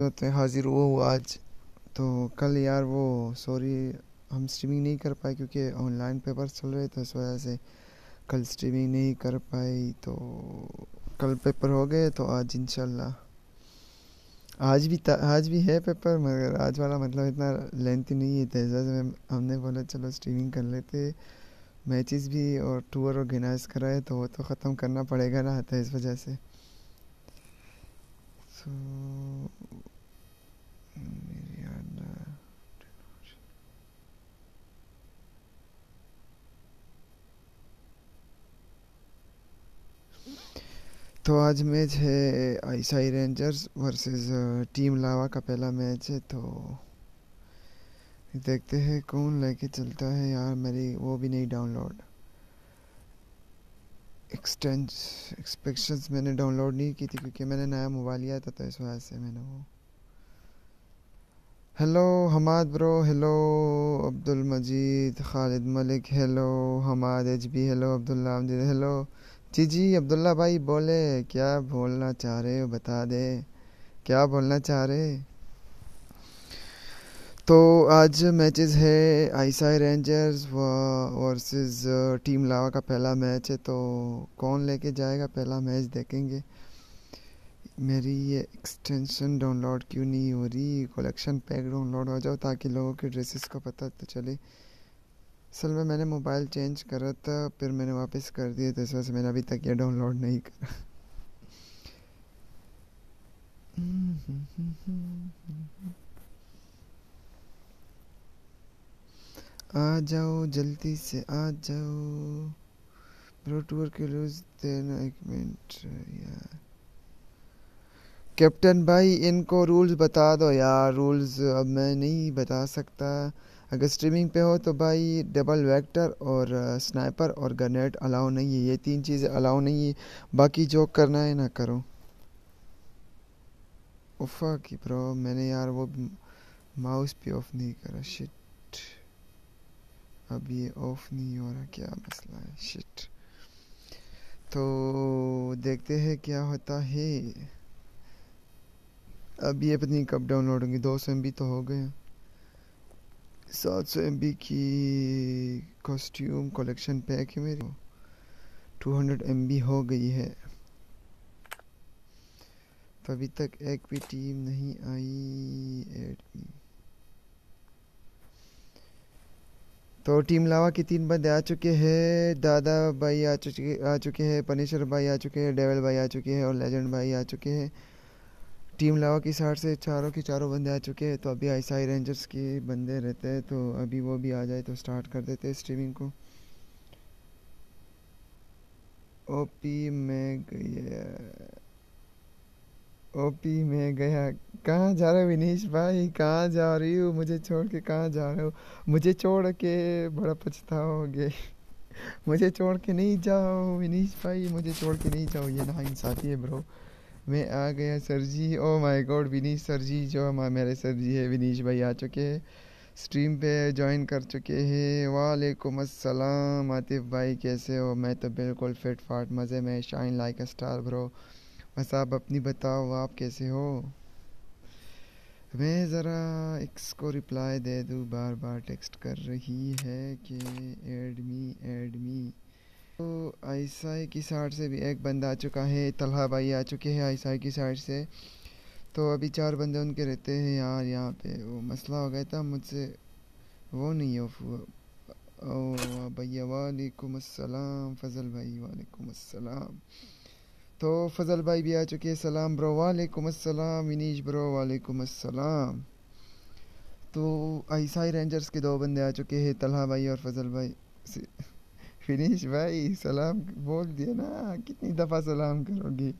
होते हाजिर हुआ हूँ आज। तो कल यार वो सॉरी हम स्ट्रीमिंग नहीं कर पाए क्योंकि ऑनलाइन पेपर चल रहे थे, इस वजह से कल स्ट्रीमिंग नहीं कर पाई। तो कल पेपर हो गए तो आज इंशाल्लाह। आज भी आज भी है पेपर मगर आज वाला मतलब इतना लेंथ नहीं है तेजा से हमने बोला, चलो स्ट्रीमिंग कर लेते मैचेस भी और टूर ऑर्गेनाइज कराए तो वो तो ख़त्म करना पड़ेगा ना तो इस वजह से। So तो आज मैच है आईसाई रेंजर्स वर्सेस टीम लावा का पहला मैच है तो देखते हैं कौन लेके चलता है यार, मेरी वो भी नहीं डाउनलोड एक्सटेंस एक्सपेक्शंस मैंने डाउनलोड नहीं की थी क्योंकि मैंने नया मोबाइल लिया था तो इस वजह से मैंने वो hello Hamad bro hello Abdul Majeed, Khalid Malik hello Hamad H B hello Abdullah Amjid hello ji ji Abdullah भाई बोले, क्या बोलना चाह रहे हो, बता दे। क्या बोलना चाह रहे? तो आज मैचेस है आईसाई रेंजर्स वर्सेस टीम लावा का पहला मैच है तो कौन लेके जाएगा पहला मैच देखेंगे। मेरी ये एक्सटेंशन डाउनलोड क्यों नहीं हो रही? कलेक्शन पैक डाउनलोड हो जाओ ताकि लोगों के ड्रेसेस का पता तो चले। असल में मैंने मोबाइल चेंज करा था, फिर मैंने वापस कर दिया तो इस वजह से मैंने अभी तक ये डाउनलोड नहीं करा। आ जाओ, जल्दी से आ जाओ। ब्रो टूर के लूज देना एक मिनट यार। कैप्टन भाई, इनको रूल्स बता दो यार। रूल्स अब मैं नहीं बता सकता। अगर स्ट्रीमिंग पे हो तो भाई डबल वेक्टर और स्नाइपर और गनेट अलाउ नहीं है। ये तीन चीज़ें अलाउ नहीं है। बाकी जो करना है ना करो। उफा की ब्रो मैंने यार वो माउस भी ऑफ़ नहीं करा। शिट अब ये ऑफ़ नहीं हो रहा, क्या मसला है? शिट तो देखते हैं क्या होता है। अब ये पता नहीं कब डाउनलोड होंगी, दो सौ एम तो हो गए सात सौ एम की कॉस्ट्यूम कलेक्शन पैक है मेरी। टू हंड्रेड एम हो गई है। तो अभी तक एक भी टीम नहीं आई एडमी तो टीम लावा के तीन बंदे आ चुके हैं, दादा भाई आ चुके आ चुके हैं पनीशर भाई आ चुके हैं डेवल भाई आ चुके हैं और लेजेंड भाई आ चुके हैं। टीम लावा की साइड से चारों के चारों बंदे आ चुके हैं तो अभी आईसाई रेंजर्स के बंदे रहते हैं तो अभी वो भी आ जाए तो स्टार्ट कर देते हैं स्ट्रीमिंग को। ओपी में गया ओपी में गया। कहाँ जा रहे हो विनीश भाई? कहाँ जा रही हो? मुझे छोड़ के कहाँ जा रहे हो? मुझे छोड़ के बड़ा पछताओगे। मुझे छोड़ के नहीं जाओ विनीश भाई, मुझे छोड़ के नहीं जाओ। ये ना इंसाफी है ब्रो। मैं आ गया sir ji. Oh my god Vinish sir ji, जो हमारे मेरे सर जी है, विनीश भाई आ चुके हैं। स्ट्रीम पे ज्वाइन कर चुके हैं। वालेकुम अस्सलाम, आतिफ भाई कैसे हो? मैं तो बिल्कुल फिट फाट मज़े में shine like a star bro. बस आप अपनी बताओ, आप कैसे हो? मैं ज़रा एक्स को रिप्लाई दे दूँ बार बार टेक्स्ट कर रही है कि एडमी एडमी तो आईसाई की साइड से भी एक बंदा आ चुका है, तलहा भाई आ चुके हैं आईसाई की साइड से। तो अभी चार बंदे उनके रहते हैं यार, यहाँ पे। वो मसला हो गया था मुझसे। वो नहीं हो भैया, वालेकुम अस्सलाम, फजल भाई, वालेकुम अस्सलाम। तो फजल भाई भी आ चुके हैं। सलाम ब्रो, वालेकुम अस्सलाम। विनीश ब्रो, वालेकुम अस्सलाम। तो आईसाई रेंजर्स के दो बंदे आ चुके हैं, तलहा भाई और फजल भाई। फिनिश भाई, सलाम बोल दिया ना, कितनी दफ़ा सलाम करोगे?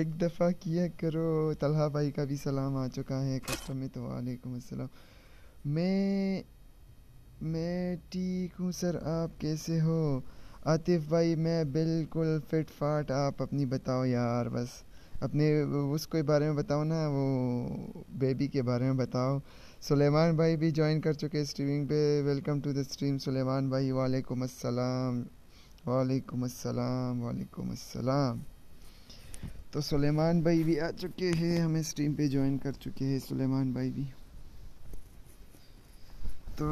एक दफ़ा किया करो। तलहा भाई का भी सलाम आ चुका है, कस्टम में तो वालेकुम अस्सलाम। मैं मैं ठीक हूँ सर, आप कैसे हो? आतिफ भाई, मैं बिल्कुल फिट फाट, आप अपनी बताओ यार, बस। अपने उसके बारे में बताओ ना, वो बेबी के बारे में बताओ। सुलेमान भाई भी ज्वाइन कर चुके हैं स्ट्रीमिंग पे। Welcome to the stream Suleman भाई। वालेकुम अस्सलाम। वालेकुम अस्सलाम वालेकुम अस्सलाम। तो सुलेमान भाई भी आ चुके हैं, हमें स्ट्रीम पे ज्वाइन कर चुके हैं सुलेमान भाई भी। तो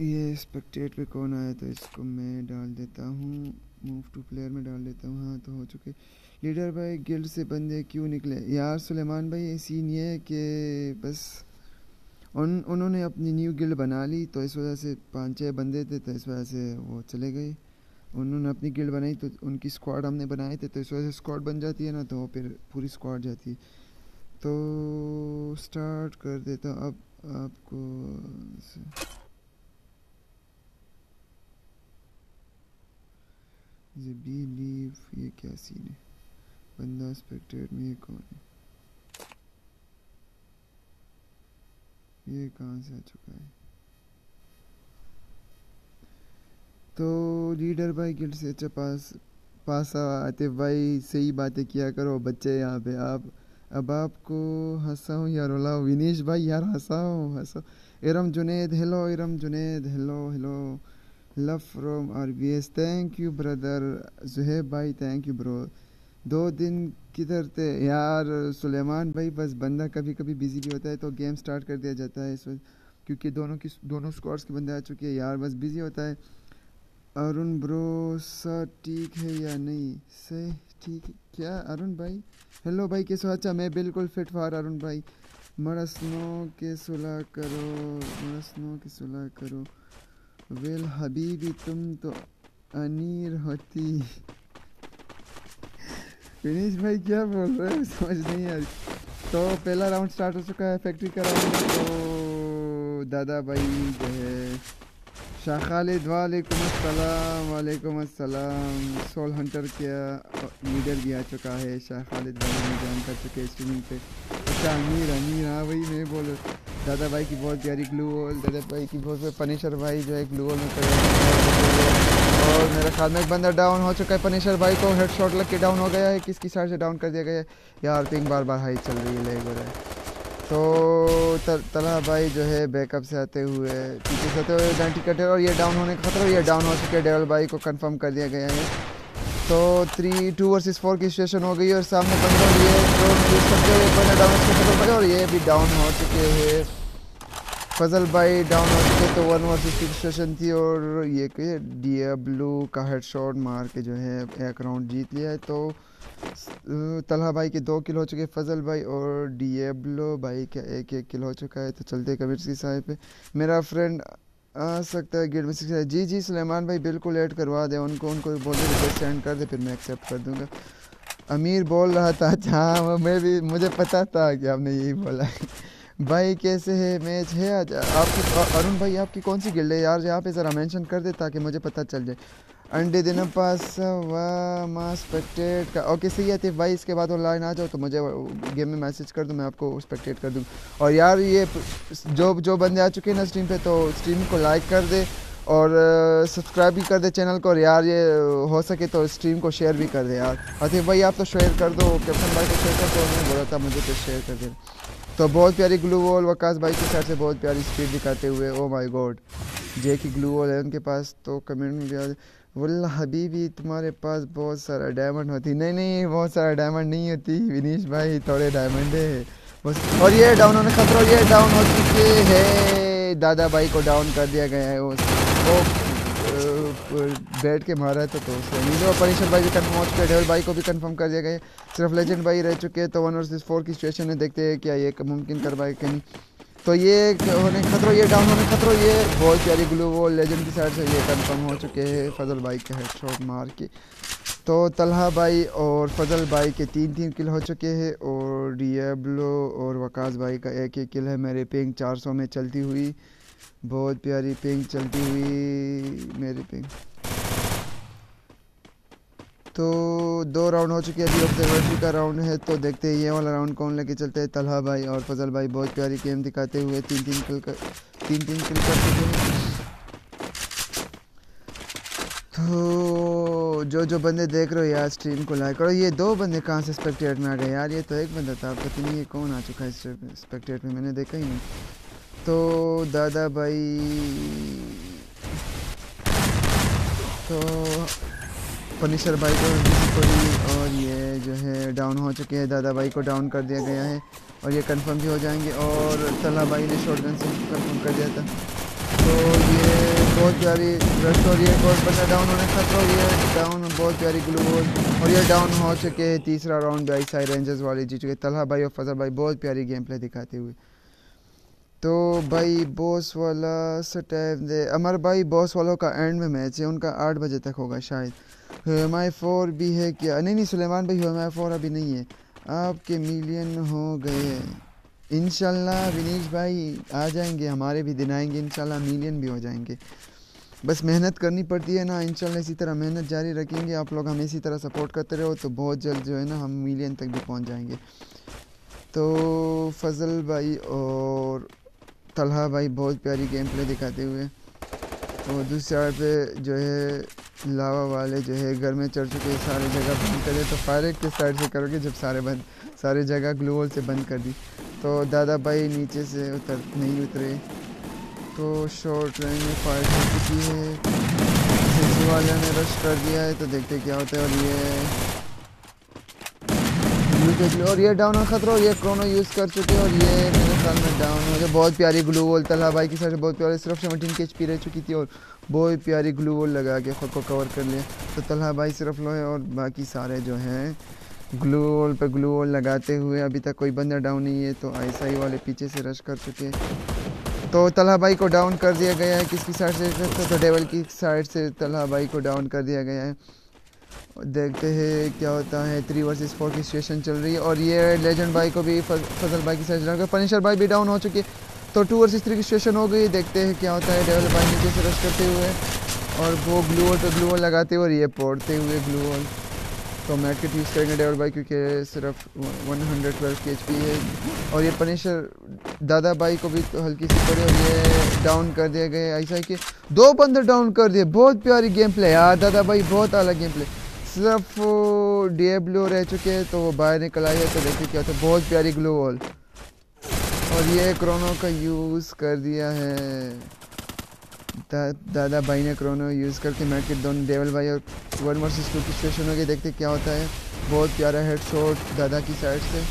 ये स्पेक्टेट पे कौन आया तो इसको मैं डाल देता हूँ। मूव टू प्लेयर में डाल देता हूँ। हाँ तो हो चुके। लीडर भाई गिल्ड से बंदे क्यों निकले? यार, सुलेमान भाई, ये सीन ये है कि बस उन, उन्होंने अपनी न्यू गिल्ड बना ली तो इस वजह से पाँच छः बंदे थे तो इस वजह से वो चले गए। उन्होंने अपनी गिल्ड बनाई तो उनकी स्क्वाड हमने बनाए थे तो इस वजह से स्क्वाड बन जाती है ना तो फिर पूरी स्क्वाड जाती है। तो स्टार्ट कर देता अब आपको बिलीव ये क्या सीन है? बंदा स्पेक्टेट में ये कौन है? ये कहाँ से आ चुका है? तो लीडर भाई गिल्ड से अच्छा पास पास आते भाई, सही बातें किया करो बच्चे यहाँ पे आप। अब आपको हंसाऊँ या रुलाऊँ विनीश भाई यार हंसाओ हंसो। Iram Junaid hello Iram Junaid hello hello R B S thank you brother Juhaib भाई थैंक यू ब्रो दो दिन किधर थे? यार, सुलेमान भाई, बस बंदा कभी कभी बिज़ी भी होता है तो गेम स्टार्ट कर दिया जाता है इस वक्त क्योंकि दोनों की, दोनों स्क्वाड्स के बंदे आ चुके हैं। यार, बस बिज़ी होता है। अरुण ब्रो सर ठीक है या नहीं? सही, ठीक है। क्या, अरुण भाई? हेलो भाई, कैसे अच्छा मैं बिल्कुल फिट फार अरुण भाई। मरसनों के सुलह करो मरसनों के सुलह करो। वेल हबीबी, तुम तो अनीर होती। विनीश भाई क्या बोल रहे हैं? समझ नहीं आ रही। तो पहला राउंड स्टार्ट हो चुका है फैक्ट्री का राउंड तो दादा भाई जो है, शाह खालिद, वालेकुम अस्सलाम वालेकुम अस्सलाम। सोल हंटर का लीडर भी आ चुका है, शाह खालिद भाई ने ज्वाइन कर चुके हैं स्ट्रीमिंग पे। अच्छा अमीर अमीर हाँ भाई मैं बोल दादा भाई की बहुत प्यारी ग्लू वॉल दादा भाई की बहुत पनीशर भाई जो है ग्लू वॉल में और मेरे ख्याल में एक बंदा डाउन हो चुका है पनीशर भाई को। हेड शॉट लग के डाउन हो गया है। किसकी साइड से डाउन कर दिया गया है? यार पिंग बार बार हाई चल रही है ले रहा है। तो तला भाई जो है बैकअप से आते हुए, पीछे से आते हुए डांटी कटे और ये डाउन होने का खतरा, ये डाउन हो चुके डेवल भाई को कंफर्म कर दिया गया है। तो थ्री टू वर्सेस फोर की सिचुएशन हो गई और सामने पंद्रह डाउन और ये भी डाउन हो चुके हैं। फजल भाई डाउन हो चुके तो वन वर्सेस सिक्स सेशन थी और ये के ब्लू का हेड शॉट मार के जो है एक राउंड जीत लिया है। तो तलहा भाई के दो किल हो चुके फजल भाई और डी ब्लू भाई का एक एक किल हो चुका है। तो चलते कमेंट्स की साइड पे। मेरा फ्रेंड आ सकता है गेट में सिक्स जी जी, सलेमान भाई, बिल्कुल ऐड करवा दे। उनको उनको बोल दे रिक्वेस्ट सेंड कर दे, फिर मैं एक्सेप्ट कर दूँगा। अमीर बोल रहा था हाँ मैं भी, मुझे पता था कि आपने यही बोला। भाई, कैसे है मैच? है आज? आपकी अरुण भाई, आपकी कौन सी गिल्ड है? यार, यहाँ पे ज़रा मेंशन कर दे ताकि मुझे पता चल जाए। अंडे दिन पास स्पेक्टेट का। ओके, सही है भाई, इसके बाद ऑनलाइन आ जाओ तो मुझे गेम में मैसेज कर दो, मैं आपको स्पेक्टेट कर दूँ। और यार, ये जो जो बंदे आ चुके हैं ना स्ट्रीम पे तो स्ट्रीम को लाइक कर दे। और सब्सक्राइब भी कर दे चैनल को और यार ये, हो सके तो स्ट्रीम को शेयर भी कर दे यार। अतिफ भाई, आप तो शेयर कर दो कैप्टन भाई को शेयर कर दो, उन्होंने बोला था मुझे तो शेयर कर दे। तो बहुत प्यारी ग्लू वॉल वकास भाई की साइड से बहुत प्यारी स्पीड दिखाते हुए ओ माय गॉड जे की ग्लू वॉल है उनके पास तो कमेंट में वल्ला हबीबी, तुम्हारे पास बहुत सारा डायमंड होती। नहीं नहीं, बहुत सारा डायमंड नहीं होती, विनीश भाई, थोड़े डायमंड है। बस, और ये डाउन होने खतरा, ये डाउन हो चुके हैं। दादा भाई को डाउन कर दिया गया है बैठ के मारा था तो उससे परीक्षण भाई भी कन्फर्म हो चुके डेवल भाई को भी कन्फर्म कर दिया गया सिर्फ़ लेजेंड भाई रह चुके हैं। तो वन वर्सेस फोर की सिचुएशन है देखते हैं क्या ये मुमकिन कर पाए कहीं तो ये होने खतरो, ये डाउन होने खतरो, ये बहुत प्यारी ग्लू वो लेजेंड की साइड से ये कंफर्म हो चुके हैं फजल भाई के हेड शॉट मार के। तो तलहा भाई और फजल भाई के तीन तीन किल हो चुके हैं और डिएब्लो और वकास भाई का एक एक किल है। मेरे पिंग 400 में चलती हुई। बहुत प्यारी पिंक चलती हुई मेरी पिंक तो दो राउंड हो चुके हैं अभी ऑब्जर्वेटरी का राउंड है तो देखते हैं ये वाला राउंड कौन लेके चलते हैं। तलहा भाई और फजल भाई बहुत प्यारी गेम दिखाते हुए तीन तीन किल कर, तीन तीन किल कर चुके हैं। तो जो जो बंदे देख रहे हो यार स्ट्रीम को लाइक करो। ये दो बंदे कहाँ से स्पेक्टेट में आ गए यार? ये तो एक बंदा था, पता नहीं ये कौन आ चुका है स्पेक्टेट में? मैंने देखा ही नहीं। तो दादा भाई। तो फर्नीचर भाई को पड़ी और ये जो है डाउन हो चुके हैं। दादा भाई को डाउन कर दिया गया है और ये कंफर्म भी हो जाएँगे और तला भाई ने शॉर्ट गन से कंफर्म कर दिया था। तो ये बहुत प्यारी रश और ये बहुत बंदा डाउन होने का तो ये डाउन बहुत प्यारी ग्लू और ये डाउन हो चुके हैं तीसरा राउंड भी आई साई रेंजर्स वाले जीत चुके तलहा भाई और फजल भाई बहुत प्यारी गेम प्ले दिखाते हुए। तो भाई बॉस वाला सटैव दे अमर भाई बॉस वालों का एंड में मैच है, उनका आठ बजे तक होगा शायद। हमारे फोर भी है क्या? नहीं नहीं सुलेमान भाई हमारे फोर अभी नहीं है। आपके मिलियन हो गए। इनशाला विनीश भाई आ जाएँगे, हमारे भी दिन आएँगे इनशाला मिलियन भी हो जाएँगे। बस मेहनत करनी पड़ती है ना, इंशाल्लाह इसी तरह मेहनत जारी रखेंगे। आप लोग हमें इसी तरह सपोर्ट करते रहो तो बहुत जल्द जो है ना, हम मिलियन तक भी पहुँच जाएँगे। तो फजल भाई और तलहा भाई बहुत प्यारी गेम प्ले दिखाते हुए। और दूसरी साइड पे जो है लावा वाले जो है, घर में चढ़ चुके, सारे जगह बंद करे। तो फायर के साइड से करोगे जब सारे बंद, सारे जगह ग्लोवल से बंद कर दी। तो दादा भाई नीचे से उतर, नहीं उतरे। तो शॉर्ट रेंज में फायर हो चुकी है। वाले ने रश कर दिया है तो देखते क्या होता है। और ये और ये डाउन और खतरा ये क्रोनो यूज़ कर चुके हैं, और ये मेरे ख्याल में डाउन हो। गया बहुत प्यारी ग्लू वॉल तला भाई की साइड बहुत प्यारी, सिर्फ़ सेवनटीन के एच रह चुकी थी, और बहुत प्यारी ग्लू वॉल लगा के खुद को कवर कर लिया। तो तला भाई सिर्फ़ लो है और बाकी सारे जो हैं ग्लू वॉल पे ग्लू वॉल लगाते हुए अभी तक कोई बंदा डाउन नहीं है तो आई वाले पीछे से रश कर चुके हैं। तो तलहा भाई को डाउन कर दिया गया है किसकी साइड से तो डेवल की साइड से तलहा भाई को डाउन कर दिया गया है। देखते हैं क्या होता है। थ्री वर्सेस फोर की सिचुएशन चल रही है और ये लेजेंड भाई को भी फजल भाई की साइड डाउन पनिशर भाई भी डाउन हो चुकी है। तो टू वर्सेस थ्री की सिचुएशन हो गई। देखते हैं क्या होता है। डेवल भाई नीचे से रश करते हुए। और वो ग्लू वॉल तो ग्लू वॉल लगाते हुए और ये पोड़ते हुए ग्लू वॉल तो मैट किट यूज़ करेंगे डेवल भाई क्योंकि सिर्फ़ 112 की एच है। और ये पनिशर दादा भाई को भी तो हल्की सी पड़ी और ये डाउन कर दिए गए ऐसा कि। दो बंदे डाउन कर दिए। बहुत प्यारी गेम प्ले यार दादा भाई, बहुत अलग गेम प्ले सिर्फ़ डी ब्लू रह चुके हैं तो वो बाहर निकल आई है तो देखिए क्या होता है। बहुत प्यारी ग्लो वॉल और ये क्रोनो का यूज़ कर दिया है। दा, दादा भाई ने क्रोनो यूज़ करके मैट दोनों डेवल भाई और वन वर्सेस टू की सिचुएशन हो गई। देखते क्या होता है। बहुत प्यारा हेड शॉट दादा की साइड से।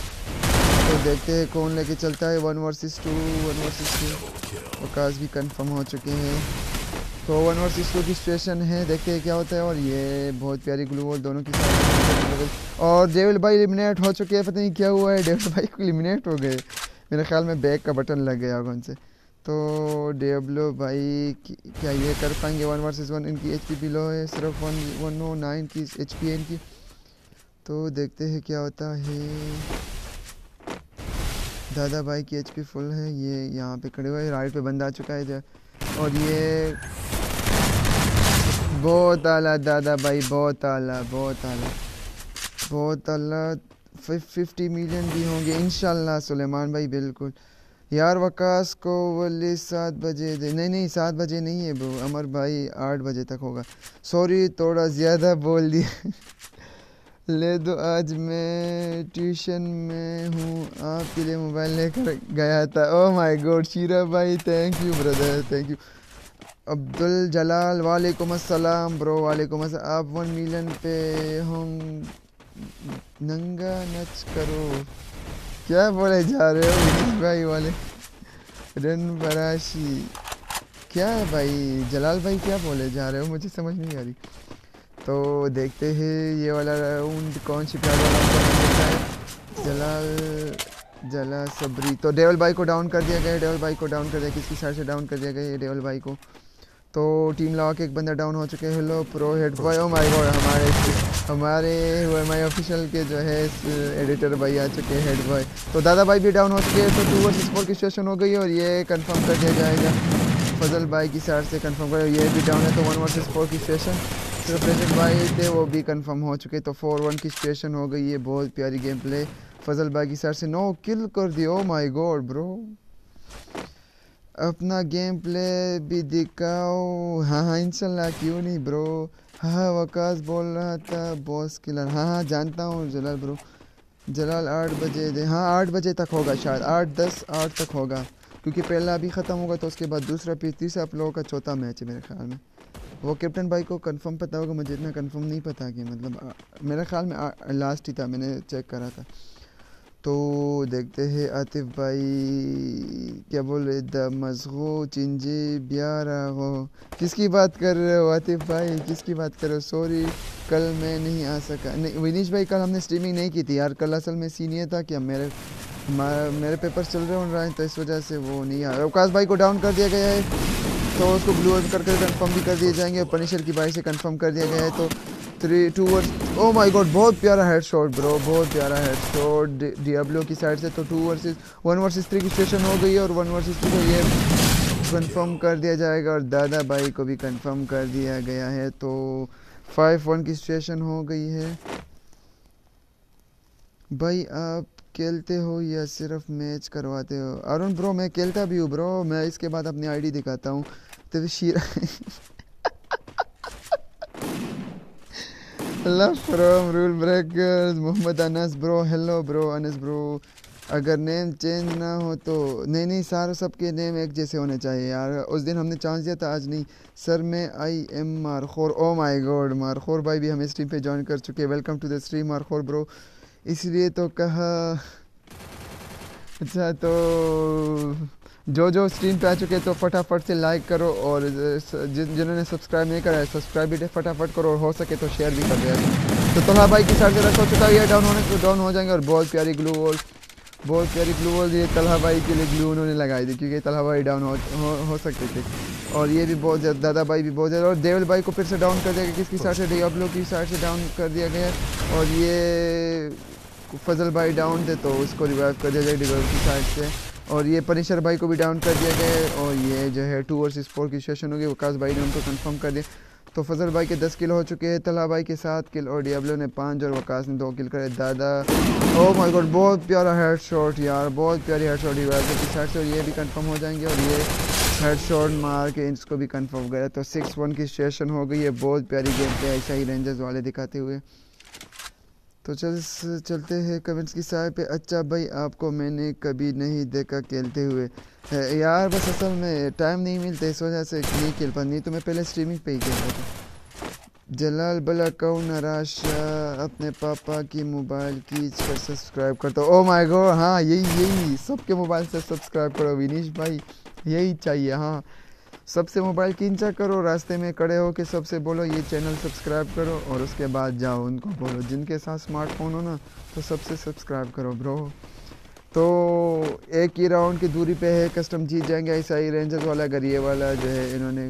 तो देखते हैं कौन लेके चलता है। One versus two one versus two Waqas भी कंफर्म हो चुके हैं। तो वन वर्सेस टू की सिचुएशन है, देखते हैं क्या होता है। और ये बहुत प्यारी ग्लू वॉल दोनों की और डेविल भाई एलिमिनेट हो चुके हैं, पता नहीं क्या हुआ है। डेविल भाई को एलिमिनेट हो गए। मेरे ख्याल में बैक का बटन लग गया होगा उनसे। तो डेब्लो भाई क्या ये कर पाएँगे? वन वर्सेस वन इनकी एच पी बिलो है, सिर्फ़ वन वन ओ नाइन की एच पी इनकी। तो देखते हैं क्या होता है। दादा भाई की एच पी फुल है, ये यहाँ पे खड़े हुए राइट पे बंदा आ चुका है और ये बहुत आला दादा भाई, बहुत आला बहुत आला। बहुत आला फिफ्टी मिलियन भी होंगे इनशाला सुलेमान भाई, बिल्कुल। यार वकास को वली सात बजे दे नहीं नहीं, सात बजे नहीं है वो अमर भाई आठ बजे तक होगा। सॉरी थोड़ा ज़्यादा बोल दिया। ले दो, आज मैं ट्यूशन में हूँ। आपके लिए मोबाइल लेकर गया था। ओ माय गॉड शीरा भाई thank you brother thank you Abdul Jalal, वालेकुम अस्सलाम ब्रो वालेकुम अस्सलाम आप वन मिलियन पे हम नंगा नच करो। क्या बोले जा रहे हो भाई वाले? रन बराशी। क्या है भाई, जलाल भाई क्या बोले जा रहे हो? मुझे समझ नहीं आ रही। तो देखते हैं ये वाला राउंड कौन सी प्यार जलाल जला सबरी। तो डेवल भाई को डाउन कर दिया गया डेवल भाई को डाउन कर दिया किसकी साइड से डाउन कर दिया गया ये डेवल भाई को। तो टीम लगा के एक बंदा डाउन हो चुके हैं। Hello pro head boy oh my god हमारे हमारे माई ऑफिशियल के जो है एडिटर भाई आ चुके हैं हेड बॉय तो दादा भाई भी डाउन हो चुके हैं। तो टू वर्सेस फोर की सिचुएशन हो गई और ये कंफर्म कर दिया जाएगा। फजल भाई की साइड से कंफर्म कर ये भी डाउन है। तो वन वर्सेस फोर की सिचुएशन प्रेजेंट भाई थे, वो भी कंफर्म हो चुके तो फोर वन की सिचुएशन हो गई है बहुत प्यारी गेम प्ले फजल भाई की साइड से नो किल कर दिया माई गॉड ब्रो अपना गेम प्ले भी दिखाओ। हाँ हाँ इंशाल्लाह क्यों नहीं ब्रो हाँ वकास बोल रहा था बॉस किलर हाँ हाँ जानता हूँ, जलाल ब्रो जलाल आठ बजे दे हाँ आठ बजे तक होगा शायद, आठ, दस, आठ तक होगा। क्योंकि पहला अभी ख़त्म होगा तो उसके बाद दूसरा, फिर तीसरा आप लोगों का चौथा मैच है मेरे ख्याल में। वो कैप्टन भाई को कंफर्म पता होगा, मुझे इतना कंफर्म नहीं पता कि मतलब मेरे ख्याल में लास्ट ही था, मैंने चेक करा था। तो देखते हैं आतिफ भाई, क्या बोल रहे, द मजगो चिंजे ब्यारा हो। किसकी बात कर रहे हो आतिफ भाई? किसकी बात कर रहे हो? सॉरी कल मैं नहीं आ सका। नहीं, विनीश भाई, कल हमने स्ट्रीमिंग नहीं की थी यार। कल असल में सीनियर था कि मेरे मेरे पेपर चल रहे हो रहे हैं तो इस वजह से वो नहीं आया अवकाश भाई को डाउन कर दिया गया है। तो उसको ब्लू वर्ड करके कंफर्म भी कर दिए जाएँगे और पनिशर की भाई से कंफर्म कर दिया गया है। तो three two versus oh my god बहुत प्यारा हेड शॉट ब्रो बहुत प्यारा हेड शॉट डियाब्लो की साइड से। तो two versus one versus three की सिचुएशन हो गई है और वन वर्सेस टू को ये कंफर्म कर दिया जाएगा और दादा भाई को भी कंफर्म कर दिया गया है। तो फाइव वन की सिचुएशन हो गई है। भाई आप खेलते हो या सिर्फ़ मैच करवाते हो? अरुण ब्रो मैं खेलता भी हूँ ब्रो मैं इसके बाद अपनी आईडी दिखाता हूँ। तो Sheera love from Mohammad Anas bro hello bro Anas bro अगर नेम चेंज ना हो तो नहीं नहीं, सारे सबके नेम एक जैसे होने चाहिए यार। उस दिन हमने चांस दिया था, आज नहीं। सर, मैं I am Markhor oh my god Markhor भाई भी हमें स्ट्रीम पे ज्वाइन कर चुके हैं। Welcome to the stream Markhor bro इसलिए तो कहा अच्छा तो जो जो स्ट्रीम पे आ चुके तो फटाफट से लाइक करो और जिन जिन्होंने सब्सक्राइब नहीं करा है सब्सक्राइब भी फटाफट करो और हो सके तो शेयर भी कर दिया तो तला भाई की साइड रखा चुका है डाउन होने तो डाउन हो जाएँगे और बहुत प्यारी ग्लू वॉल बहुत प्यारी ग्लू वॉल ये तलहा भाई के लिए ग्लू उन्होंने लगाई थी क्योंकि तलहा भाई डाउन हो, हो, हो सकते थे। और ये भी बहुत ज़्यादा दादा भाई भी बहुत ज़्यादा और देवल भाई को फिर से डाउन कर दिया गया किसकी साइड से डियाब्लो की साइड से डाउन कर दिया गया और ये फजल भाई डाउन थे तो उसको रिवाइव कर दिया जाए डियाब्लो की साइड से। और ये पनिशर भाई को भी डाउन कर दिया गया और ये जो है टू वर्सेस फोर की सेशन होगी, वकास भाई ने उनको कंफर्म कर दिया। तो फजल भाई के दस किल हो चुके हैं तला भाई के सात किल और डियाब्लो ने पाँच और वकास ने दो किल करे। दादा ओ माय गॉड बहुत प्यारा हेड शॉट यार, बहुत प्यारी हेड शॉट डिवाइजर की साइड से और ये भी कंफर्म हो जाएँगे और ये हेड शॉट मार के इसको भी कंफर्म गया तो सिक्स वन की सेशन हो गई है, बहुत प्यारी गेम पे ऐसा ही रेंजर्स वाले दिखाते हुए। तो चल चलते हैं कमेंट्स की साइड पे। अच्छा भाई, आपको मैंने कभी नहीं देखा खेलते हुए। यार बस असल में टाइम नहीं मिलता इस वजह से नहीं खेल पा नहीं तो मैं पहले स्ट्रीमिंग पे ही खेलता था। जलाल बला कौन राशा अपने पापा की मोबाइल खींच कर सब्सक्राइब ओ माय गॉड हाँ यही यही। सबके मोबाइल से सब्सक्राइब करो, विनीश भाई। यही चाहिए हाँ। सबसे मोबाइल खींचा करो, रास्ते में खड़े हो के सबसे बोलो, ये चैनल सब्सक्राइब करो और उसके बाद जाओ उनको बोलो। जिनके साथ स्मार्टफ़ोन हो ना तो सबसे सब्सक्राइब करो ब्रो तो एक ही राउंड की दूरी पे है कस्टम जीत जाएँगे, ऐसा ही रेंजर्स वाला अगर वाला जो है, इन्होंने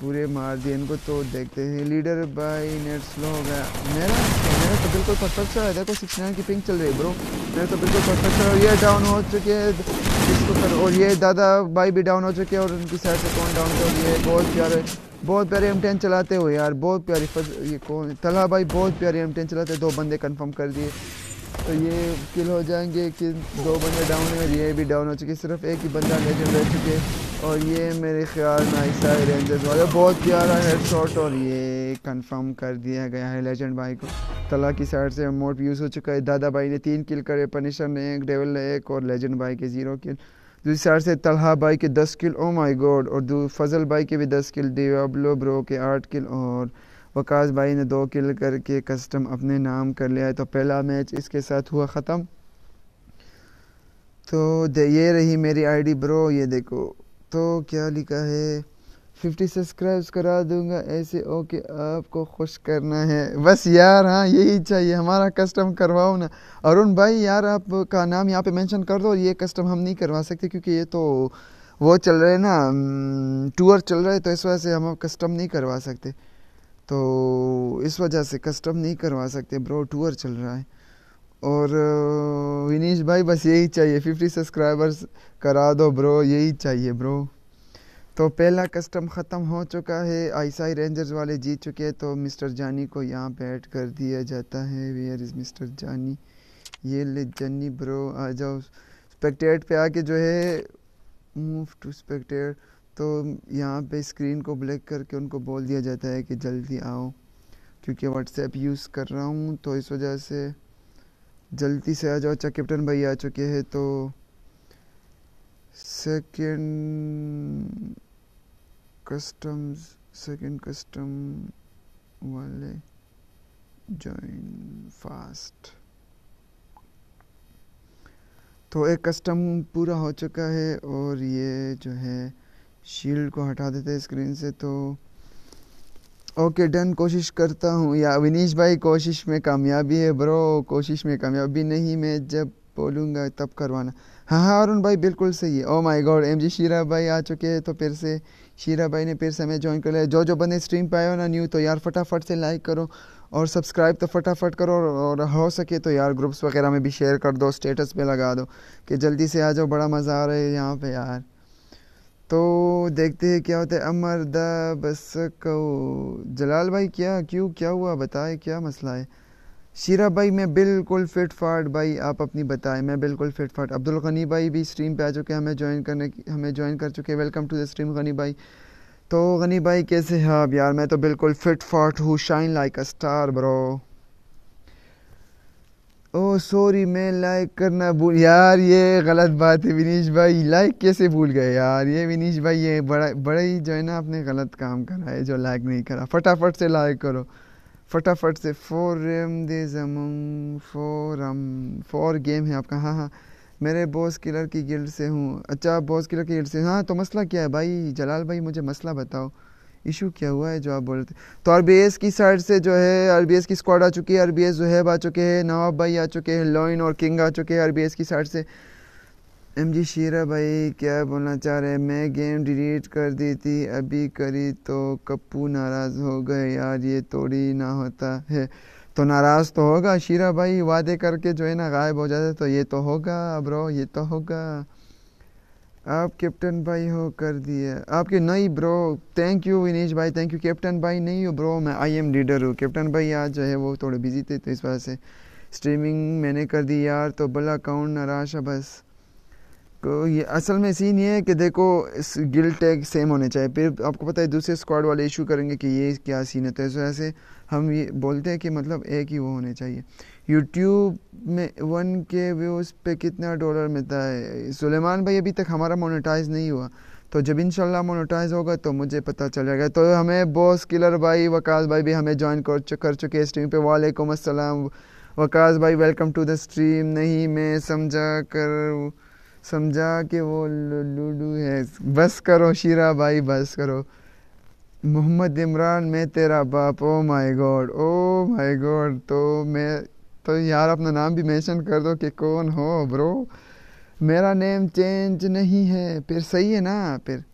पूरे मार दिए इनको तो देखते हैं। लीडर बाई नेट स्लो हो गया। मेरा मेरा तो बिल्कुल परफेक्ट है देखो सिक्स नाइन की पिंक चल रही है ब्रो मेरा तो बिल्कुल परफेक्ट है और ये डाउन हो चुके हैं और ये दादा भाई भी डाउन हो चुके हैं और उनकी साइड से कौन डाउन कर ये बहुत प्यारे बहुत प्यारे एम टेन चलाते हुए यार। बहुत प्यारी ये कौन तला भाई, बहुत प्यारे एम टेन चलाते दो बंदे कन्फर्म कर दिए। तो ये किल हो जाएँगे कि दो बंदे डाउन है और ये भी डाउन हो चुके सिर्फ़ एक ही बंदा लेजेंड रह चुके और ये मेरे ख्याल में ऐसा है रेंजर्स वाले। बहुत प्यारा हेड शॉट और ये कंफर्म कर दिया गया है लेजेंड भाई को। तला की साइड से मोट यूज़ हो चुका है। दादा भाई ने तीन किल करे पनिशर ने एक डेवल ने एक और लेजेंड भाई के ज़ीरो किल दूसरी साइड से तलहा भाई के दस किल ओ माई गॉड और फजल भाई के भी दस किल डिवाब्लो ब्रो के आठ किल और वकास भाई ने दो किल करके कस्टम अपने नाम कर लिया है तो पहला मैच इसके साथ हुआ ख़त्म। तो ये रही मेरी आईडी ब्रो ये देखो। तो क्या लिखा है? फिफ्टी सब्सक्राइब्स करा दूँगा, ऐसे ओके आपको खुश करना है। बस यार हाँ यही चाहिए, हमारा कस्टम करवाओ ना। अरुण भाई, यार आपका नाम यहाँ पे मेंशन कर दो, ये कस्टम हम नहीं करवा सकते, क्योंकि ये तो वो चल रहे हैं ना टूर चल रहे तो इस वजह से हम कस्टम नहीं करवा सकते। तो इस वजह से कस्टम नहीं करवा सकते ब्रो टूर चल रहा है। और विनीश भाई, बस यही चाहिए फिफ्टी सब्सक्राइबर्स करा दो ब्रो यही चाहिए ब्रो तो पहला कस्टम ख़त्म हो चुका है आईसाई रेंजर्स वाले जीत चुके हैं तो मिस्टर जानी को यहाँ पे ऐड कर दिया जाता है। वेयर इज़ मिस्टर जानी ये ले जन्नी ब्रो आ जाओ। स्पेक्टेट पे आके जो है मूव टू स्पेक्टेट तो यहाँ पे स्क्रीन को ब्लैक करके उनको बोल दिया जाता है कि जल्दी आओ, क्योंकि व्हाट्सएप यूज़ कर रहा हूँ तो इस वजह से जल्दी से आ जाओ। अच्छा कैप्टन भाई आ चुके हैं तो सेकेंड कस्टम्स सेकेंड कस्टम वाले जॉइन फास्ट तो एक कस्टम पूरा हो चुका है और ये जो है शील्ड को हटा देते हैं स्क्रीन से तो ओके डन कोशिश करता हूँ। या विनीश भाई कोशिश में कामयाबी है ब्रो कोशिश में कामयाबी नहीं मैं जब बोलूँगा तब करवाना। हाँ हाँ अरुण भाई बिल्कुल सही है। ओ my god M G Sheera भाई आ चुके हैं तो फिर से शीरा भाई ने फिर से हमें ज्वाइन कर लिया जो जो बंदे स्ट्रीम पे आए हो ना न्यू तो यार फटाफट से लाइक करो और सब्सक्राइब तो फटाफट करो और, हो सके तो यार ग्रुप्स वगैरह में भी शेयर कर दो स्टेटस पे लगा दो कि जल्दी से आ जाओ बड़ा मज़ा आ रहा है यहाँ पे यार। तो देखते हैं क्या होता है। अमर द बस कहो जलाल भाई, क्या, क्यों, क्या हुआ? बताए, क्या मसला है? शीरा भाई, मैं बिल्कुल फिट फाट भाई, आप अपनी बताएँ। मैं बिल्कुल फिट फाट अब्दुल गनी भाई भी स्ट्रीम पे आ चुके हैं, हमें ज्वाइन करने हमें ज्वाइन कर चुके हैं। Welcome to the stream Ghani भाई। तो गनी भाई, कैसे हैं आप? यार, मैं तो बिल्कुल फिट फाट हूँ। Shine like a star bro oh sorry मैं लाइक करना भूल, यार, ये गलत बात है विनीश भाई। लाइक कैसे भूल गए यार? ये विनीश भाई, ये बड़ा बड़ा ही जो है ना, आपने गलत काम करा है, जो लाइक नहीं करा। फटाफट से लाइक करो। फटाफट से। फोर एम दे जमंग फोर अम फोर गेम है आपका। हाँ हाँ। मेरे बॉस किलर की गिल्ड से हूँ। अच्छा बॉस किलर की गिल्ड से। हाँ तो मसला क्या है भाई? जलाल भाई, मुझे मसला बताओ। इशू क्या हुआ है? जो आप बोल रहे थे। तो आरबीएस की साइड से जो है आरबीएस की स्क्वाड आ चुकी है आर जो है आ चुके हैं नवाब भाई आ चुके हैं लॉइन और किंग आ चुके हैं आरबीएस की साइड से। एम जी शीरा भाई, क्या बोलना चाह रहे हैं? मैं गेम डिलीट कर दी थी, अभी करी तो कप्पू नाराज़ हो गए। यार, ये तोड़ी ना होता है। तो नाराज़ तो होगा शीरा भाई, वादे करके जो है ना गायब हो जाते तो ये तो होगा ब्रो ये तो होगा। आप कैप्टन भाई हो, कर दिए आपके नहीं ब्रो थैंक यू विनेश भाई थैंक यू कैप्टन भाई। नहीं हो ब्रो मैं आई एम लीडर हूँ। कैप्टन भाई आज जो है वो थोड़े बिज़ी थे तो इस वजह से स्ट्रीमिंग मैंने कर दी यार तो बला अकाउंट नाराज़ है बस। तो ये असल में सीन ये है कि देखो, इस गिल टैग सेम होने चाहिए। फिर आपको पता है दूसरे स्क्वाड वाले इशू करेंगे कि ये क्या सीन है तो इस वजह से हम ये बोलते हैं कि मतलब एक ही वो होने चाहिए। यूट्यूब में वन के व्यूज़ पे कितना डॉलर मिलता है? सुलेमान भाई अभी तक हमारा मोनेटाइज नहीं हुआ। तो जब इंशाल्लाह मोनेटाइज होगा तो मुझे पता चलेगा। तो हमें बॉस किलर भाई वकास भाई भी हमें ज्वाइन कर कर चुके हैं स्ट्रीम पे। वालेकुम अस्सलाम। वकास भाई वेलकम टू द स्ट्रीम नहीं, मैं समझा कर, समझा कि वो लूडू है। बस करो, शीरा भाई, बस करो। मोहम्मद इमरान मैं तेरा बाप, oh my God, oh my god तो मैं तो यार अपना नाम भी मेंशन कर दो कि कौन हो ब्रो। मेरा नेम चेंज नहीं है, फिर सही है ना, फिर।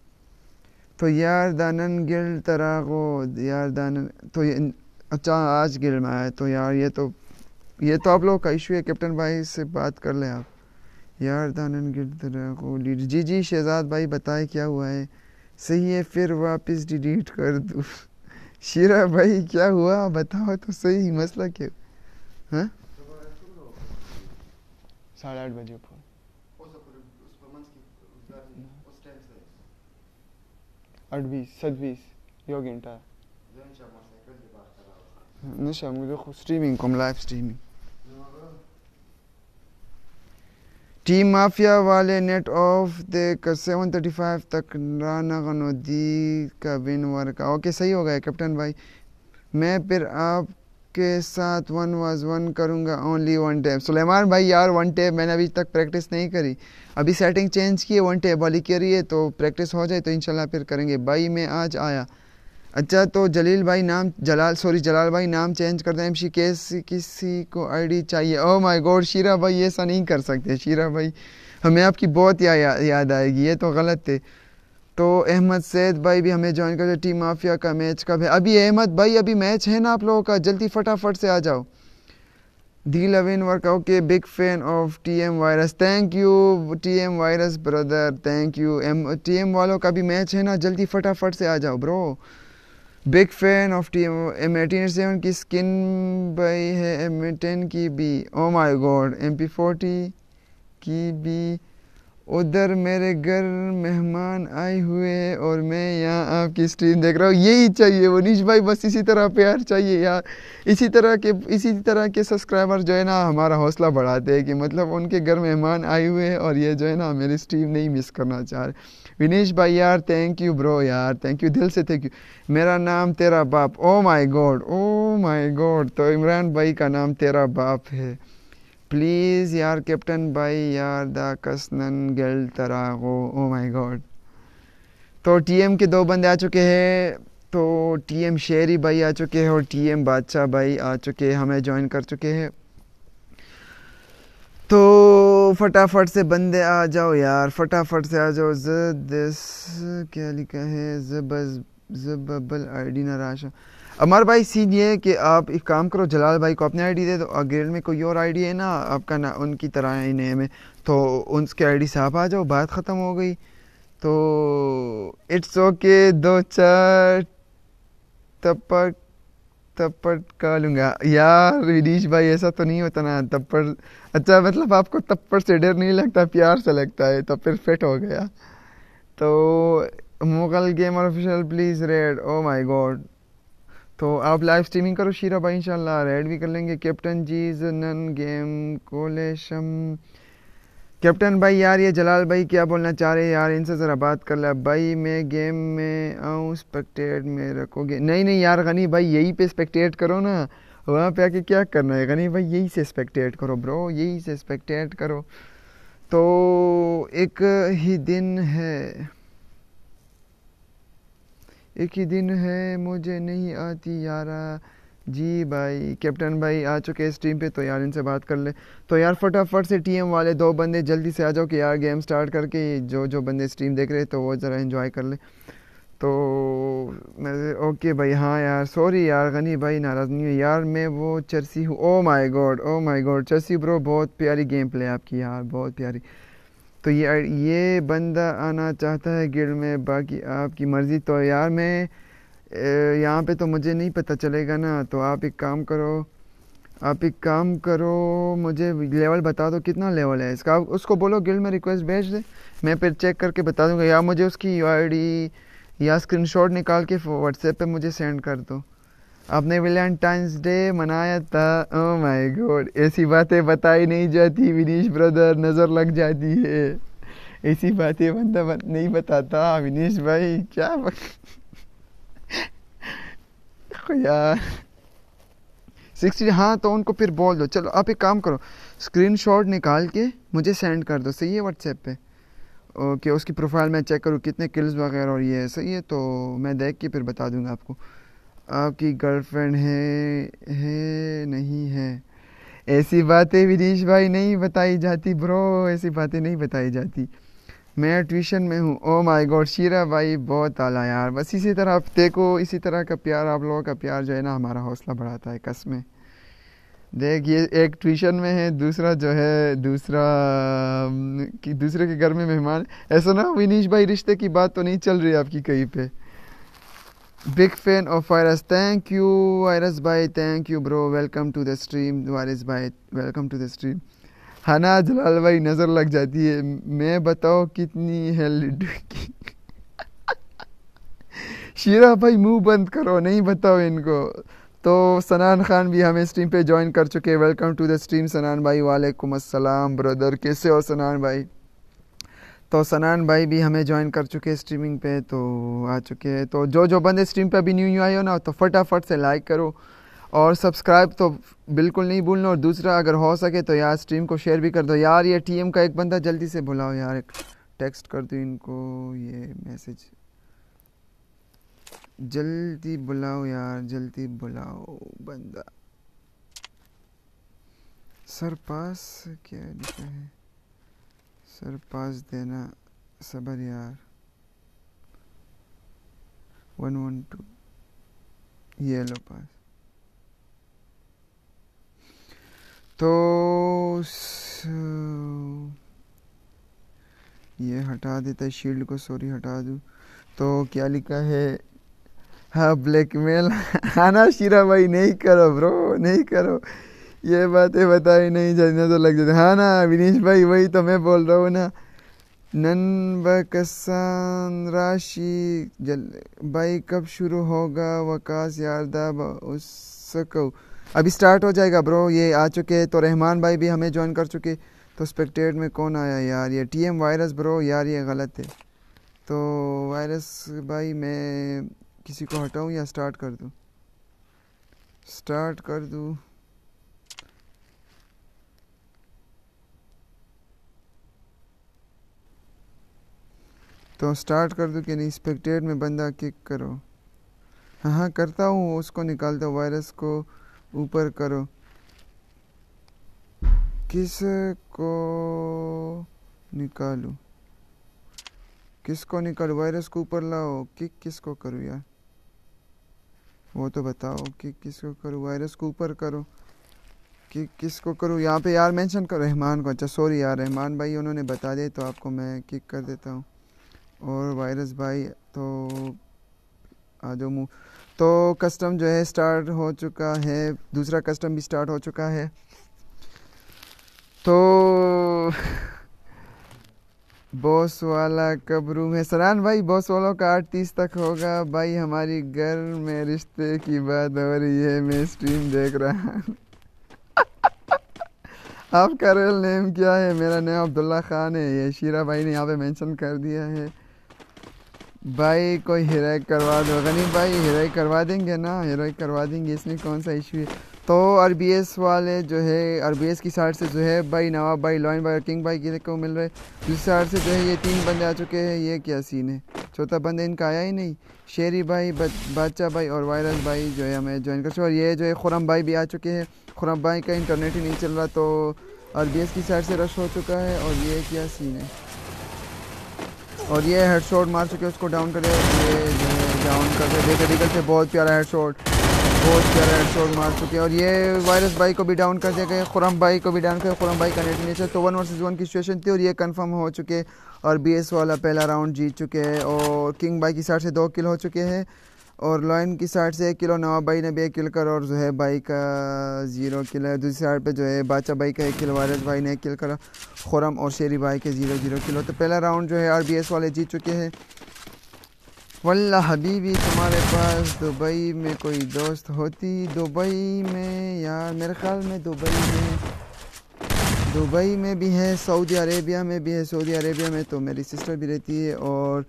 तो यार दानन गिल तरह को यार दानन तो ये अच्छा आज गिल में आया तो यार ये तो ये तो आप लोग का इशू है, कैप्टन भाई से बात कर लें आप। यार दानन गिल लीड जी जी शहजाद भाई बताए क्या हुआ है? सही है फिर वापस डिलीट कर दूँ। शीरा भाई क्या हुआ? बताओ तो सही मसला क्या? हाँ? साढ़े आठ बजे ऊपर आठ बीस सात बीस यो घंटा नशा मुझे स्ट्रीमिंग कम लाइव स्ट्रीमिंग टीम माफिया वाले नेट ऑफ़ देकर सेवन थर्टी फाइव तक राना गनोदी का विन वर्क ओके सही हो गया कैप्टन भाई। मैं फिर आप के साथ वन वाज वन करूँगा ओनली वन टैप सुलेमान भाई, यार वन टैप मैंने अभी तक प्रैक्टिस नहीं करी। अभी सेटिंग चेंज की है वन टैप वाली करी है तो प्रैक्टिस हो जाए तो इंशाल्लाह फिर करेंगे। भाई, मैं आज आया। अच्छा तो जलील भाई नाम जलाल सॉरी जलाल भाई नाम चेंज कर दें एम कैसी किसी को आईडी चाहिए। ओ माय गॉड शीरा भाई ऐसा नहीं कर सकते। शीरा भाई हमें आपकी बहुत या, या, याद आएगी ये तो गलत है तो अहमद सैद भाई भी हमें ज्वाइन कर टीम माफिया का मैच कब है अभी अहमद भाई अभी मैच है ना आप लोगों का? जल्दी फटाफट से आ जाओ। दी लविन work okay big fan of T M virus thank you T M virus brother thank you M T M वालों का भी मैच है ना? जल्दी फटाफट से आ जाओ bro big fan of T M eighteen seven की स्किन भाई है एम टेन की भी। ओ my god M P forty की भी। उधर मेरे घर मेहमान आए हुए हैं और मैं यहाँ आपकी स्ट्रीम देख रहा हूँ। यही चाहिए वनीश भाई, बस इसी तरह प्यार चाहिए यार। इसी तरह के, इसी तरह के सब्सक्राइबर जो है ना, हमारा हौसला बढ़ाते हैं कि मतलब उनके घर मेहमान आए हुए हैं और ये जो है ना, मेरी स्ट्रीम नहीं मिस करना चाह रहे। विनीश भाई यार थैंक यू ब्रो यार थैंक यू दिल से थैंक यू मेरा नाम तेरा बाप ओ my god oh my god तो इमरान भाई का नाम तेरा बाप है प्लीज़ यार कैप्टन भाई यार द कसनन गल तरागो ओ माय गॉड तो टीएम के दो बंदे आ चुके हैं तो टीएम शेरी भाई आ चुके हैं और टीएम बादशाह भाई आ चुके हैं हमें ज्वाइन कर चुके हैं तो फटाफट से बंदे आ जाओ यार, फटाफट से आ जाओ। ज दिस, क्या लिखा है? जबल आई डी नाराशा अमर भाई, सीन ये है कि आप एक काम करो, जलाल भाई को अपनी आईडी दे दो। गिल्ड में कोई और आईडी है ना, आपका ना, उनकी तरह ही नेम है तो उनके आईडी से आप आ जाओ, बात ख़त्म हो गई। तो इट्स ओके दो चार तपड़ तपड़ का लूँगा। यार विनीश भाई, ऐसा तो नहीं होता ना। तप्पड़ अच्छा मतलब आपको तप्पड़ से डर नहीं लगता, प्यार से लगता है तो फिर फिट हो गया। तो Mughal gamer official please red oh my god तो आप लाइव स्ट्रीमिंग करो, शीरा भाई, इंशाल्लाह। रेड भी कर लेंगे। कैप्टन जीज नन गेम कोलेशम कैप्टन भाई, यार ये जलाल भाई क्या बोलना चाह रहे हैं? यार इनसे ज़रा बात कर ले। भाई मैं गेम में आऊँ स्पेक्टेट में रखोगे? नहीं नहीं यार, गनी भाई यही पे स्पेक्टेट करो ना। वहाँ पे आके क्या करना है? गनी भाई यही से स्पेक्टेट करो ब्रो यही से स्पेक्टेट करो। तो एक ही दिन है। एक ही दिन है, मुझे नहीं आती यारा। जी भाई, कैप्टन भाई आ चुके हैं स्ट्रीम पे तो यार इनसे बात कर ले। तो यार फटाफट से टीएम वाले दो बंदे जल्दी से आ जाओ कि यार गेम स्टार्ट करके जो जो बंदे स्ट्रीम देख रहे हैं तो वो ज़रा इन्जॉय कर ले। तो मैं ओके भाई हाँ यार सॉरी यार, गनी भाई, नाराज़ नहीं हुई। यार मैं वो चर्सी हूँ। Oh my god oh my god चर्सी bro बहुत प्यारी गेम प्ले आपकी यार, बहुत प्यारी। तो ये ये बंदा आना चाहता है गिल्ड में, बाकी आपकी मर्ज़ी। तो यार मैं यहाँ पे तो मुझे नहीं पता चलेगा ना तो आप एक काम करो, आप एक काम करो, मुझे लेवल बता दो कितना लेवल है इसका। उसको बोलो गिल्ड में रिक्वेस्ट भेज दे, मैं फिर चेक करके बता दूँगा, या मुझे उसकी यूआईडी या स्क्रीनशॉट निकाल के व्हाट्सएप पे मुझे सेंड कर दो। आपने वैलेंटाइंस डे मनाया था ओ माय गॉड ऐसी बातें बताई नहीं जाती, विनीश ब्रदर नज़र लग जाती है। ऐसी बातें बंदा नहीं बताता, विनीश भाई, क्या यार। सिक्सटी हाँ तो उनको फिर बोल दो। चलो, आप एक काम करो। स्क्रीनशॉट निकाल के मुझे सेंड कर दो। सही है व्हाट्सएप पे? ओके उसकी प्रोफ़ाइल मैं चेक करूँ, कितने किल्स वगैरह और ये सही है तो मैं देख के फिर बता दूँगा आपको। आपकी गर्लफ्रेंड है है, नहीं है? ऐसी बातें विनीश भाई नहीं बताई जाती ब्रो ऐसी बातें नहीं बताई जाती। मैं ट्यूशन में हूँ। ओ माय गॉड शीरा भाई बहुत आला यार। बस इसी तरह आप देखो, इसी तरह का प्यार, आप लोगों का प्यार जो है ना, हमारा हौसला बढ़ाता है कस में। देख, ये एक ट्यूशन में है, दूसरा जो है, दूसरा कि दूसरे के घर में मेहमान। ऐसा ना विनीश भाई, रिश्ते की बात तो नहीं चल रही आपकी कहीं पे। Big fan of virus thank you virus भाई thank you bro welcome to the stream virus भाई। Welcome to the stream. हना जलाल भाई, नज़र लग जाती है। मैं बताओ कितनी है लिड्डू की? शीरा भाई, मुँह बंद करो, नहीं बताओ इनको। तो सनान खान भी हमें स्ट्रीम पे ज्वाइन कर चुके हैं। वेलकम टू द स्ट्रीम सनान भाई। वालेकुम अस्सलाम ब्रदर कैसे हो सनान भाई? तो सनान भाई भी हमें ज्वाइन कर चुके हैं स्ट्रीमिंग पे तो आ चुके हैं। तो जो जो बंदे स्ट्रीम पे अभी न्यू न्यू आए हो ना तो फटाफट से लाइक करो। और सब्सक्राइब तो बिल्कुल नहीं भूलना और दूसरा अगर हो सके तो यार स्ट्रीम को शेयर भी कर दो। यार ये टीएम का एक बंदा जल्दी से बुलाओ यार, एक टेक्स्ट कर दो इनको, ये मैसेज जल्दी बुलाओ यार, जल्दी बुलाओ बंदा। सर पास क्या लिखा है? सर पास देना सबर यार। One one two. ये लो पास। तो ये हटा देता है शील्ड को सॉरी हटा दूँ। तो क्या लिखा है? हाँ ब्लैकमेल आना शीरा भाई, नहीं करो ब्रो नहीं करो। ये बातें बताई नहीं, जाने तो लग जाते। हाँ ना, विनीश भाई, वही तो मैं बोल रहा हूँ ना। नन राशि, जल भाई कब शुरू होगा? वकास यारदा उसको अभी स्टार्ट हो जाएगा ब्रो ये आ चुके तो रहमान भाई भी हमें ज्वाइन कर चुके तो स्पेक्टेट में कौन आया यार? ये टीएम वायरस ब्रो यार, ये गलत है। तो वायरस भाई, मैं किसी को हटाऊं या स्टार्ट कर दूँ? स्टार्ट कर दूँ। तो स्टार्ट कर दूँ कि नहीं? स्पेक्टेट में बंदा किक करो। हाँ हाँ करता हूँ, उसको निकालता हूँ वायरस को। ऊपर करो। किस को निकालूँ? किसको निकालू? वायरस को ऊपर लाओ। किक किसको करूँ यार? वो तो बताओ कि किसको करूँ? वायरस को ऊपर करो। कि किसको करूँ? यहाँ पे यार मेंशन करो। रहमान को। अच्छा सॉरी यार, रहमान भाई उन्होंने बता दिया तो आपको मैं किक कर देता हूँ। और वायरस भाई तो आ जाओ मुँह। तो कस्टम जो है स्टार्ट हो चुका है, दूसरा कस्टम भी स्टार्ट हो चुका है। तो बॉस वाला कब रूम है? सरान भाई बॉस वालों का आठ तीस तक होगा। भाई, हमारी घर में रिश्ते की बात हो रही है, मैं स्ट्रीम देख रहा हूँ। आपका रियल नेम क्या है? मेरा नेम अब्दुल्ला ख़ान है। ये शीरा भाई ने यहाँ पे मेंशन कर दिया है। भाई, कोई हिराई करवा दो। गनी भाई हिराई करवा देंगे ना। हिराई करवा देंगे, इसमें कौन सा इशू है? तो आर वाले जो है आरबीएस की साइड से जो है, भाई, नवाब भाई लॉइन भाई किंग भाई किसी को मिल रहे दूसरी साइड से जो है, ये तीन बंदे आ चुके हैं। ये क्या सीन है? चौथा बंदा इनका आया ही नहीं। शेरी भाई बादशाह भाई और वायरस भाई जो है हमें ज्वाइन कर चुके और ये जो है खुरम भाई भी आ चुके हैं। खुरम भाई का इंटरनेट ही नहीं चल रहा तो आर की साइड से रश हो चुका है। और ये क्या सीन है? और ये हेड शॉट मार चुके उसको डाउन कर। डाउन कर देखे डिगल से बहुत प्यारा हेड शॉट बहुत प्यारा हेड शॉट मार चुके और ये वायरस भाई को भी डाउन कर दिया गया खुरम भाई को भी डाउन कर खुरम भाई का नेट तो वन वर्सेज वन की सिचुएशन थी और ये कन्फर्म हो चुके और बीएस वाला पहला राउंड जीत चुके हैं और किंग भाई की साइड से दो किल हो चुके हैं। और लॉयन की साइड से एक किलो, नवाब भाई ने भी एक किल कर और जो है भाई का ज़ीरो किल है। दूसरी साइड पे जो है बादशाह भाई का एक किल, वारिस भाई ने एक किल करा, खुरम और शेरी भाई के ज़ीरो ज़ीरो किलो। तो पहला राउंड जो है आरबीएस वाले जीत चुके हैं। वल्ला हबीबी, तुम्हारे पास दुबई में कोई दोस्त होती? दुबई में यार मेरे ख्याल में दुबई में। दुबई में भी है, सऊदी अरेबिया में भी है। सऊदी अरेबिया में तो मेरी सिस्टर भी रहती है और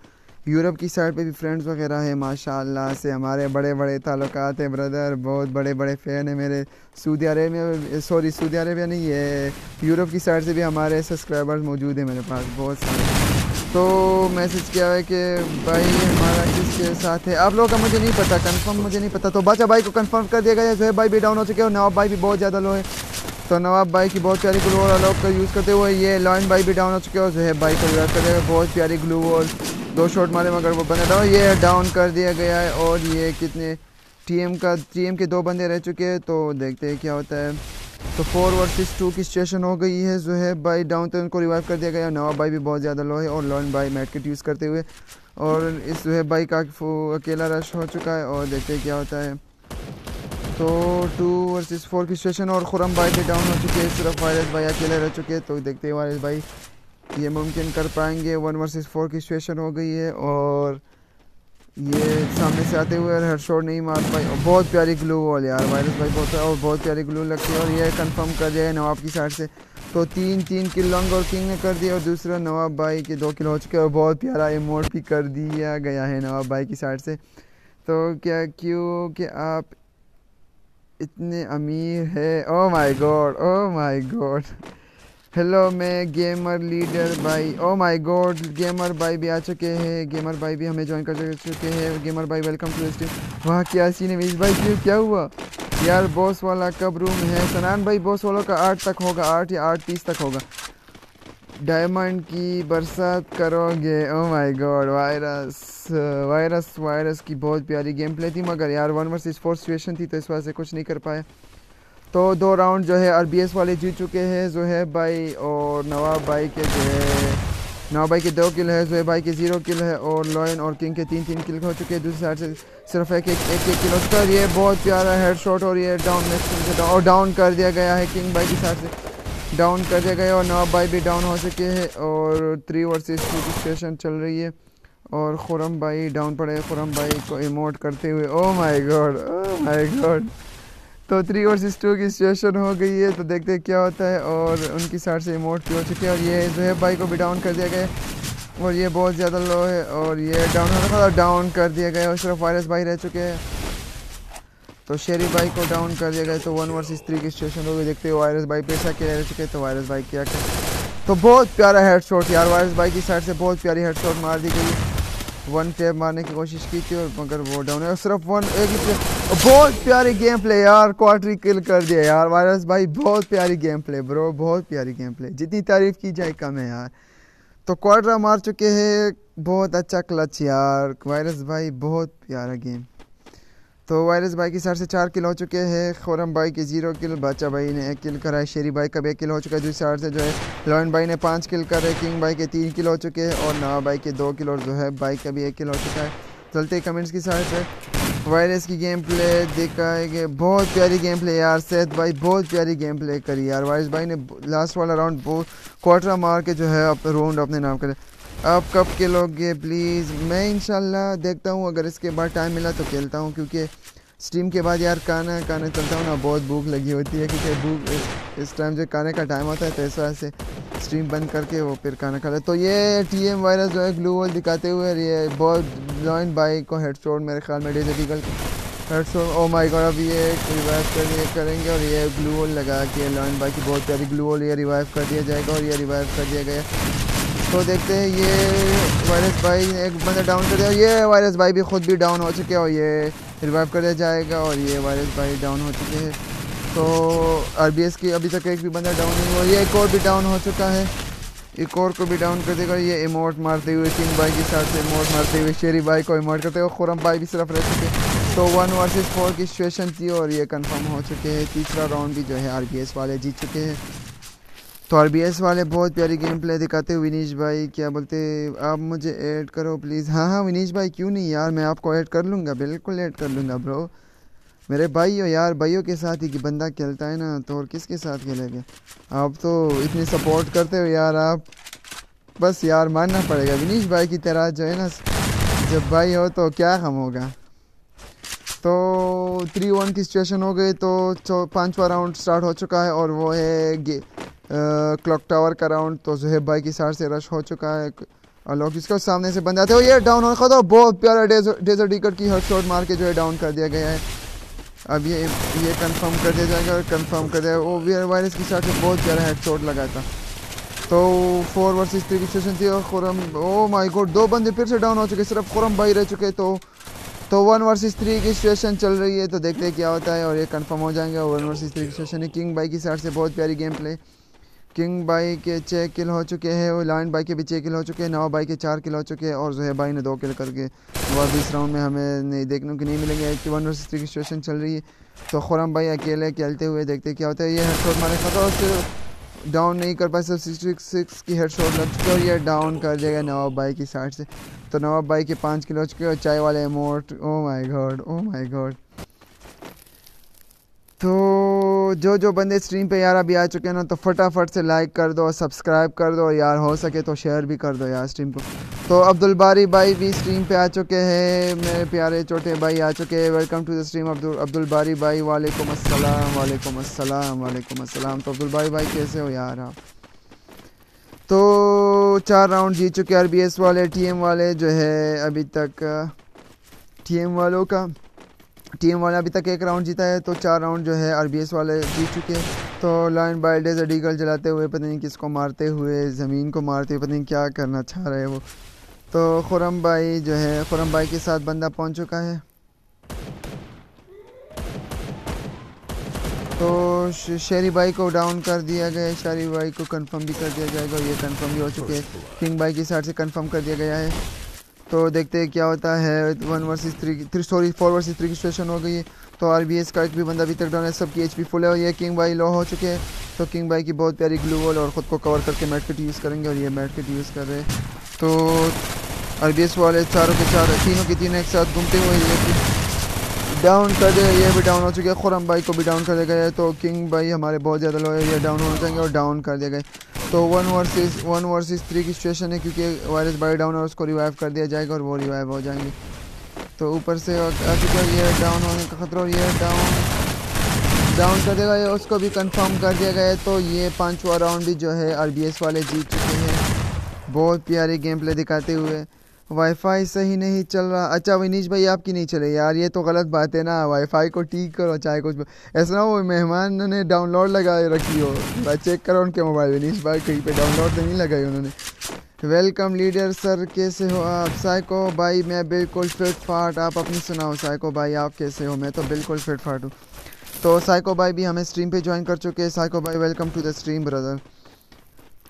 यूरोप की साइड पे भी फ्रेंड्स वगैरह हैं, माशाल्लाह से हमारे बड़े बड़े ताल्लुकात हैं ब्रदर बहुत बड़े बड़े फ़ैन हैं मेरे। Saudi Arabia sorry Saudi Arabia नहीं है यूरोप की साइड से भी हमारे सब्सक्राइबर्स मौजूद हैं मेरे पास, बहुत सारे। तो मैसेज किया है कि भाई हमारा किसके साथ है? आप लोगों का मुझे नहीं पता कंफर्म मुझे नहीं पता तो बाचा भाई को कंफर्म कर दिया गया है भाई भी डाउन हो चुके और नवाब भाई भी बहुत ज़्यादा लो है। तो नवाब भाई की बहुत प्यारी ग्लू वॉल का यूज़ करते हुए ये लॉइन भाई भी डाउन हो चुके हैं और जो भाई को यूज़ करते बहुत प्यारी ग्लू वॉल दो शॉट मारे मगर वो बंदा डाउन ये डाउन कर दिया गया है और ये कितने टीएम का टीएम के दो बंदे रह चुके हैं तो देखते हैं क्या होता है। तो फोर वर्सेस टू की सिचुएशन हो गई है, जो है भाई डाउन तो उनको रिवाइव कर दिया गया नवाब भाई भी बहुत ज़्यादा लो है और लॉन भाई मैट किट यूज़ करते हुए और इस जो है भाई का अकेला रश हो चुका है और देखते हैं क्या होता है। तो टू वर्सेस फोर की सिचुएशन और खुरम भाई के डाउन हो चुके हैं, सिर्फ़ वायरस भाई अकेले रह चुके हैं तो देखते हैं वायरस भाई ये मुमकिन कर पाएँगे। वन वर्सेस फोर की सिचुएशन हो गई है और ये सामने से आते हुए हर शॉट नहीं मार पाई। और बहुत प्यारी ग्लू वॉल यार वायरस भाई बहुत और बहुत प्यारी ग्लू लगती है और ये कंफर्म कर दिया है नवाब की साइड से। तो तीन तीन किल लॉन्ग और किंग ने कर दिया और दूसरा नवाब भाई के दो किल हो चुके और बहुत प्यारा इमोट भी कर दिया गया है नवाब भाई की साइड से। तो क्या क्यों कि आप इतने अमीर है। ओ my god oh my god hello मैं गेमर लीडर भाई। ओ माय गॉड गेमर भाई भी आ चुके हैं। गेमर भाई भी हमें ज्वाइन कर चुके हैं। गेमर भाई वेलकम टू स्ट्रीम वाह, क्या सीन है भाई क्यों क्या हुआ? यार बॉस वाला कब रूम है? सनान भाई बॉस वालों का आठ तक होगा। आठ या आठ तीस तक होगा। डायमंड की बरसात करोगे? ओ my god virus virus virus की बहुत प्यारी गेम प्ले थी मगर यार वन वर्सेस फोर सिचुएशन थी तो इस वजह से कुछ नहीं कर पाया तो दो राउंड जो है आरबीएस वाले जीत चुके हैं जोहेब भाई और नवाब भाई के जो है नवाब भाई के दो किल है जोहेब भाई के ज़ीरो किल है और लॉयन और किंग के तीन तीन किल हो चुके हैं दूसरी साइड से सिर्फ़ एक एक एक, एक किल उसका ये बहुत प्यारा हेड शॉट और ये डाउन और डाउन कर दिया गया है किंग भाई की साइड से। डाउन कर दिया गया और नवाब भाई भी डाउन हो चुके हैं और थ्री वर्सेस टू की सिचुएशन चल रही है और खुरम भाई डाउन पड़े खुरम भाई को इमोट करते हुए oh my God oh my god तो थ्री वर्सेस टू की सिचुएशन हो गई है तो देखते क्या होता है और उनकी साइड से इमोट भी हो चुके हैं और ये जहेब भाई को भी डाउन कर दिया गया और ये बहुत ज़्यादा लो है और ये डाउन हो रखा था डाउन कर दिया गया और सिर्फ़ वायरस भाई रह चुके हैं। तो शेरी भाई को डाउन कर दिया गया। तो वन वर्सेस थ्री की सिचुएशन हो गई। देखते हैं वायरस भाई पैसा क्या रह चुके तो वायरस भाई क्या कर? तो बहुत प्यारा हेड शॉट यार। वायरस भाई की साइड से बहुत प्यारी हेड शॉट मार दी गई। वन टैप मारने की कोशिश की थी और मगर वो डाउन है। सिर्फ़ वन एक ही बहुत प्यारी गेम प्ले यार। क्वार्टरी किल कर दिया यार। वायरस भाई, बहुत प्यारी गेम प्ले ब्रो बहुत प्यारी गेम प्ले जितनी तारीफ़ की जाए कम है यार। तो क्वाड्रा मार चुके हैं। बहुत अच्छा क्लच यार। वायरस भाई, बहुत प्यारा गेम तो वायरस भाई की साइड से चार किल हो चुके हैं, खुरम भाई के ज़ीरो किल, बाचा भाई ने एक किल करा है, शेरी भाई का भी एक किल हो चुका है दूसरी साइड से जो है, लॉयन भाई ने पाँच किल करे, किंग भाई के तीन किल हो चुके हैं और नवा भाई के दो किल और जो है, भाई का भी एक किल हो चुका है। चलते कमेंट्स की साइड से वायरस की गेम प्ले देखा है कि बहुत प्यारी गेम प्ले यार, सेहत भाई, बहुत प्यारी गेम प्ले करी यार। वायरस भाई ने लास्ट वाला राउंड क्वार्टर मार के जो है राउंड अपने नाम करे आप कब खेलोगे प्लीज़ मैं इंशाल्लाह देखता हूँ, अगर इसके बाद टाइम मिला तो खेलता हूँ, क्योंकि स्ट्रीम के बाद यार खाना खाना चलता हूँ ना, बहुत भूख लगी होती है, क्योंकि भूख इस टाइम जो खाने का टाइम होता है तो इस वजह से स्ट्रीम बंद करके वो फिर खाना खा तो ये टी एम वायरस जो है ग्लू वॉल दिखाते हुए ये बहुत जॉइन बाई को हेड शोट मेरे ख्याल में digital head shot oh my god अब ये रिवाइव कर ये करेंगे, और ये ग्लू वॉल लगा के लॉइन बाई की बहुत प्यारी ग्लू वॉल ये रिवाइव कर दिया जाएगा, और ये रिवाइव कर दिया गया। तो देखते हैं, ये वायरस भाई एक बंदा डाउन कर दिया, ये वायरस भाई भी खुद भी डाउन हो चुके और ये रिवाइव कर दिया जाएगा और ये वायरस भाई डाउन हो चुके हैं। तो आरबीएस की अभी तक एक भी बंदा डाउन नहीं हुआ, ये एक और भी डाउन हो चुका है। एक और को भी डाउन कर देगा, ये इमोट मारते हुए किंग भाई के साथ से इमोट मारते हुए शेरी भाई को इमोट करते हुए खुरम भाई भी सिर्फ़ रह चुके तो वन वर्सेस फोर की सिचुएशन थी और ये कंफर्म हो चुके हैं, तीसरा राउंड भी जो है आरबीएस वाले जीत चुके हैं। तो आरबीएस वाले बहुत प्यारी गेम प्ले दिखाते हैं विनीश भाई, क्या बोलते आप मुझे ऐड करो प्लीज़ हाँ हाँ विनीश भाई, क्यों नहीं यार? मैं आपको ऐड कर लूँगा, बिल्कुल ऐड कर लूँगा ब्रो मेरे भाई हो यार, भाइयों के साथ ही कि बंदा खेलता है ना तो और किसके साथ खेलेंगे? आप तो इतनी सपोर्ट करते हो यार आप। बस यार, मानना पड़ेगा। विनीश भाई की तरह जो है ना, जब भाई हो तो क्या हम होगा? तो थ्री वन की सिचुएशन हो गई तो पाँचवा राउंड स्टार्ट हो चुका है और वो है क्लॉक टावर का राउंड तो जहेब भाई की सार से रश हो चुका है। और लोग इसको सामने से बन जाते हो ये डाउन हो तो बहुत प्यारा डेजर्ट टिकट की हर शॉट मार के जो है डाउन कर दिया गया है। अब ये ये कंफर्म कर दिया जाएगा कंफर्म कर दिया। वो वी वायरस की साइड से बहुत प्यारा हेड शॉट लगा था। तो फोर वर्सेस थ्री की सिचुएशन थी और खुरम ओ माय गॉड दो बंदे फिर से डाउन हो चुके, सिर्फ़ खुरम भाई रह चुके तो तो वन वर्सेस थ्री की सिचुएशन चल रही है तो देखते हैं क्या होता है और ये कंफर्म हो जाएँगे। वन वर्सेस थ्री की सिचुएशन है। किंग बाई की साइड से बहुत प्यारी गेम प्ले किंग बाई के छः किल हो चुके हैं, और लाइन बाई के भी छः किल हो चुके हैं नवा बाई के चार किल हो चुके हैं, और जहे बाई ने दो किल करके। वो अब इस राउंड में हमें नहीं देखने को नहीं मिलेंगे कि वन वर्सेस थ्री की सिचुएशन चल रही है। तो खुरम भाई अकेले खेलते हुए देखते क्या होता है। ये हेड शॉट मारे खतरा डाउन नहीं कर पाए सब सिक्सटी सिक्स की हेड शॉट लग चुके और ये डाउन कर देगा नवाब भाई की साइड से। तो नवाब भाई के पाँच किलो हो चुके और चाय वाले मोट ओ my god oh my god तो जो जो बंदे स्ट्रीम पे यार अभी आ चुके हैं ना तो फटाफट से लाइक कर दो सब्सक्राइब कर दो और यार हो सके तो शेयर भी कर दो यार स्ट्रीम को। तो अब्दुल बारी भाई भी स्ट्रीम पे आ चुके हैं, मेरे प्यारे छोटे भाई आ चुके हैं। Welcome to the stream Abdul Abdul Bari भाई, वालेकुम अस्सलाम वालेकुम अस्सलाम वालेकुम अस्सलाम। तो अब्दुल बारी भाई कैसे हो यार आप? तो चार राउंड जीत चुके आर वाले टी वाले जो है अभी तक टी वालों का। टीम वाले अभी तक एक राउंड जीता है तो चार राउंड जो है आरबीएस वाले जीत चुके हैं। तो लाइन बाइल्डेज अडीगल जलाते हुए पता नहीं किसको मारते हुए ज़मीन को मारते हुए पता नहीं क्या करना चाह रहे हैं वो। तो खुरम भाई जो है खुरम भाई के साथ बंदा पहुँच चुका है। तो शेरी भाई को डाउन कर दिया गया है शेरी भाई को कंफर्म भी कर दिया जाएगा ये कंफर्म भी हो चुके हैं। किंग भाई की साइड से कंफर्म कर दिया गया है। तो देखते हैं क्या होता है। One versus three three story four versus three की सिचुएशन हो गई। है तो आर बी एस का एक भी बंदा अभी तक डाउन है, सबकी एच पी फुल है और ये किंग बाई लो हो चुके हैं। तो किंग बाई की बहुत प्यारी ग्लू वॉल और ख़ुद को कवर करके मैट किट यूज़ करेंगे और ये मैट किट यूज़ कर रहे हैं। तो आर बी एस वाले चारों के चार, तीनों के तीनों एक साथ घूमते हुए डाउन कर दिया ये भी डाउन हो चुके हैं। खुरम भाई को भी डाउन कर दिया गया तो किंग भाई हमारे बहुत ज़्यादा लो है ये डाउन हो जाएँगे और डाउन कर दिया गया तो one versus one versus three की सिचुएशन है क्योंकि वायरस भाई डाउन और उसको रिवाइव कर दिया जाएगा और वो रिवाइव हो जाएँगे। तो ऊपर से ये डाउन होने का खतरा और ये डाउन डाउन कर दिया गया उसको भी कंफर्म कर दिया गया तो ये पाँचवा राउंड भी जो है आरबीएस वाले जीत चुके हैं। बहुत प्यारी गेम प्ले दिखाते हुए। वाईफाई सही नहीं चल रहा। अच्छा विनीश भाई आपकी नहीं चले यार, ये तो गलत बात है ना। वाईफाई को ठीक करो, चाहे कुछ ऐसा ना वो मेहमान ने डाउनलोड लगा रखी हो। चेक करो उनके मोबाइल विनीश भाई कहीं पे डाउनलोड तो नहीं लगाई उन्होंने। वेलकम लीडर सर कैसे हो आप? साइको भाई, मैं बिल्कुल फिट फाट आप अपनी सुनाओ, साइको भाई, आप कैसे हो? मैं तो बिल्कुल फिट फाट हूँ। तो साइको भाई भी हमें स्ट्रीम पे ज्वाइन कर चुके हैं। साइको भाई welcome to the stream brother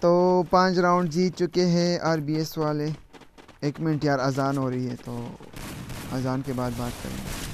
तो पाँच राउंड जीत चुके हैं आरबीएस वाले। एक मिनट यार अजान हो रही है तो अजान के बाद बात करेंगे।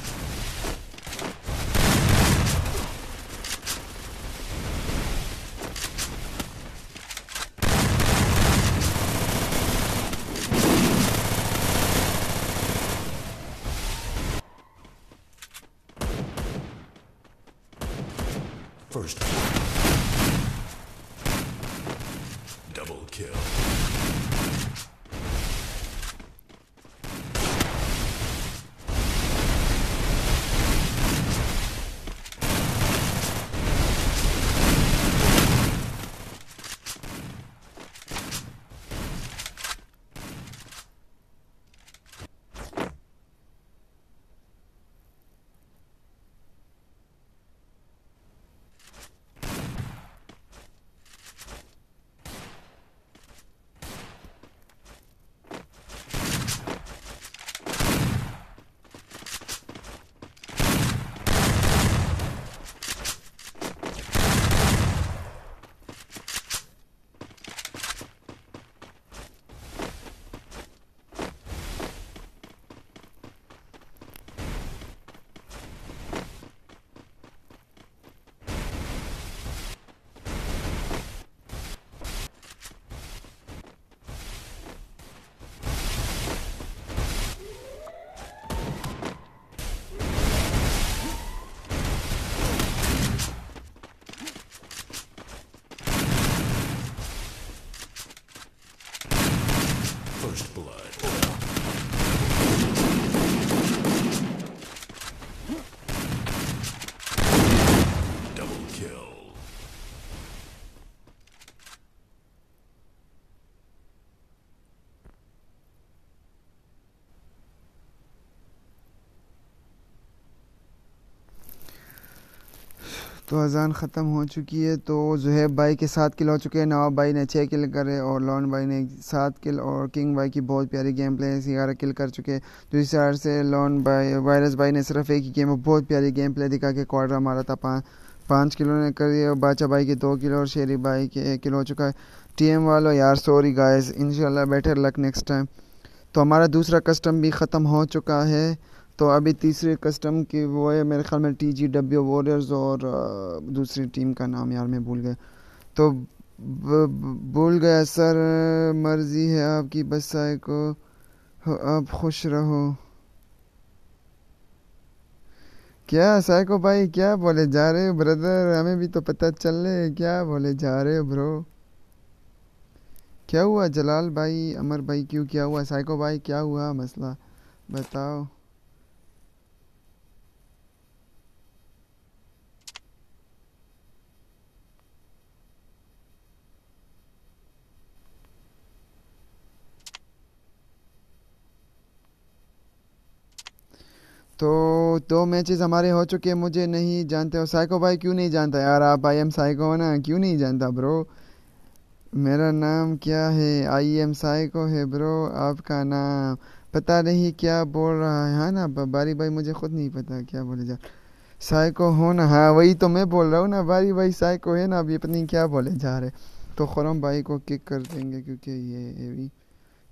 तो अज़ान ख़त्म हो चुकी है तो जहेब भाई के सात किल हो चुके हैं। नवाब भाई ने छः किल करे और लॉन भाई ने सात किल और किंग भाई की बहुत प्यारी गेम प्ले ग्यारह किल कर चुके हैं। दूसरी साइड से लॉन भाई, वायरस भाई ने सिर्फ़ एक ही गेम में बहुत प्यारी गेम प्ले दिखा के क्वार्टर मारा था। पाँच पाँच किलो ने कर दिया बादशाह भाई के दो किलो और शेरी भाई के एक किलो हो चुका है। टी एम वालों, यार सॉरी गाइस इंशाल्लाह बेटर लक नेक्स्ट टाइम तो हमारा दूसरा कस्टम भी ख़त्म हो चुका है। तो अभी तीसरे कस्टम के वो है, मेरे ख्याल में टी जी डब्ल्यू वॉरियर्स और दूसरी टीम का नाम यार मैं भूल गया। तो भूल गया सर, मर्ज़ी है आपकी, बस को आप खुश रहो। क्या साइको भाई, क्या बोले जा रहे हो ब्रदर हमें भी तो पता चल रहे क्या बोले जा रहे हो ब्रो क्या हुआ जलाल भाई, अमर भाई, क्यों क्या हुआ? साइको भाई, क्या हुआ मसला? बताओ। तो दो मैचेस हमारे हो चुके हैं मुझे नहीं जानते। हो साइको भाई क्यों नहीं जानता? यार आप आई एम साइको हो ना क्यों नहीं जानता ब्रो मेरा नाम क्या है? आई एम साइको है ब्रो आपका नाम। पता नहीं क्या बोल रहा है हाँ ना बारी भाई मुझे खुद नहीं पता क्या बोले जा। साइको हो ना हाँ वही तो मैं बोल रहा हूँ ना बारी भाई साइको है ना अभी पता नहीं क्या बोले जा रहे तो खुरम भाई को किक कर देंगे क्योंकि ये, भी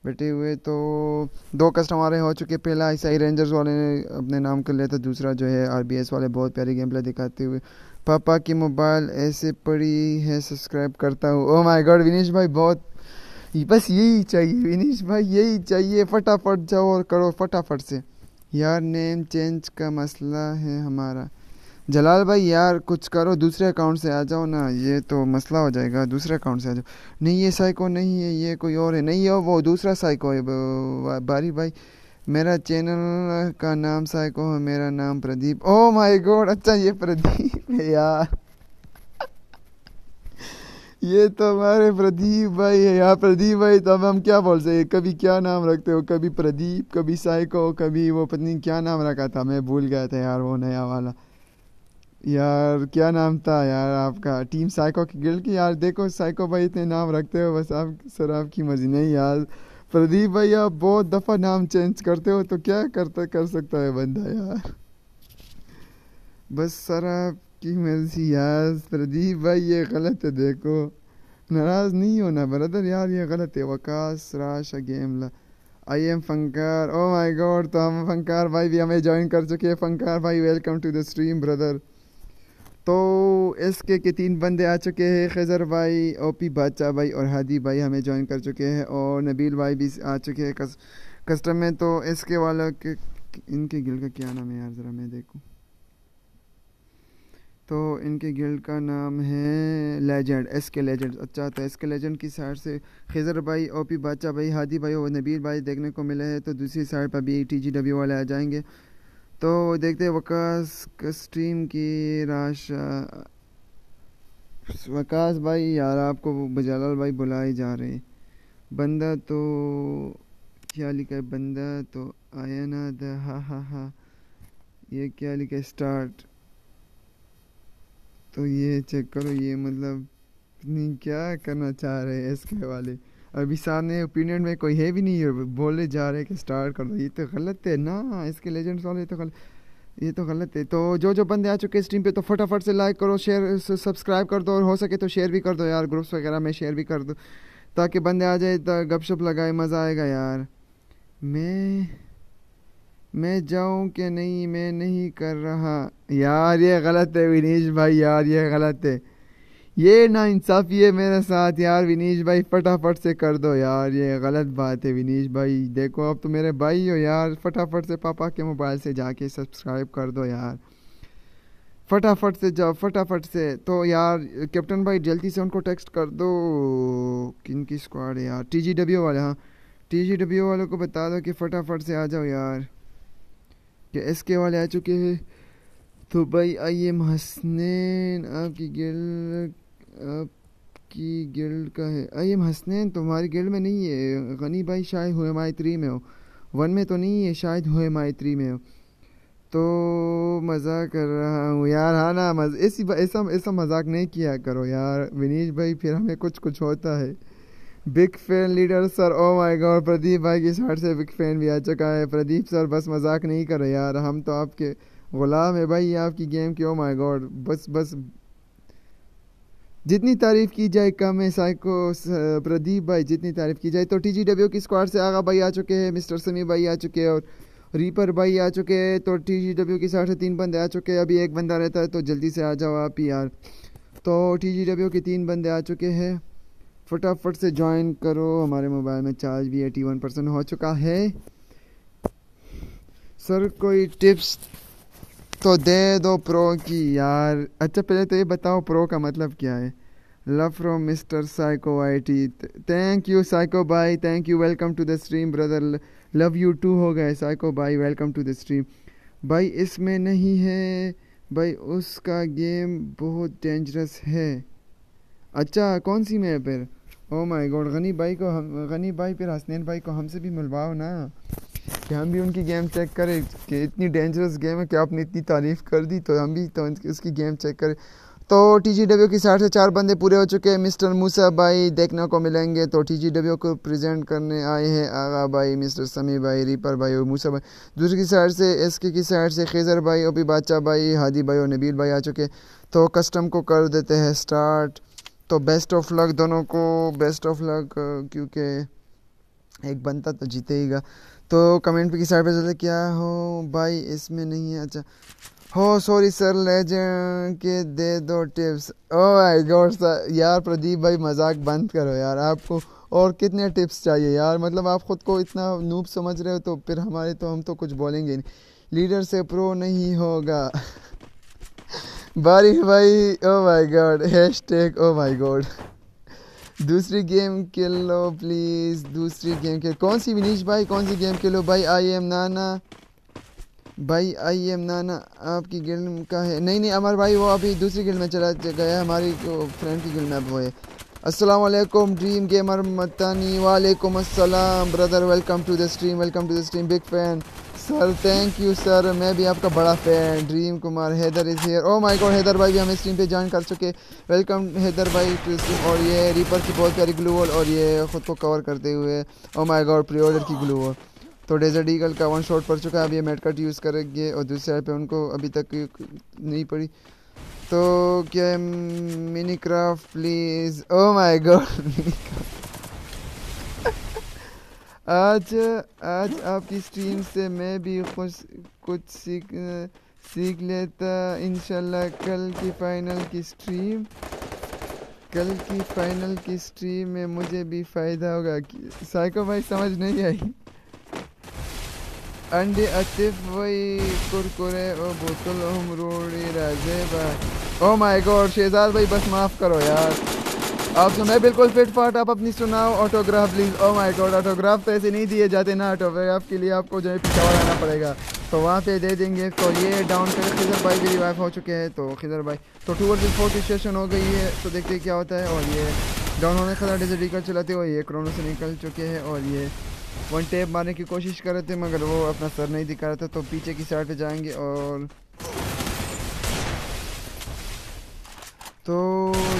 बैठे हुए तो दो कस्टमर हमारे हो चुके पहला ऐसा ही रेंजर्स वाले ने अपने नाम कर लिया था, दूसरा जो है आरबीएस वाले, बहुत प्यारी गेम प्ले दिखाते हुए। पापा की मोबाइल ऐसे पड़ी है सब्सक्राइब करता हूँ। ओ माय गॉड विनीश भाई, बहुत बस यही चाहिए, विनीश भाई, यही चाहिए। फटाफट जाओ और करो, फटाफट से। यार नेम चेंज का मसला है हमारा। जलाल भाई, यार कुछ करो, दूसरे अकाउंट से आ जाओ ना, ये तो मसला हो जाएगा, दूसरे अकाउंट से आ जाओ। नहीं, ये साइको नहीं है, ये कोई और है। नहीं हो वो दूसरा साइको है बारी भाई। मेरा चैनल का नाम साइको है, मेरा नाम प्रदीप। ओ माय गॉड अच्छा ये प्रदीप है यार। ये तो हमारे प्रदीप भाई है यार। प्रदीप भाई तो अब हम क्या बोल सकते कभी क्या नाम रखते हो? कभी प्रदीप, कभी साइको कभी वो पत्नी, क्या नाम रखा था? मैं भूल गया था यार, वो नया वाला। यार, क्या नाम था यार आपका? टीम साइको की गिल्ड की? यार, देखो साइको भाई इतने नाम रखते हो, बस आप सर आपकी मर्ज़ी। नहीं यार, प्रदीप भाई, आप बहुत दफ़ा नाम चेंज करते हो तो क्या करता, कर सकता है बंदा यार? बस सर आपकी मर्ज़ी यार, प्रदीप भाई, ये गलत है, देखो। नाराज़ नहीं होना ब्रदर यार, ये गलत है। वकास राशा गेम ला I am Fankar oh my god तो हम फंकार भाई भी हमें ज्वाइन कर चुके हैं। फंकार भाई welcome to the stream brother तो एस के तीन बंदे आ चुके हैं खजर भाई ओपी बादशाह भाई और हादी भाई हमें ज्वाइन कर चुके हैं और नबील भाई भी आ चुके हैं कस, कस्टम में। तो एस के वाला के इनके गिल का क्या नाम है यार ज़रा मैं देखूँ। तो इनके गिल्ड का नाम है लेजेंड एस के लेजेंड अच्छा तो एस के लेजेंड की साइड से खिजर भाई ओपी बादशाह भाई हादी भाई और नबीर भाई देखने को मिले हैं। तो दूसरी साइड पर भी टी जी डब्ल्यू वाले आ जाएँगे। तो देखते हैं वकास स्ट्रीम की राशा। वकास भाई, यार आपको बजालाल भाई बुलाए जा रहे बंदा तो क्या लिखा है? बंदा तो आया ना द, हा हा हा। ये क्या लिखा है? स्टार्ट तो ये चेक करो, ये मतलब नहीं, क्या करना चाह रहे हैं इसके वाले? अभी सामने ओपिनियन में कोई है भी नहीं है बोले जा रहे कि स्टार्ट कर। दो ये तो गलत है ना, इसके लेजेंड्स वाले तो गलत ये तो गलत है। तो जो जो बंदे आ चुके हैं स्ट्रीम पे तो फटाफट से लाइक करो शेयर सब्सक्राइब कर दो और हो सके तो शेयर भी कर दो यार ग्रुप्स वगैरह में शेयर भी कर दो, ताकि बंदे आ जाए तो गपशप लगाए, मज़ा आएगा यार। मैं मैं जाऊँ कि नहीं, मैं नहीं कर रहा। यार, ये गलत है विनीश भाई, यार, ये गलत है। ये ना इंसाफ़ी है मेरे साथ यार, विनीश भाई, फटाफट से कर दो यार, ये गलत बात है विनीश भाई। देखो अब तो मेरे भाई हो यार, फटाफट से पापा के मोबाइल से जाके सब्सक्राइब कर दो यार। फटाफट से जाओ, फटाफट से। तो यार कैप्टन भाई, जल्दी से उनको टेक्स्ट कर दो। किन की स्क्वाड है यार? टी जी डब्ल्यू वाले हाँ। टी जी डब्ल्यू वालों को बता दो कि फटाफट से आ जाओ यार। कि एस के वाले आ चुके हैं। तो भाई, आइए हसनैन आपकी गिल्ड आपकी गिल्ड का है। आइए हसनैन तुम्हारी गिल्ड में नहीं है। गनी भाई शायद हुए माई थ्री में हो। वन में तो नहीं है, शायद हुए माई थ्री में हो। तो मज़ाक कर रहा हूँ यार हाँ ना, मज ऐसी ऐसा ऐसा मज़ाक नहीं किया करो यार। विनीश भाई, फिर हमें कुछ कुछ होता है। Big fan leader sir oh my god Pradeep भाई की साइड से बिग फ़ैन भी आ चुका है। प्रदीप सर, बस मज़ाक नहीं करो यार। हम तो आपके गुलाम है भाई, आपकी गेम की ओ माय गॉड बस बस जितनी तारीफ़ की जाए कम है साइको प्रदीप भाई, जितनी तारीफ़ की जाए। तो टी जी डब्ल्यू की स्क्वाड से आगा भाई आ चुके हैं मिस्टर समी भाई आ चुके हैं और रीपर भाई आ चुके हैं। तो टी जी डब्ल्यू की साइड से तीन बंदे आ चुके हैं। अभी एक बंदा रहता है तो जल्दी से आ जाओ आप यार। तो टी जी डब्ल्यू के तीन बंदे आ चुके हैं। फटाफट से ज्वाइन करो। हमारे मोबाइल में चार्ज भी एटी वन परसेंट हो चुका है। सर, कोई टिप्स तो दे दो प्रो की यार। अच्छा पहले तो ये बताओ प्रो का मतलब क्या है? From mister psycho I T thank you psycho bye thank you welcome to the stream brother love you too हो गए psycho bye welcome to the stream भाई इसमें नहीं है भाई उसका गेम बहुत डेंजरस है अच्छा कौन सी मैप है ओ माय गॉड गनी भाई को हम गनी भाई फिर हसनैन भाई को हमसे भी मिलवाओ ना कि हम भी उनकी गेम चेक करें कि इतनी डेंजरस गेम है कि आपने इतनी तारीफ़ कर दी तो हम भी तो उसकी गेम चेक करें तो टी जी डब्ल्यू की साइड से चार बंदे पूरे हो चुके हैं। मिस्टर मूसा भाई देखने को मिलेंगे। तो टी जी डब्ल्यू को प्रेजेंट करने आए हैं आगा भाई, मिस्टर समी भाई, रीपर भाई और मूसा भाई। दूसरी की साइड से एस के की साइड से खेजर भाई, ओपी बादशाह भाई, हादी भाई और नबील भाई आ चुके तो कस्टम को कर देते हैं स्टार्ट तो बेस्ट ऑफ़ लक दोनों को बेस्ट ऑफ़ लक क्योंकि एक बनता तो जीतेगा। तो कमेंट पे की साइड पे चलते क्या हो भाई, इसमें नहीं है अच्छा। हो सॉरी सर लेजेंड के दे दो tips oh my god sir यार, प्रदीप भाई, मज़ाक बंद करो यार। आपको और कितने टिप्स चाहिए यार? मतलब आप ख़ुद को इतना नूब समझ रहे हो तो फिर हमारे तो हम तो कुछ बोलेंगे नहीं। लीडर से प्रो नहीं होगा। बारिश भाई ओ my god hashtag oh my god दूसरी गेम खेल लो प्लीज़ दूसरी गेम खेल। कौन सी विनीश भाई, कौन सी गेम खेलो? भाई आई एम नाना भाई आई एम नाना, आपकी गिल्ड का है। नहीं नहीं, अमर भाई, वो अभी दूसरी गिल्ड में चला गया हमारी फ्रेंड की गिल्ड में अब वो है। अस्सलाम वालेकुम ड्रीम गेमर मतानी वालेकुम अस्सलाम brother welcome to the stream welcome to the stream big fan sir thank you sir मैं भी आपका बड़ा fan dream Kumar, Haider is here oh my god Haider भाई भी हमें स्ट्रीम पे ज्वाइन कर चुके वेलकम हैदर भाई टू स्ट्रीम और ये रीपर की बहुत प्यारी ग्लू वॉल और ये ख़ुद को कवर करते हुए oh my god pre order की ग्लू वॉल तो डेजर्ट ईगल का वन शॉट पड़ चुका है। अब ये मेड कट यूज़ करेंगे और दूसरे साइड पे उनको अभी तक नहीं पड़ी। तो क्या mini craft please oh my god आज आज आपकी स्ट्रीम से मैं भी खुश, कुछ सीख सीख लेता। इंशाल्लाह कल की फाइनल की स्ट्रीम कल की फाइनल की स्ट्रीम में मुझे भी फ़ायदा होगा। साइको भाई, समझ नहीं आई। अंडे अतिफ वही कुरकुरे ओ बोतल हम रोड़ी राजे ओ माय गॉड शेजाद भाई, बस माफ़ करो यार। आप सुनाए बिल्कुल फिट फाट, आप अपनी सुनाओ autograph please oh my god autograph तो ऐसे नहीं दिए जाते ना ऑटोग्राफ के लिए आपको जो है पिछावर आना पड़ेगा। तो वहाँ पे दे देंगे। तो ये डाउन पे खिजर भाई भी रिवाइव हो चुके हैं तो खिजर भाई। तो टू वर्सेज फोर की सेशन हो गई है तो देखते क्या होता है। और ये डाउन होने खतरा डिजिटल चलाते हुए ये क्रोनो से निकल चुके हैं, और ये वन टेप मारने की कोशिश कर रहे थे, मगर वो अपना सर नहीं दिखा रहा था तो पीछे की साइड पे जाएँगे और तो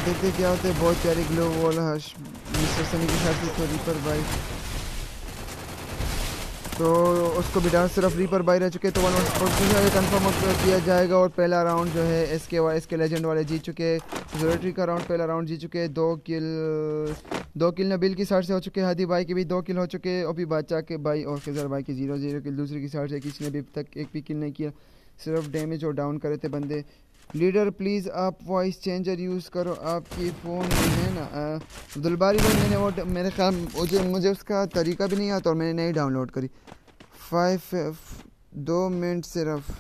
देखते क्या होते बहुत प्यारी glow wall Harsh. Mister Sunny के साथ थोड़ी पर बाई तो उसको भी डांस सिर्फ़ रीपर बाई रह चुके तो वन कंफर्म किया जाएगा और पहला राउंड जो है एस के एस के लेजेंड वाले जीत चुके जोरेटरी का राउंड पहला राउंड जीत चुके दो किल दो किल नबील की साइड से हो चुके हादी भाई के भी दो किल हो चुके अभी बादशाह के भाई और फिजर भाई के ज़ीरो ज़ीरो किल दूसरी की साइड से किसी ने अभी तक एक भी किल नहीं किया। सिर्फ़ डैमेज और डाउन करे थे बंदे। लीडर प्लीज़ आप वॉइस चेंजर यूज़ करो। आपकी फ़ोन है ना अब्दुलबारी भाई मैंने वो, मेरे ख्याल, मुझे मुझे उसका तरीका भी नहीं आता और मैंने नहीं डाउनलोड करी। फाइव दो मिनट सिर्फ़।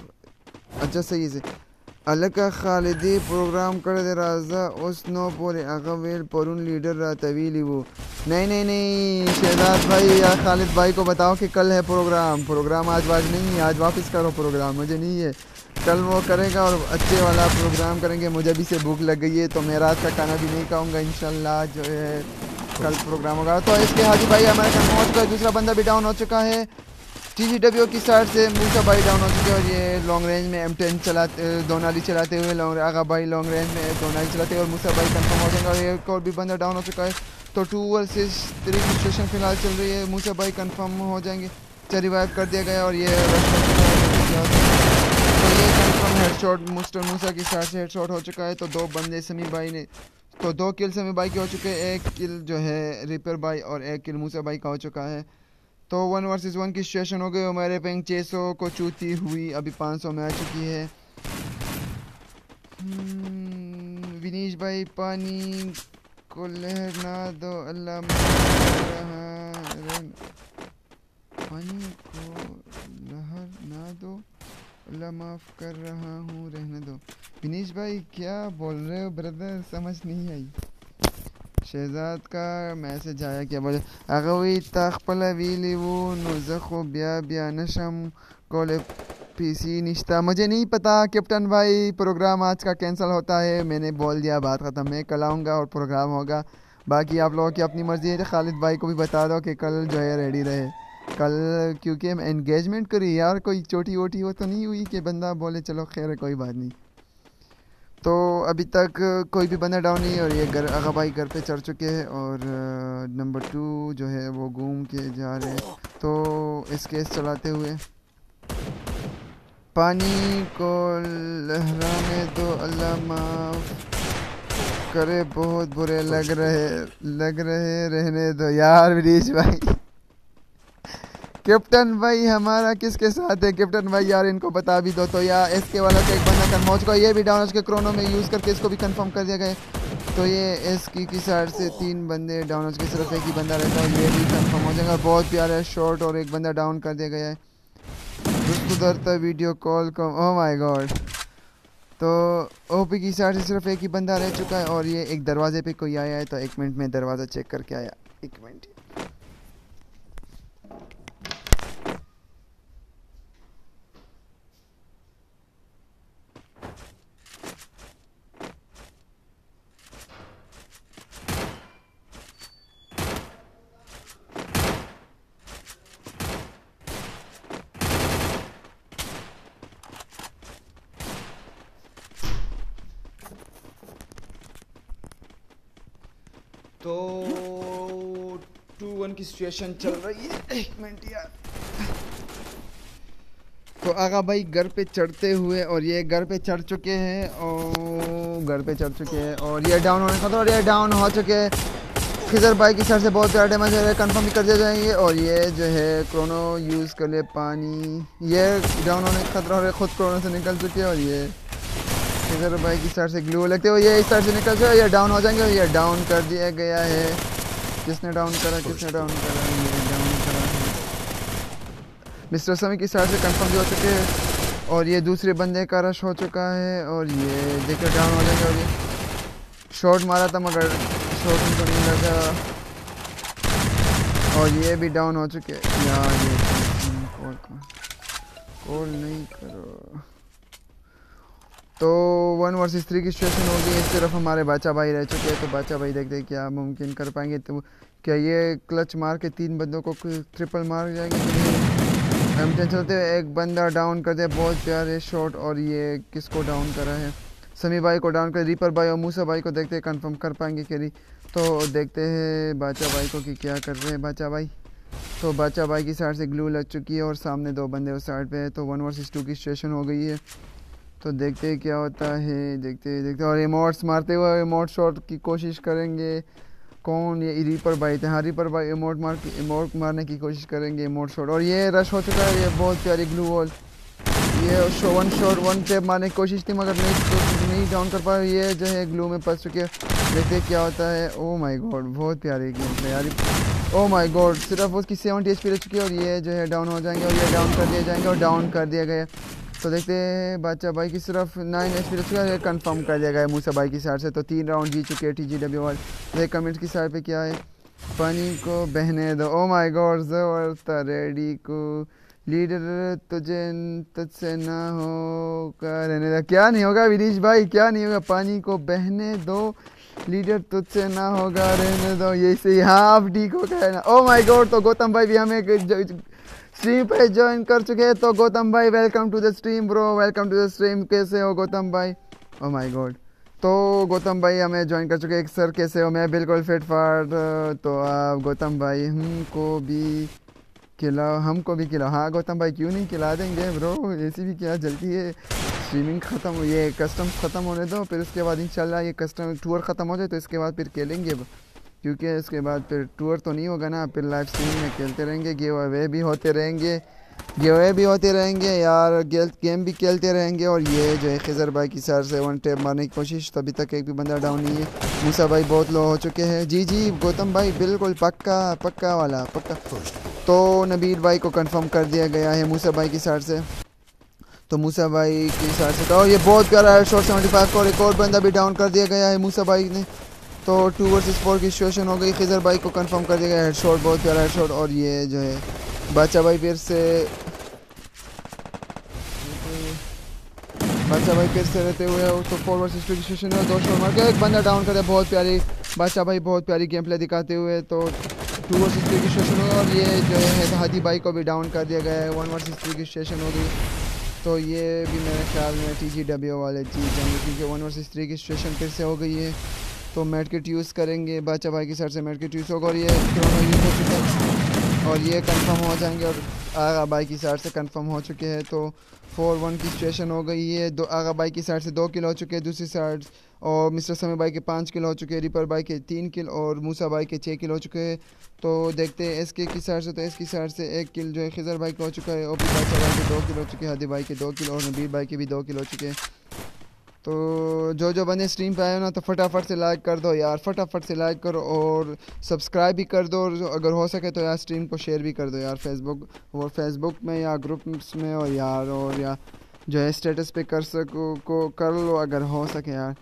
अच्छा सही से अलग खालिदी प्रोग्राम कर दे, राजा। उस नो पूरे अगवेल परुन लीडर रहा तवीली वो। नहीं नहीं नहीं, शहजाद भाई, या खालिद भाई को बताओ कि कल है प्रोग्राम प्रोग्राम आज वाज नहीं है, आज वापस करो प्रोग्राम मुझे नहीं है। कल वो करेगा और अच्छे वाला प्रोग्राम करेंगे। मुझे भी से भूख लग गई है तो मैं रात का खाना भी नहीं खाऊँगा, इंशाल्लाह, जो है, कल प्रोग्राम होगा। तो इसके हाजी भाई, हमारे कन्फर्म का दूसरा बंदा भी डाउन हो चुका है। टी जी डब्ल्यू की साइड से मूसा भाई डाउन हो चुके हैं और ये लॉन्ग रेंज में एम टेन चलाते दो नाली चलाते हुए लॉन्ग आगा भाई लॉन्ग रेंज में दो नाली चलाते हुए और मूसा भाई कन्फर्म हो जाएँगे और एक और भी बंदा डाउन हो चुका है। तो टू वर्सेस थ्री सिचुएशन फ़िलहाल चल रही है। मूसा भाई कन्फर्म हो जाएँगे। रिवाइव कर दिया गया और ये हेडशॉट मुस्टर मूसा की साइड से हेडशॉट हो चुका है तो दो बंदे समी भाई ने तो दो किल समी भाई के हो चुके हैं एक किल जो है रिपर भाई और एक किल मूसा भाई का हो चुका है। तो वन वर्सेस वन की सिचुएशन हो गई हमारे पेंग छः सौ को चूती हुई अभी पाँच सौ में आ चुकी है। हम्म, विनीश भाई पानी को लहर ना दो अल्लाह पानी को लहर ना दो। अल्लाह माफ़ कर रहा हूँ, रहने दो। विनीश भाई, क्या बोल रहे हो ब्रदर समझ नहीं आई। शहजाद का मैसेज आया क्या बोले, अगवी तखपला वीली वो नुजखो ब्या ब्या नशम कोले पीसी निश्ता। मुझे नहीं पता कैप्टन भाई प्रोग्राम आज का कैंसिल होता है। मैंने बोल दिया, बात ख़त्म। मैं कल आऊँगा और प्रोग्राम होगा। बाकी आप लोगों की अपनी मर्ज़ी है। खालिद भाई को भी बता दो कि कल जो है रेडी रहे। कल क्योंकि एंगेजमेंट करी, यार कोई चोटी वोटी हो तो नहीं हुई कि बंदा बोले, चलो खैर है कोई बात नहीं। तो अभी तक कोई भी बंदा डाउन नहीं और ये घर आगा भाई घर पे चढ़ चुके हैं और नंबर टू जो है वो घूम के जा रहे हैं। तो इस केस चलाते हुए पानी को लहराने दो अल्लाह माफ़ करे, बहुत बुरे लग रहे लग रहे रहने दो। यार विरीश भाई। कैप्टन भाई हमारा किसके साथ है? कैप्टन भाई यार, इनको बता भी दो तो यार एस के वाला तो एक बंदा कन्फर्म हो चुका ये भी डाउन उसके क्रोनो में यूज़ करके इसको भी कंफर्म कर दिया गया तो ये एस की की साइड से तीन बंदे डाउन हो चुके सिर्फ़ एक ही बंदा रहता है, ये भी कंफर्म हो जाएगा। बहुत प्यारा शॉट और एक बंदा डाउन कर दिया गया है। उसको सुधरता वीडियो कॉल को ओ माई गॉड तो ओपी की साइड से सिर्फ़ एक ही बंदा रह चुका है और ये एक दरवाजे पे कोई आया है तो एक मिनट में दरवाज़ा चेक करके आया। एक मिनट तो टू वन की सिचुएशन चल रही है। एक मिनट यार तो आगा भाई घर पे चढ़ते हुए और ये घर पे चढ़ चुके हैं और घर पे चढ़ चुके हैं और ये डाउन होने का और ये डाउन हो चुके हैं। खिजर भाई की सर से बहुत प्यारा डैमेज है कंफर्म भी कर दिया जाएँगे। और ये जो है क्रोनो यूज़ कर ले पानी। ये डाउन होने का खतरा हो रहा है खुद क्रोनो से निकल चुके हैं और ये खिजर भाई की सर से ग्लू लगते हुए ये इस साइड से निकल जाए ये डाउन हो जाएँगे और ये डाउन कर दिया गया है। किसने डाउन करा किसने डाउन करा? ये डाउन करा मिस्टर समी की साइड से कंफर्म हो चुके हैं। और ये दूसरे बंदे का रश हो चुका है और ये देखिए डाउन हो जाएँगे और ये शॉट मारा था मगर शॉट उनको नहीं लगा। और ये भी डाउन हो चुके यार ये कॉल नहीं करो। तो वन वर्सेस थ्री की सिचुएशन होगी, इस तरफ़ हमारे बाचा भाई रह चुके हैं तो बाचा भाई देखते हैं क्या मुमकिन कर पाएँगे। तो क्या ये क्लच मार के तीन बंदों को ट्रिपल मार जाएँगे? चलते एक बंदा डाउन कर दिया बहुत प्यारे शॉट और ये किसको डाउन करा है? समी भाई को डाउन कर रिपर भाई और मूसा भाई को देखते हैं कंफर्म कर पाएँगे कि नहीं। तो देखते हैं बाचा भाई को कि क्या कर रहे हैं बाचा भाई तो बाचा भाई की साइड से ग्लू लग चुकी है, और सामने दो बंदे उस साइड पे है तो वन वर्सेस टू की सिचुएशन हो गई है। तो देखते हैं क्या होता है, देखते देखते और इमोट्स मारते हुए इमोट शॉट की कोशिश करेंगे। कौन? ये रीपर भाई थे हाँ रीपर भाई इमोट मार इमोट मारने की कोशिश करेंगे इमोट शॉट और ये रश हो चुका है, ये बहुत प्यारी ग्लू वॉल ये show one shot one tap मारने की कोशिश थी, मगर नहीं तो नहीं डाउन कर पाए। ये जो है ग्लू में फंस चुके देखते क्या होता है। ओ माय गॉड बहुत प्यारी गेम यार। ओ माय गॉड सिर्फ़ उसकी सेवेंटी एच पी रह चुकी है और ये जो है डाउन हो जाएँगे और ये डाउन कर दिया जाएँगे और डाउन कर दिया गया तो देखते हैं, बादशाह भाई की सिर्फ़ नाइन एक्सपीरियंस है कन्फर्म कर दिया गया है मूसा भाई की साइड से। तो तीन राउंड जीत चुके हैं टी जी डब्ल्यू वाले कमेंट्स की साइड पे क्या है? पानी को बहने दो। ओ माय गॉड ज़बरदस्त रेडी को। लीडर तुझे तुझसे ना हो कर रहने दो। क्या नहीं होगा विनीश भाई? क्या नहीं होगा? पानी को बहने दो। लीडर तुझसे ना होगा, रहने दो। ये से हाँ आप ठीक हो गया ना। ओ माय गॉड तो गौतम भाई भी हमें स्ट्रीम पे ज्वाइन कर चुके हैं तो गौतम भाई welcome to the stream bro welcome to the stream कैसे हो गौतम भाई? ओ माय गॉड तो गौतम भाई, हमें ज्वाइन कर चुके हैं। सर कैसे हो? मैं बिल्कुल फिट फाट तो आप गौतम भाई, हमको भी खिलाओ, हमको भी खिलाओ। हाँ गौतम भाई, क्यों नहीं खिला देंगे ब्रो ऐसी भी क्या जल्दी है? स्ट्रीमिंग ख़त्म हो, ये कस्टम ख़त्म होने दो, फिर उसके बाद इंशाल्लाह ये कस्टम टूर ख़त्म हो जाए तो इसके बाद फिर खेलेंगे। क्योंकि इसके बाद फिर टूर तो नहीं होगा ना, फिर लाइव स्ट्रीम में खेलते रहेंगे गे वे भी होते रहेंगे गे भी होते रहेंगे, यार गेम भी खेलते रहेंगे। और ये जो है, खजर भाई की सर से वन टेप मारने की कोशिश, तभी तक एक भी बंदा डाउन नहीं है। मूसा भाई बहुत लो हो चुके हैं। जी जी, गौतम भाई, बिल्कुल, पक्का पक्का वाला, पक्का। तो नबीर भाई को कंफर्म कर दिया गया है मूसा भाई की सर से। तो मूसा भाई की साइड से तो ये बहुत प्यारा है शॉर्ट सेवेंटी फाइव को एक और बंदा भी डाउन कर दिया गया है मूसा भाई ने। तो टू वर्सेस फोर की सिचुएशन हो गई। खिजर भाई को कंफर्म कर दिया गया हेड शॉट बहुत प्यारा हेड शॉट और ये जो है बादशाह भाई फिर से बादशाह भाई फिर से रहते हुए तो फोर वर्सेस टू की सिचुएशन है। दो शॉट मार के एक बंदा डाउन करे बहुत प्यारी बादशाह भाई बहुत प्यारी गेम प्ले दिखाते हुए। तो टू वर्सेस थ्री की सिचुएशन हुई और ये जो है हादी भाई को भी डाउन कर दिया गया है। वन वर्सेस थ्री की सिचुएशन हो गई। तो ये भी मेरे ख्याल में टी जी डब्ल्यू वाले जीत जाएँगे क्योंकि वन वर्सेस थ्री की सिचुएशन फिर से हो गई है। तो मेड किट यूज़ करेंगे। बाचा भाई की साइड से मेड किट यूज़ होगा और ये दोनों यूज़ हो चुके हैं। और ये कंफर्म हो जाएँगे और आगा भाई की साइड से कंफर्म हो चुके हैं। तो फोर वन की सिचुएशन हो गई है। दो आगा भाई की साइड से दो किल हो चुके हैं। दूसरी साइड और मिस्टर समय भाई के पाँच किल हो चुके हैं। रिपर भाई के तीन किल और मूसा भाई के छः किल हो चुके हैं। तो देखते हैं एस के की साइड से तो एस की साइड से एक किल जो है खिजर भाई का हो चुका है। ओ पी बादशाह भाई के दो किल हो चुके हैं। हदी भाई के दो किल और नबीर भाई के भी दो किल हो चुके हैं। तो जो जो बने स्ट्रीम पे आए हो ना तो फटाफट से लाइक कर दो यार, फटाफट से लाइक करो और सब्सक्राइब भी कर दो और अगर हो सके तो यार स्ट्रीम को शेयर भी कर दो यार फेसबुक और फेसबुक में या ग्रुप्स में और यार और या जो है स्टेटस पे कर सको, को, कर लो अगर हो सके यार।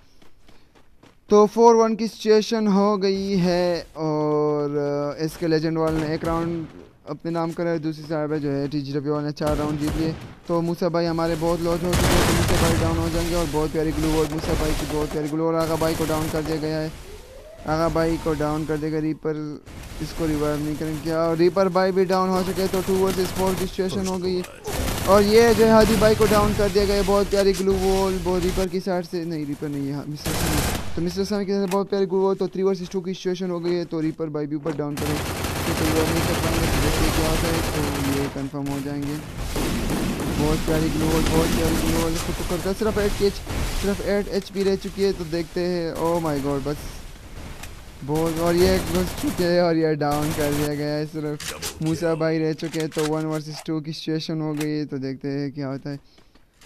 तो फोर वन की सिचुएशन हो गई है और इसके लेजेंड वाल ने एक राउंड अपने नाम करा है, दूसरी साइड पे जो है टी जी डब्ल्यू ने चार राउंड जीत लिए। तो मूसा भाई हमारे बहुत लॉस हो चुके हैं तो मूसा भाई डाउन हो जाएँगे और बहुत प्यारी ग्लू और मूसा भाई की बहुत प्यारी ग्लू और आगा भाई को डाउन कर दिया गया है। आगा भाई को डाउन कर देगा रीपर इसको रिवाइव नहीं करेंगे। और रीपर भाई भी डाउन हो चुके तो टू वर्सेस फोर की सिचुएशन हो गई और ये जो है हादी भाई को डाउन कर दिया गया, बहुत प्यारी ग्लू वॉल बहुत रीपर की साइड से नहीं रीपर नहीं, है मिस्टर समी तो मिस्टर समी के बहुत प्यारी ग्लू वॉल तो थ्री वर्सेस टू की सिचुएशन हो गई है तो रीपर भाई भी ऊपर डाउन करें। तो नहीं कर पाएँगे क्या होता है तो ये कंफर्म हो जाएँगे। बहुत प्यारी ग्लोबल बहुत प्यारी ग्लोबल खुद तो करता है सिर्फ़ एट एच सिर्फ़ एट एच पी रह चुकी है तो देखते हैं। ओ माई गॉड बस। बहुत और ये घुस चुके हैं और ये डाउन कर दिया गया है सिर्फ़ मूसा भाई रह चुके हैं तो वन वर्सेस टू की सिचुएशन हो गई है तो देखते हैं क्या होता है।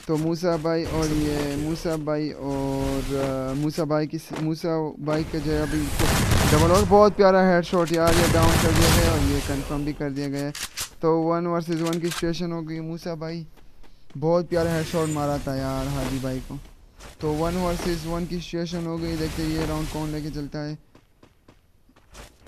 तो मूसा भाई और ये मूसा भाई और मूसा भाई की मूसा भाई का जो है अभी डबल और बहुत प्यारा हेड शॉट यार, ये डाउन कर दिया गया और ये कंफर्म भी कर दिया गया तो वन वर्सेस वन की सिचुएशन हो गई मूसा भाई बहुत प्यारा हेड शॉट मारा था यार हाजी भाई को। तो वन वर्सेस वन की सिचुएशन हो गई, देखते ये राउंड कौन लेके चलता है।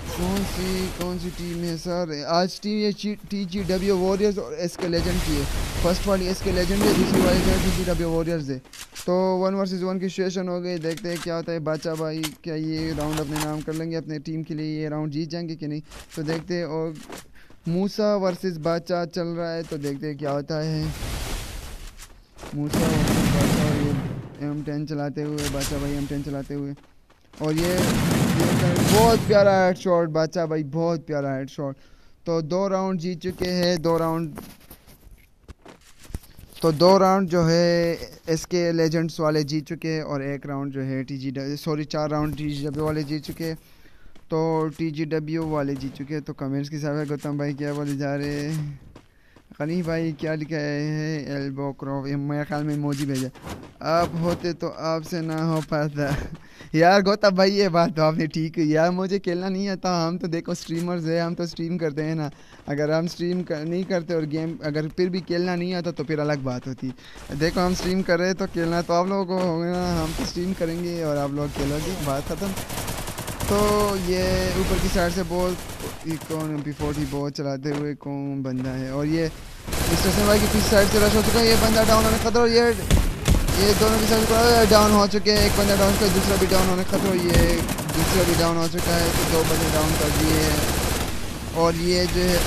कौन सी कौन सी टीम है सर? आज टीम ये टी जी डब्ल्यू वॉरियर्स और एस के लेजेंड की है। फ़र्स्ट वाली एस के लेजेंड है, दूसरी वाली जो टी जी डब्ल्यू वॉरियर्स है। तो वन वर्सेस वन की सिचुएशन हो गई, देखते हैं क्या होता है। बाचा भाई, क्या ये राउंड अपने नाम कर लेंगे, अपने टीम के लिए ये राउंड जीत जाएँगे कि नहीं? तो देखते हैं, और मूसा वर्सेस बाचा चल रहा है तो देखते हैं क्या होता है। मूसा वर्सेस ये एम टेन चलाते हुए बाचा भाई एम टेन चलाते हुए। और ये, ये बहुत प्यारा हेड शॉट बाचा भाई बहुत प्यारा हेड शॉट तो दो राउंड जीत चुके हैं दो राउंड तो दो राउंड जो है एस के लेजेंड्स वाले जीत चुके हैं और एक राउंड जो है टी जी सॉरी चार राउंड टी जी डब्ल्यू वाले जीत चुके हैं। तो टी जी डब्ल्यू वाले जीत चुके हैं तो कमेंट्स के साथ गौतम भाई क्या बोले जा रहे हैं? खनी भाई क्या लिखा है? एल्बो क्रॉप मेरे ख्याल में मोजी भेजा। आप होते तो आपसे ना हो पाता। यार गौतम भाई ये बात तो आपने ठीक है यार मुझे खेलना नहीं आता। हम तो देखो स्ट्रीमर्स है हम तो स्ट्रीम करते हैं ना। अगर हम स्ट्रीम कर, नहीं करते और गेम अगर फिर भी खेलना नहीं आता तो फिर अलग बात होती। देखो हम स्ट्रीम कर रहे हैं तो खेलना तो आप लोगों को हम तो स्ट्रीम करेंगे और आप लोग खेलोगे। बात ख़त्म। तो ये ऊपर की साइड से बहुत कौन एम पी बहुत चलाते हुए कौन बंदा है? और ये स्टेशन भाई की पीछे साइड से रश हो चुका है, ये बंदा डाउन होने खतरा, और ये ये दोनों की साइड डाउन हो चुके हैं, एक बंदा डाउन कर, दूसरा भी डाउन होने खतरा ये दूसरा भी डाउन हो चुका है तो दो बंदे डाउन कर दिए हैं। और ये जो है,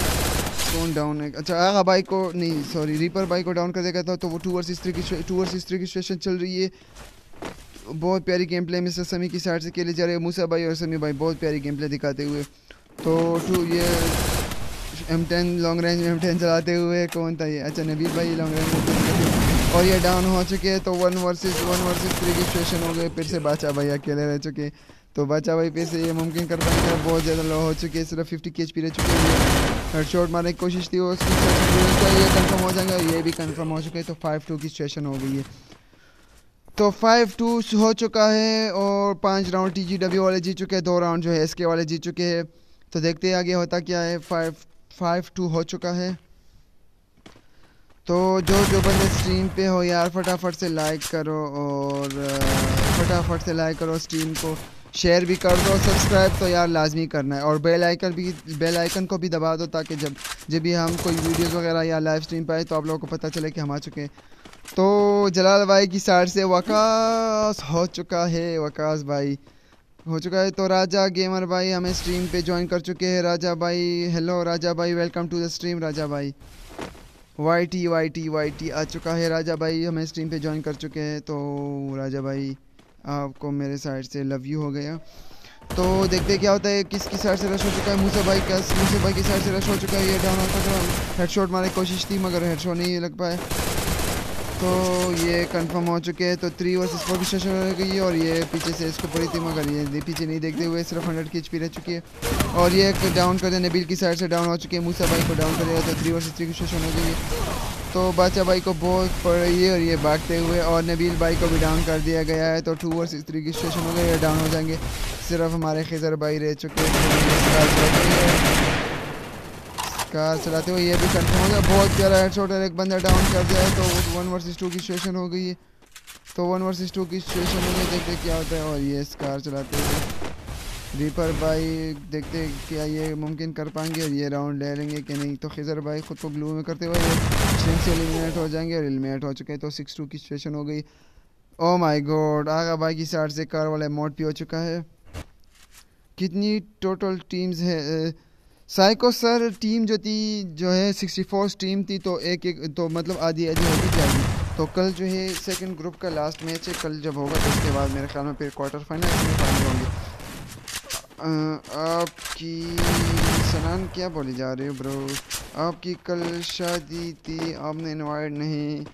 कौन डाउन है? अच्छा आगा भाई को, नहीं सॉरी रीपर भाई को डाउन कर देगा था तो वो टू वर्स थ्री की टू वर्स थ्री की सिचुएशन चल रही है। बहुत प्यारी गेम प्ले मिस्टर समी की साइड से खेले जा रहे हैं। मूसा भाई और समी भाई, बहुत प्यारी गेम प्ले दिखाते हुए। तो टू, ये एम टेन लॉन्ग रेंज में एम टेन चलाते हुए कौन था ये? अच्छा नबील भाई लॉन्ग रेंज और ये डाउन हो चुके हैं तो one versus one versus three की सिचुएशन हो गए फिर से बादशाह भाई अकेले रह चुके तो बादशाह भाई फिर से ये मुमकिन कर पाएँगे बहुत ज़्यादा लो हो चुके हैं, सिर्फ़ फिफ्टी के एच पी रह चुके हैं। हेड शॉट मारने की कोशिश थी, उसकी ये कंफर्म हो जाएगा, ये भी कन्फर्म हो चुके तो फाइव टू की सिचुएशन हो गई है। तो फाइव टू हो चुका है और पाँच राउंड टी जी डब्ल्यू वाले जीत चुके हैं। दो राउंड जो है एस के वाले जीत चुके हैं। तो देखते हैं आगे होता क्या है। फाइव फाइव टू हो चुका है। तो जो जो बंदे स्ट्रीम पे हो यार, फटाफट से लाइक करो और फटाफट से लाइक करो स्ट्रीम को। शेयर भी कर दो सब्सक्राइब तो यार लाजमी करना है। और बेल आइकन भी बेल आइकन को भी दबा दो ताकि जब जब भी हम कोई वीडियोस वगैरह या लाइव स्ट्रीम पे आए तो आप लोगों को पता चले कि हम आ चुके हैं। तो जलाल भाई की साइड से वकास हो चुका है, वकास भाई। हो चुका है। तो राजा गेमर भाई हमें स्ट्रीम पे ज्वाइन कर चुके हैं। राजा भाई हेलो राजा भाई welcome to the stream Raja भाई। Y T Y T Y T आ चुका है। राजा भाई हमें स्ट्रीम पे ज्वाइन कर चुके हैं। तो राजा भाई, आपको मेरे साइड से लव यू हो गया। तो देखते क्या होता है। किसकी साइड से रश हो चुका है? मूसा भाई का, मूसा भाई की साइड से रश हो चुका है। ये डाउन होता हेड शॉट मारने की कोशिश थी, मगर हेड शॉट नहीं लग पाए तो ये कंफर्म हो चुके हैं तो थ्री वर्सेस फोर की सेशन हो गई है और ये पीछे से इसको पड़ी थी, मगर ये पीछे नहीं देखते हुए सिर्फ़ हंड्रेड की एच रह चुकी है। और ये डाउन कर दिया नबील की साइड से डाउन हो चुकी है, मूसा भाई को डाउन कर दिया तो थ्री वर्सेस थ्री की सेशन हो गई है। तो बादशाह भाई को बहुत पड़ रही है और ये भागते हुए, और नबील भाई को भी डाउन कर दिया गया है तो टू वर्सेस थ्री की सेशन हो गई डाउन हो जाएँगे। सिर्फ़ हमारे खिजर भाई रह चुके हैं कार चलाते हुए ये भी कंफर्म हो गया। बहुत प्यारा हेडशॉट है। एक बंदा डाउन कर दिया है तो वन वर्सेस टू की सिचुएशन हो गई है। तो वन वर्सेस टू की सिचुएशन हो गई देखते क्या होता है और ये कार चलाते हुए। रीपर भाई देखते क्या ये मुमकिन कर पाएँगे और ये राउंड ले लेंगे कि नहीं। तो खिजर भाई खुद को ग्लू में करते हुए से एलिमिनेट हो जाएँगे और एलिमिनेट हो चुके हैं। तो सिक्स टू की सिचुएशन हो गई। ओ माय गॉड आगा भाई की साइड से कार वाला मोड भी हो चुका है। कितनी टोटल टीम्स है साइको सर टीम जो थी, जो है सिक्सटी फोर टीम थी तो एक एक तो मतलब आधी आधी होती जाएगी। तो कल जो है सेकंड ग्रुप का लास्ट मैच है, कल जब होगा तो उसके बाद मेरे ख्याल में फिर क्वार्टर फाइनल सेमीफाइनल होंगे। आपकी सनान क्या बोली जा रही हो ब्रो आपकी कल शादी थी, आपने इनवाइट नहीं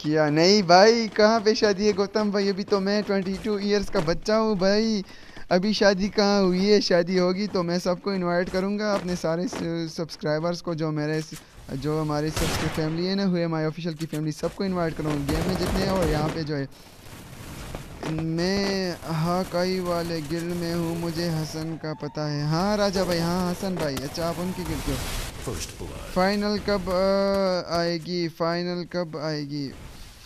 किया। नहीं भाई, कहाँ पे शादी है, गौतम भाई? अभी तो मैं ट्वेंटी टू ईयर्स का बच्चा हूँ भाई। अभी शादी कहाँ हुई है? शादी होगी तो मैं सबको इनवाइट करूँगा। अपने सारे सब्सक्राइबर्स को जो मेरे जो हमारी सबकी फैमिली है ना हुए माई ऑफिशियल की फैमिली सबको इनवाइट करूँगा। गेम में जितने और यहाँ पे जो है मैं हाकाई वाले गिल्ड में हूँ। मुझे हसन का पता है। हाँ राजा भाई हाँ हसन भाई अच्छा आप उनकी गिल्ड क्यों फाइनल कब आएगी? फाइनल कब आएगी?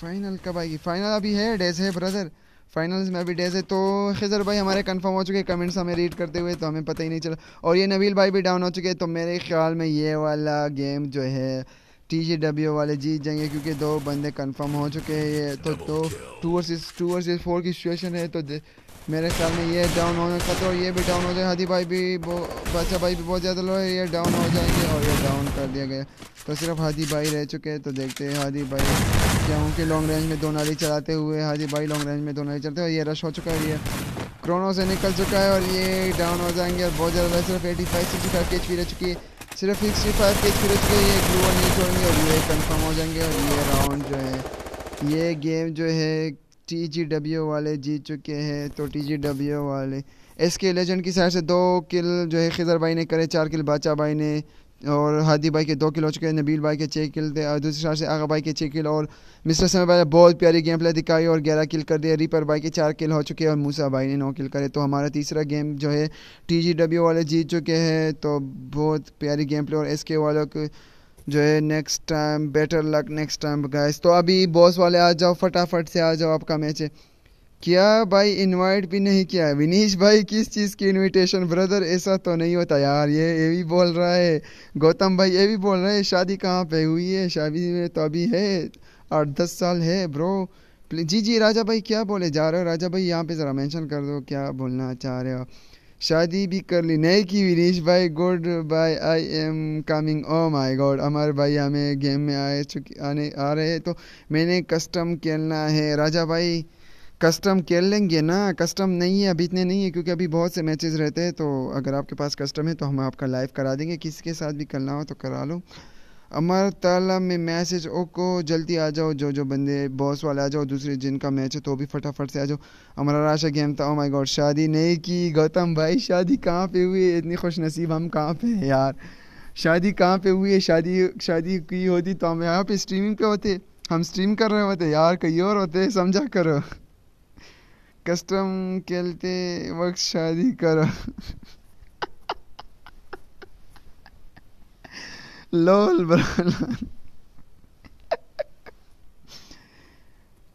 फाइनल कब आएगी? फाइनल अभी है डेज़ है ब्रदर फाइनल्स में अभी डेज़ है तो खिजर भाई हमारे कंफर्म हो चुके हैं कमेंट्स हमें रीड करते हुए तो हमें पता ही नहीं चला। और ये नवील भाई भी डाउन हो चुके हैं तो मेरे ख्याल में ये वाला गेम जो है टी जी डब्ल्यू वाले जीत जाएँगे, क्योंकि दो बंदे कंफर्म हो चुके हैं ये। तो दो two versus two versus four की सिचुएशन है तो मेरे ख्याल में ये डाउन होने का तो ये भी डाउन हो जाए, हादी भाई भी बादशाह भाई भी बहुत ज़्यादा लो है, ये डाउन हो जाएँगे और ये डाउन कर दिया गया। तो सिर्फ़ हादी भाई रह चुके हैं तो देखते हैं हादी भाई क्या कि लॉन्ग रेंज में दो नाली चलाते हुए, हादी भाई लॉन्ग रेंज में दो नाली चलते हुए, ये रश हो चुका है, ये क्रोनो से निकल चुका है और ये डाउन हो जाएँगे और बहुत ज़्यादा सिर्फ़ एटी फाइव सिक्सटी फाइव के एच रह चुकी है, सिर्फ़ सिक्सटी फाइव के एच रह चुकी है, ये ग्लू नहीं छोड़ेंगे और ये कन्फर्म हो जाएँगे और ये राउंड जो है, ये गेम जो है टी जी डब्ल्यू वाले जीत चुके हैं तो टी जी डब्ल्यू वाले। एस के लेजेंड की साइड से दो किल जो है, खिजर भाई ने करे, चार किल बादशाह भाई ने, और हादी भाई के दो किल हो चुके हैं, नबील भाई के छः किल थे, और दूसरी साइड से आगा भाई के छः किल और मिस्टर समय भाई बहुत प्यारी गेम प्ले दिखाई, और ग्यारह किल कर दिया रिपर भाई के चार किल हो चुके हैं, और मूसा भाई ने नौ किल करे। तो हमारा तीसरा गेम जो है डब्ल्यू वाले जीत चुके हैं तो बहुत प्यारी गेम प्ले और एस वालों को जो है next time better luck next time guys तो अभी बॉस वाले आ जाओ, फटाफट से आ जाओ आपका मैच है क्या भाई इनवाइट भी नहीं किया है? विनीश भाई, किस चीज़ की इनविटेशन ब्रदर ऐसा तो नहीं होता यार. ये ये भी बोल रहा है. गौतम भाई, ये भी बोल रहा है, शादी कहाँ पे हुई है? शादी में तो अभी है. आठ, दस साल है ब्रो जी जी, राजा भाई, क्या बोले? जा रहे हो? राजा भाई, यहाँ पे ज़रा मेंशन कर दो, क्या बोलना चाह रहे हो? शादी भी कर ली। नहीं की विनीश भाई, goodbye I am coming oh my god Amar भाई हमें गेम में आए चुके, आने, आ रहे हैं। तो मैंने कस्टम खेलना है। राजा भाई कस्टम खेल लेंगे ना? कस्टम नहीं है, अभी इतने नहीं है, क्योंकि अभी बहुत से मैचेस रहते हैं। तो अगर आपके पास कस्टम है तो हम आपका लाइव करा देंगे। किसके साथ भी करना हो तो करा लो। अमर ताला में मैसेज, ओको, जल्दी आ जाओ, जो जो बंदे बॉस वाले आ जाओ, दूसरे जिनका मैच है तो भी फटाफट से आ जाओ। हमारा राशा गेम था माय गॉड शादी नहीं की। गौतम भाई, शादी कहाँ पे हुई? है इतनी खुश नसीब, हम कहाँ पे हैं यार? शादी कहाँ पे हुई? है शादी शादी की होती तो हम यहाँ पे स्ट्रीमिंग पे होते। हम स्ट्रीम कर रहे होते, यार, कहीं और होते, समझा करो। कस्टम खेलते, वक्त शादी करो। लोल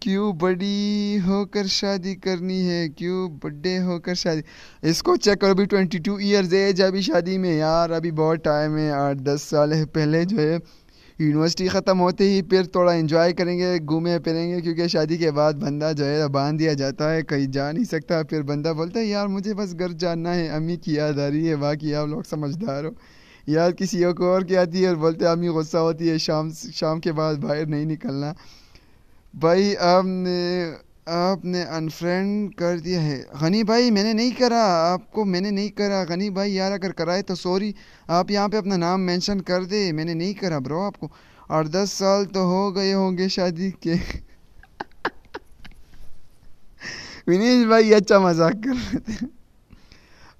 क्यों बड़ी होकर शादी करनी है? क्यों बड़े होकर शादी? इसको चेक करो अभी ट्वेंटी टू ईयर्स एज अभी शादी में। यार, अभी बहुत टाइम है। आठ, दस साल है पहले जो है यूनिवर्सिटी ख़त्म होते ही फिर थोड़ा इन्जॉय करेंगे, घूमे, फिरेंगे, क्योंकि शादी के बाद बंदा जो है, बाँध दिया जाता है, कहीं जा नहीं सकता। फिर बंदा बोलता है, यार, मुझे बस घर जाना है। अम्मी की याद आ रही है। बाकी आप लोग समझदार हो। यार किसी को और क्या आती है और बोलते आदमी गुस्सा होती है, शाम शाम के बाद बाहर नहीं निकलना। भाई, आपने आपने अनफ्रेंड कर दिया है। गनी भाई, मैंने नहीं करा, आपको मैंने नहीं करा। गनी भाई, यार, अगर कराए तो सॉरी आप यहाँ पे अपना नाम मेंशन कर दे, मैंने नहीं करा ब्रो आपको। और दस साल तो हो गए होंगे शादी के। विनीश भाई अच्छा मज़ाक कर रहे थे।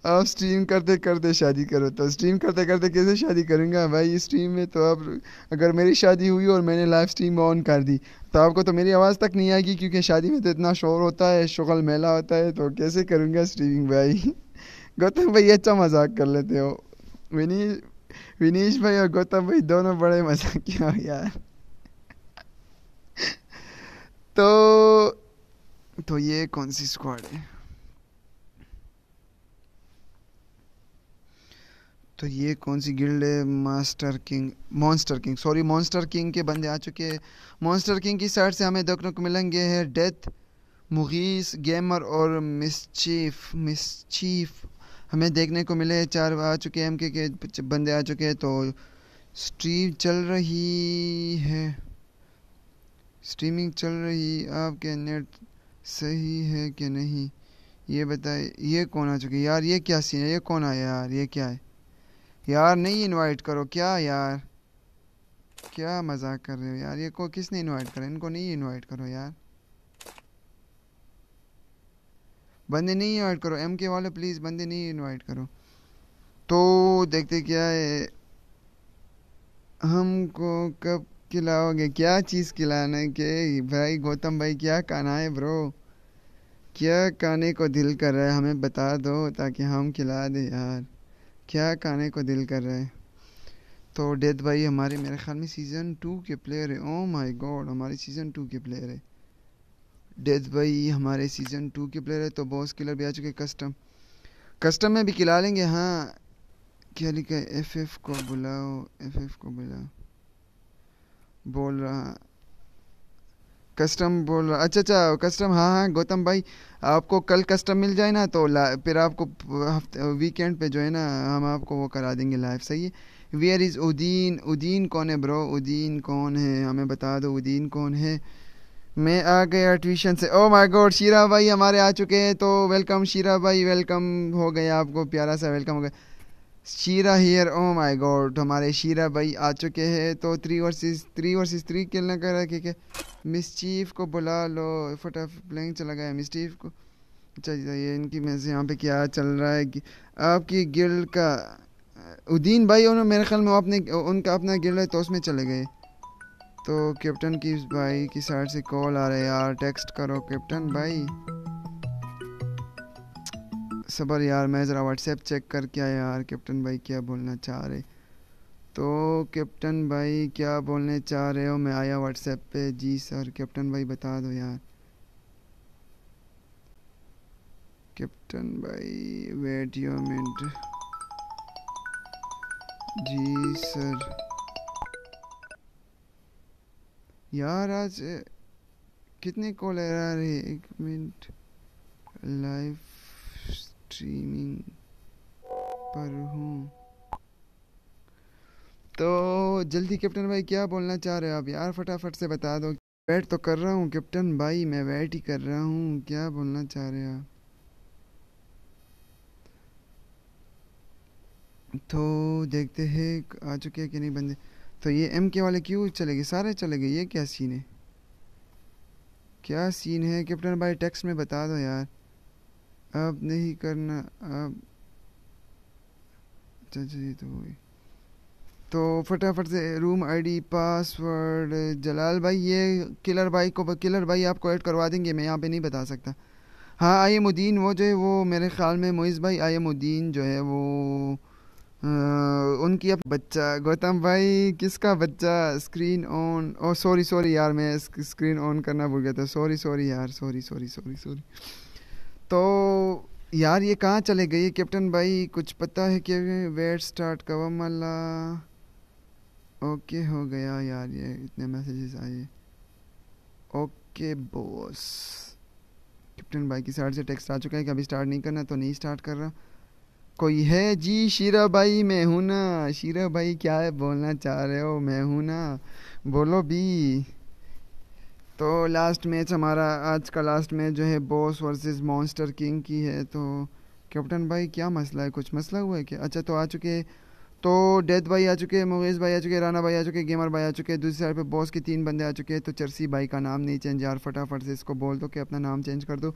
आप स्ट्रीम करते करते शादी करो। तो स्ट्रीम करते करते कैसे शादी करूँगा? भाई स्ट्रीम में तो अब अगर मेरी शादी हुई और मैंने लाइव स्ट्रीम ऑन कर दी तो आपको तो मेरी आवाज़ तक नहीं आएगी, क्योंकि शादी में तो इतना शोर होता है, शुगल मेला होता है तो कैसे करूँगा स्ट्रीमिंग भाई? गौतम भाई अच्छा मज़ाक कर लेते हो। विनीश विनीश भाई और गौतम भाई दोनों बड़े मज़ाक किया यार। तो तो ये कौन सी स्क्वाड है? तो ये कौन सी गिल्ड है? Master king monster king sorry monster king के बंदे आ चुके हैं। मॉन्स्टर किंग की साइड से हमें देखने को मिलेंगे है डेथ मुगीस गेमर और मिसचीफ मिसचीफ हमें देखने को मिले चार आ चुके हैं एम के, के बंदे आ चुके हैं तो स्ट्रीम चल रही है। स्ट्रीमिंग चल रही आपके नेट सही है कि नहीं? ये बताए ये कौन आ चुके यार ये क्या सीन है? ये कौन आया यार? ये क्या है? यार नहीं इनवाइट करो, क्या यार? क्या मज़ाक कर रहे हो यार? ये को किसने इनवाइट करा? इनको नहीं इनवाइट करो यार। बंदे नहीं इनवाइट करो एम के वाले प्लीज़ बंदे नहीं इनवाइट करो। तो देखते क्या है, हमको कब खिलाओगे? क्या चीज़ खिलाने के? भाई गौतम भाई, क्या खाना है ब्रो क्या खाने को दिल कर रहा है? हमें बता दो ताकि हम खिला दे यार। क्या खाने को दिल कर रहा है? तो डेथ भाई हमारे, मेरे ख्याल में सीज़न टू के प्लेयर है। ओ माय गॉड हमारे सीज़न टू के प्लेयर है। डेथ भाई हमारे सीज़न टू के प्लेयर है तो बॉस किलर भी आ चुके कस्टम कस्टम में भी खिला लेंगे हाँ। क्या लिखा है? एफ़ एफ़ को बुलाओ एफ़ एफ़ को बुलाओ। बोल रहा कस्टम बोल रहा अच्छा अच्छा कस्टम हाँ हाँ गौतम भाई, आपको कल कस्टम मिल जाए ना तो फिर आपको हफ़्ते वीकेंड पे जो है ना, हम आपको वो करा देंगे लाइव सही है? वेयर इज़ उदीन उदीन कौन है ब्रो उदीन कौन है? हमें बता दो उदीन कौन है? मैं आ गया ट्यूशन से। ओ माय गॉड शीरा भाई हमारे आ चुके हैं तो वेलकम शीरा भाई वेलकम हो गया आपको, प्यारा सा वेलकम हो गया। शीरा हियर ओ माय गॉड हमारे शीरा भाई आ चुके हैं। तो three versus three versus three खेलना कर रहा है मिस चीफ को बुला लो। फटाफट प्लेइंग चला गया मिस चीफ को। अच्छा ये इनकी में यहाँ पे क्या चल रहा है कि आपकी गिल्ड का उदीन भाई उन्होंने मेरे ख्याल में अपने, उनका अपना गिल्ड है तो उसमें चले गए। तो कैप्टन की भाई की साइड से कॉल आ रहा है यार। टेक्स्ट करो कैप्टन भाई। सबर यार, मैं ज़रा व्हाट्सएप चेक करके आया यार कैप्टन भाई क्या बोलना चाह रहे? तो कैप्टन भाई क्या बोलने चाह रहे हो? मैं आया व्हाट्सएप पे। जी सर कैप्टन भाई बता दो यार। कैप्टन भाई वेट योर मिनट जी सर यार, आज, कितने कॉल आ रहे एक मिनट लाइव स्ट्रीमिंग पर हूँ। तो जल्दी, कैप्टन भाई, क्या बोलना चाह रहे हो आप? यार, फटाफट से बता दो। वेट तो कर रहा हूँ, कैप्टन भाई, मैं वेट ही कर रहा हूँ। क्या बोलना चाह रहे हो आप? तो देखते हैं, आ चुके हैं कि नहीं बंदे? तो ये एम के वाले क्यों चले गए सारे चले गए, ये क्या सीन है? क्या सीन है? कैप्टन भाई टेक्स्ट में बता दो यार। अब नहीं करना अब अच्छा जी तो वही तो फटाफट से रूम आईडी पासवर्ड जलाल भाई ये किलर भाई को किलर भाई आपको ऐड करवा देंगे मैं यहाँ पे नहीं बता सकता। हाँ आई मुद्दीन वो जो है वो मेरे ख्याल में मोइज़ भाई आई मुद्दीन जो है वो आ, उनकी अब बच्चा गौतम भाई किसका बच्चा? Screen on oh sorry sorry यार मैं स्क्रीन ऑन करना भूल गया था। सॉरी सॉरी यार सॉरी सॉरी सॉरी सॉरी तो यार ये कहाँ चले गए? कैप्टन भाई, कुछ पता है कि वेट स्टार्ट कवमला ओके, हो गया यार ये, इतने मैसेजेस आए। ओके बॉस कैप्टन भाई की साइड से टेक्स्ट आ चुका है कि अभी स्टार्ट नहीं करना तो नहीं स्टार्ट कर रहा। कोई है? जी, शीरा भाई, मैं हूँ ना। शीरा भाई, क्या है बोलना चाह रहे हो? मैं हूँ ना। बोलो भी। तो लास्ट मैच हमारा, आज का लास्ट मैच जो है बॉस वर्सेस मॉन्स्टर किंग की है तो कैप्टन भाई क्या मसला है, कुछ मसला हुआ है क्या? अच्छा तो आ चुके तो डेथ भाई आ चुके हैं मुगेश भाई आ चुके हैं राना भाई आ चुके हैं गेमर भाई आ चुके हैं दूसरी साइड पे बॉस के तीन बंदे आ चुके हैं तो चरसी भाई का नाम नहीं चेंज यार, फटाफट से इसको बोल दो कि अपना नाम चेंज कर दो।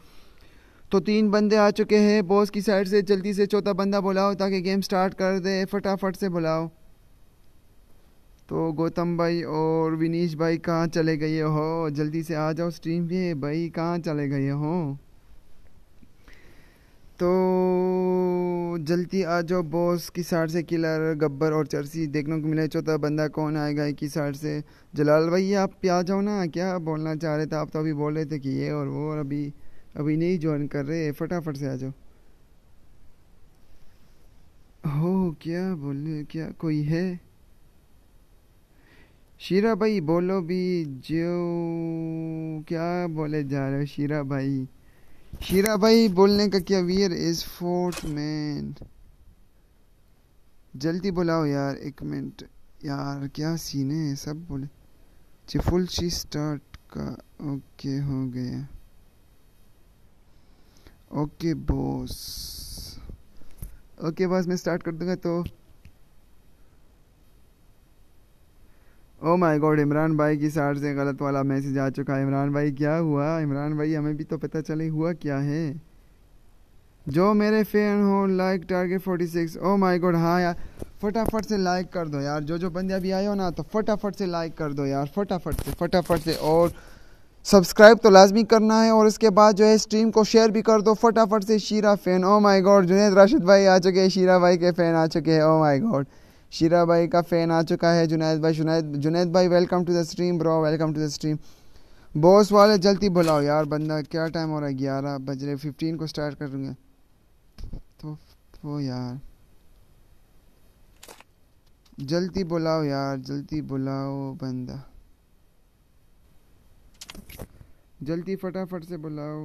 तो तीन बंदे आ चुके हैं बॉस की साइड से, जल्दी से चौथा बंदा बुलाओ ताकि गेम स्टार्ट कर दे, फटाफट से बुलाओ। तो गौतम भाई और विनीश भाई कहाँ चले गए हो? जल्दी से आ जाओ स्ट्रीम पे। भाई, कहाँ चले गए हो? तो जल्दी आ जाओ बॉस की साइड से किलर गब्बर और चर्सी। देखने को मिले चौथा बंदा कौन आएगा की साइड से? जलाल भाई आप पे आ जाओ ना। क्या बोलना चाह रहे थे? आप तो अभी बोल रहे थे कि ये और वो और अभी अभी नहीं ज्वाइन कर रहे। फटाफट से आ जाओ। हो, क्या बोले क्या कोई है? शीरा भाई, बोलो भी, जो, क्या बोले जा रहे हो शीरा भाई? शीरा भाई, बोलने का क्या वियर इज़ फोर्थ मैन जल्दी बुलाओ यार, एक मिनट यार, क्या सीन है? सब बोले। चिफुल शी स्टार्ट का ओके हो गया। ओके बॉस ओके बॉस मैं स्टार्ट कर दूँगा तो ओ माय गॉड इमरान भाई की साइड से गलत वाला मैसेज आ चुका है। इमरान भाई, क्या हुआ? इमरान भाई, हमें भी तो पता चले, हुआ क्या है? जो मेरे फ़ैन हो like target forty six oh my god हाँ यार, फटाफट से लाइक कर दो यार। जो जो बंदे अभी आए हो ना तो फटाफट से लाइक कर दो यार, फटाफट से फटाफट से। और सब्सक्राइब तो लाजमी करना है, और उसके बाद जो है स्ट्रीम को शेयर भी कर दो, फटाफट से। Sheera fan oh my god Junaid Rashid भाई आ चुके हैं, शीरा भाई के फ़ैन आ चुके हैं ओ माय गॉड शीरा भाई का फ़ैन आ चुका है, जुनैद भाई, जुनैद जुनैद भाई welcome to the stream bro welcome to the stream boss वाले जल्दी बुलाओ यार, बंदा क्या टाइम हो रहा है, ग्यारह बज रहे फिफ्टीन को स्टार्ट करूँगा तो वो यार। जल्दी बुलाओ यार, जल्दी बुलाओ बंदा। जल्दी फटाफट से बुलाओ।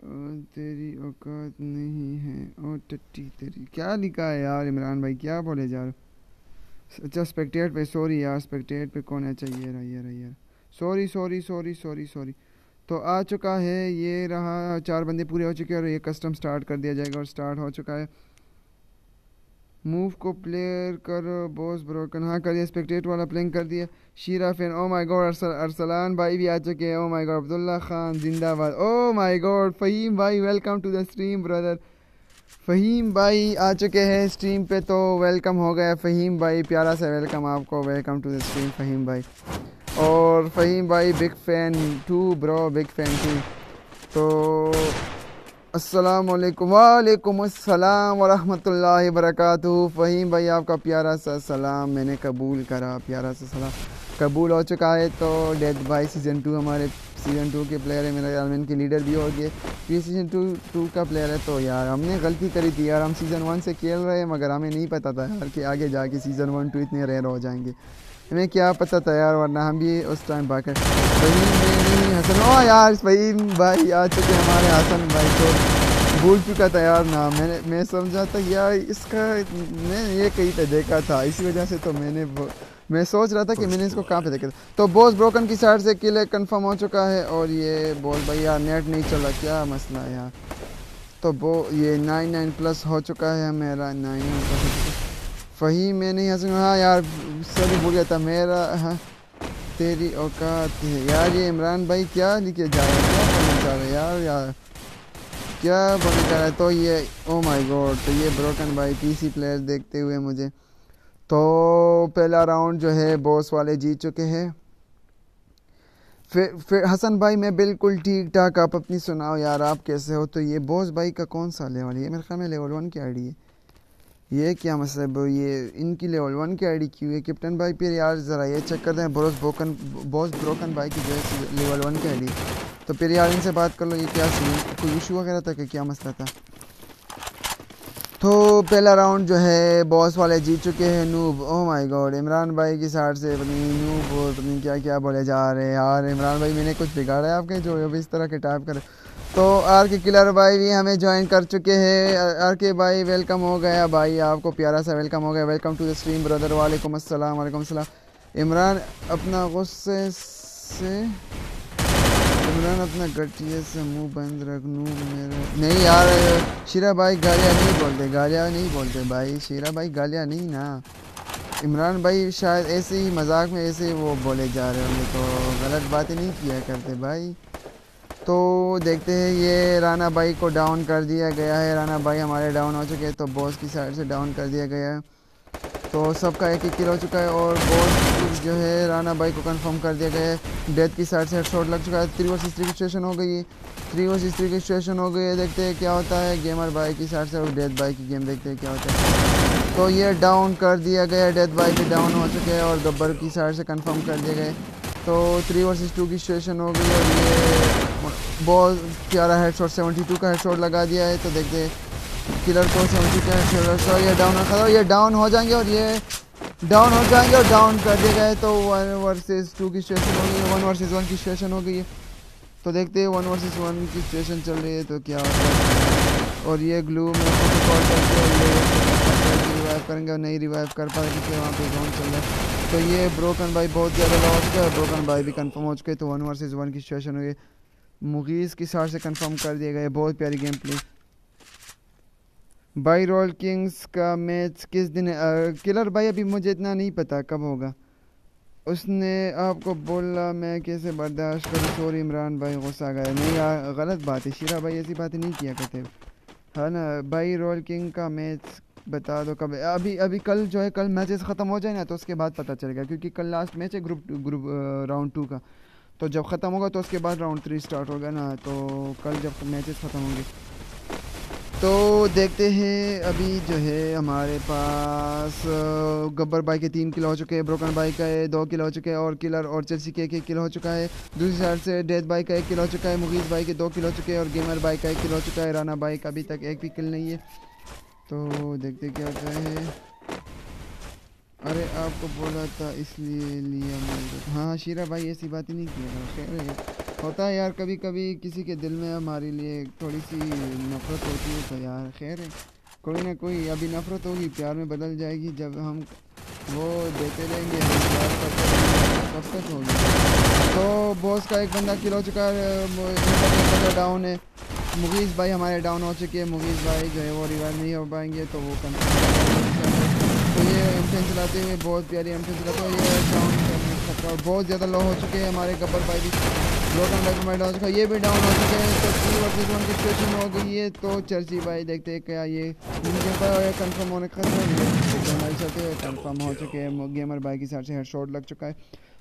तेरी औकात नहीं है। और टट्टी तेरी। क्या लिखा है यार इमरान भाई? क्या बोले यार रहे अच्छा स्पेक्टेट पे सॉरी यार स्पेक्टेट पे कौन है? चाहिए रहा यार यार sorry sorry sorry sorry sorry तो आ चुका है, ये रहा, चार बंदे पूरे हो चुके हैं और ये कस्टम स्टार्ट कर दिया जाएगा और स्टार्ट हो चुका है। मूव को प्लेयर कर बॉस ब्रोकन हाँ करिए स्पेक्टेट वाला प्लेइंग कर दिया. Sheera fan oh my god Arsalan भाई भी आ चुके हैं. Oh my god Abdullah Khan जिंदाबाद. ओ माय गॉड फ़हीम भाई welcome to the stream brother Faheem भाई आ चुके हैं स्ट्रीम पे तो वेलकम हो गया. फ़हीम भाई, प्यारा सा वेलकम आपको. Welcome to the stream Faheem भाई. और फ़हीम भाई big fan too bro big fan too तो असलकम वालेकुम अस्सलाम वरहमतुल्लाहि फ़हीम भाई आपका प्यारा सा सलाम। मैंने कबूल करा प्यारा सा सलाम। कबूल हो चुका है तो डेथ भाई सीज़न टू हमारे सीज़न टू के प्लेयर है। मेरा यार के लीडर भी हो गए। ये सीज़न टू टू का प्लेयर है तो यार, हमने गलती करी थी यार। हम सीज़न वन से खेल रहे हैं, मगर हमें नहीं पता था यार कि आगे जाके सीज़न वन टू इतने रेयर हो जाएँगे। हमें क्या पता था यार वरना हम भी उस टाइम बाकर नहीं हसन। ओ यार वही भाई आ चुके हमारे हसन भाई को। भूल चुका था यार ना। मैंने मैं समझा था यार इसका मैं ये कहीं पे देखा था। इसी वजह से तो मैंने मैं सोच रहा था कि मैंने इसको कहाँ पे देखा था। तो बॉस ब्रोकन की साइड से किले कंफर्म हो चुका है और ये बोल भाई यार नेट नहीं चला। क्या मसला है यार? तो वो ये नाइन नाइन प्लस हो चुका है मेरा। नाइन नाइन प्लस फ़हीम मैं नहीं हंस हाँ यार सभी भूल गया था मेरा हाँ तेरी औकात है। यार ये इमरान भाई क्या लिखे जा रहे हैं? क्या बोलना चाह रहे हैं यार यार? क्या बोलना चाह रहा है? तो ये ओ माय गॉड तो ये ब्रोकन भाई पीसी प्लेयर देखते हुए मुझे तो पहला राउंड जो है बॉस वाले जीत चुके हैं। फिर फिर हसन भाई, मैं बिल्कुल ठीक ठाक आप अपनी सुनाओ यार, आप कैसे हो? तो ये बॉस भाई का कौन सा लेवल है? मेरे ख्याल में लेवल वन की आईडी है। ये क्या मतलब ये इनकी लेवल वन की आईडी क्यों है। कैप्टन भाई, फिर यार ज़रा ये चेक कर हैं बोस ब्रोकन बॉस ब्रोकन भाई की जो है लेवल वन की आईडी तो फिर यार इनसे बात कर लो, ये क्या सीन कोई इशू वगैरह था कि क्या मसला था? तो पहला राउंड जो है बॉस वाले जीत चुके हैं noob oh my god Imran भाई की साइड से अपनी नूब और अपनी क्या क्या बोले जा रहे हैं। यार इमरान भाई, मैंने कुछ बिगाड़ा है आपके जो इस तरह के टाइप कर तो आर के किलर भाई भी हमें ज्वाइन कर चुके हैं। आर के भाई वेलकम हो गया भाई। आपको प्यारा सा वेलकम हो गया। Welcome to the stream brother वालेकुम अस्सलाम वालेकुम अस्सलाम। इमरान अपना गुस्से से, इमरान अपना गटिए से मुँह बंद रख नू मेरा। नहीं यार, शीरा भाई गालियाँ नहीं बोलते, गालियाँ नहीं बोलते भाई। शीरा भाई गालियाँ नहीं ना। इमरान भाई शायद ऐसे ही मज़ाक में ऐसे वो बोले जा रहे होंगे तो गलत बातें नहीं किया करते भाई। तो देखते हैं, ये राना भाई को डाउन कर दिया गया है। राना भाई हमारे डाउन हो चुके हैं तो बॉस की साइड से डाउन कर दिया गया है। तो सबका एक एक किल हो चुका है और बॉस जो है राना भाई को कंफर्म कर दिया गया है। डेथ की साइड से शॉट लग चुका है। थ्री वर्सेस थ्री की सिचुएशन हो गई है। थ्री वर्सेस थ्री की सिचुएशन हो गई है। देखते हैं क्या होता है। गेमर भाई की साइड से और डेथ भाई की गेम देखते हैं क्या होता है। तो ये डाउन कर दिया गया है। डेथ भाई भी डाउन हो चुके हैं और गब्बर की साइड से कन्फर्म कर दिया गया तो थ्री वर्सेस टू की सिचुएशन हो गई और ये बहुत प्यारा हेड शॉट सेवेंटी टू का हेड शॉट लगा दिया है तो देखते हैं किलर को समझ चुके हैं सो ये डाउन रखा था ये डाउन हो जाएँगे और ये डाउन हो जाएँगे और डाउन कर दिए गए तो वन वर्सेस टू की सिचुएशन हो गई वन वर्सेस वन की सिचुएशन हो गई है। तो देखते हैं वन वर्सेस वन की सिचुएशन चल रही है तो क्या होता है। और ये ग्लू में कॉल करके रिवाइव करेंगे और नहीं रिवाइव कर पाए, क्योंकि वहाँ पे जोन चल रहा है। तो ये ब्रोकन भाई बहुत ज़्यादा लॉ हो चुका है ब्रोकन भाई भी कंफर्म हो चुके तो वन वर्सेस वन की सिचुएशन हुई मुगीज़ की सार से कंफर्म कर दिया गया बहुत प्यारी game play by royal kings का मैच किस दिन है? किलर भाई, अभी मुझे इतना नहीं पता कब होगा। उसने आपको बोला, मैं कैसे बर्दाश्त करूँ? सॉरी इमरान भाई, गुस्सा गया। नहीं, यार, गलत बात है। शीरा भाई, ऐसी बातें नहीं किया करते। है ना? बाई रॉयल किंग का मैच बता दो कब अभी अभी कल जो है, कल मैचेस ख़त्म हो जाए ना तो उसके बाद पता चलेगा, क्योंकि कल लास्ट मैच है ग्रुप ग्रुप राउंड टू का। तो जब ख़त्म होगा तो उसके बाद राउंड थ्री स्टार्ट होगा ना तो कल जब मैचेस ख़त्म होंगे। तो देखते हैं अभी जो है हमारे पास गब्बर बाई के तीन किलो हो चुके हैं, ब्रोकन बाई का दो किलो हो चुके हैं, और किलर और चर्सी के एक एक किलो हो चुका है। दूसरी साइड से डेथ बाई का एक किलो हो चुका है मुगीज़ बाई के दो किलो हो चुके हैं, और गेमर बाई का एक किलो हो चुका है राना भाई का अभी तक एक भी किल नहीं है। तो देखते क्या होता है। अरे, आपको बोला था, इसलिए लिया हाँ शीरा भाई, ऐसी बात ही नहीं किया होता है यार कभी कभी किसी के दिल में हमारे लिए थोड़ी सी नफ़रत होती है तो यार, खैर कोई ना कोई, अभी नफ़रत होगी, प्यार में बदल जाएगी, जब हम वो देते रहेंगे तक होगी। तो बॉस का एक बंदा किल हो चुका है डाउन है मुगीज़ भाई हमारे डाउन हो चुके हैं मुगीज़ भाई जो है वो रिवाइव नहीं हो पाएँगे तो वो तो ये एम चलाते हुए बहुत प्यारी एम चलाते हुए डाउन और बहुत ज़्यादा लो हो चुके हैं हमारे गब्बर भाई भी। बैक माइंड हो चुका ये भी डाउन हो चुके हैं तो थ्री वर्सेज वन की सिचुएशन हो गई है तो चर्ची भाई देखते हैं क्या ये मुझे पर कंफर्म होने का कंफर्म हो। चुके हैं गेमर भाई की साइड से हेड शॉट लग चुका है।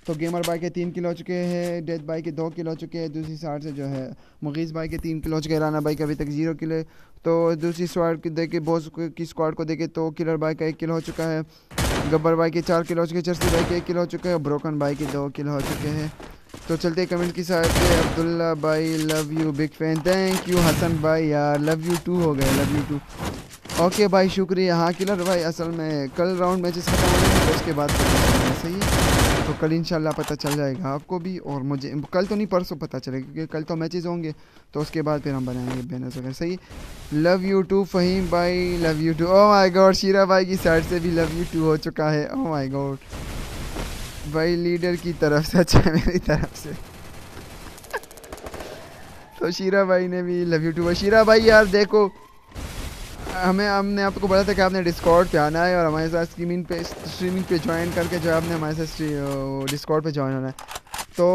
तो गेमर भाई के तीन किलो हो चुके हैं, डेथ भाई के दो किलो हो चुके हैं, दूसरी साइड से जो है, मुगीज़ भाई के तीन किलो हो चुके हैं राना भाई के अभी तक ज़ीरो किलो। तो दूसरी स्क्वाड को देखे बॉस की स्क्वाड को देखे तो किलर भाई का एक किलो हो चुका है, गब्बर भाई के चार किलो हो चुके चर्सी भाई के एक किलो हो चुके हैं, ब्रोकन भाई के दो किलो हो चुके हैं। तो चलते कमेंट की साइड पे, अब्दुल्ला भाई love you big fan thank you Hasan भाई, यार लव यू टू हो गए लव यू टू ओके भाई, शुक्रिया। हाँ किलर भाई, असल में कल राउंड मैचेस खत्म हो गए तो उसके बाद सही है। तो कल इंशाल्लाह पता चल जाएगा। आपको भी और मुझे, कल तो नहीं, परसों पता चलेगा, क्योंकि कल तो मैचेस होंगे। तो उसके बाद फिर हम बनाएँगे बैनर्स वगैरह। सही? लव यू टू फ़हीम भाई love you too oh my god Sheera भाई की साइड से भी लव यू टू हो चुका है। ओ माय गॉड भाई लीडर की तरफ़ से अच्छा मेरी तरफ़ से। तो शीरा भाई ने भी लव यू टू शीरा भाई, यार देखो हमें, हमने आपको बोला था कि आपने डिस्कॉर्ड पे आना है और हमारे साथ स्ट्रीमिंग पे स्ट्रीमिंग पे ज्वाइन करके जो है आपने हमारे साथ डिस्कॉर्ड पे ज्वाइन होना है। तो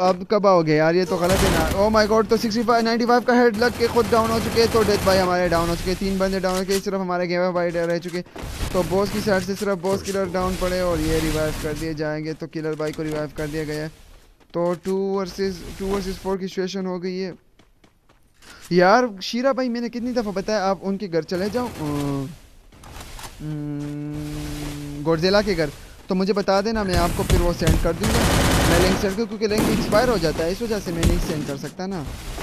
अब कब आओगे यार? ये तो गलत है ना। ओ माय गॉड तो 65 95 का हेड लग के खुद डाउन हो चुके तो डेथ भाई हमारे डाउन हो चुके तीन बंदे डाउन हो चुके सिर्फ़ हमारे गेम भाई रह चुके तो बॉस की साइड से सिर्फ़ बॉस किलर डाउन पड़े और ये रिवाइव कर दिए जाएँगे। तो किलर भाई को रिवाइव कर दिया गया है। तो two versus two versus four की सिचुएशन हो गई है। यार, शीरा भाई, मैंने कितनी दफ़ा बताया, आप उनके घर चले जाओ। गोडजेला के घर। तो मुझे बता देना, मैं आपको फिर वो सेंड कर दूँगा। मैं लिंक सेंड क्योंकि लिंक एक्सपायर हो जाता है, इस वजह से मैं नहीं सेंड कर सकता ना।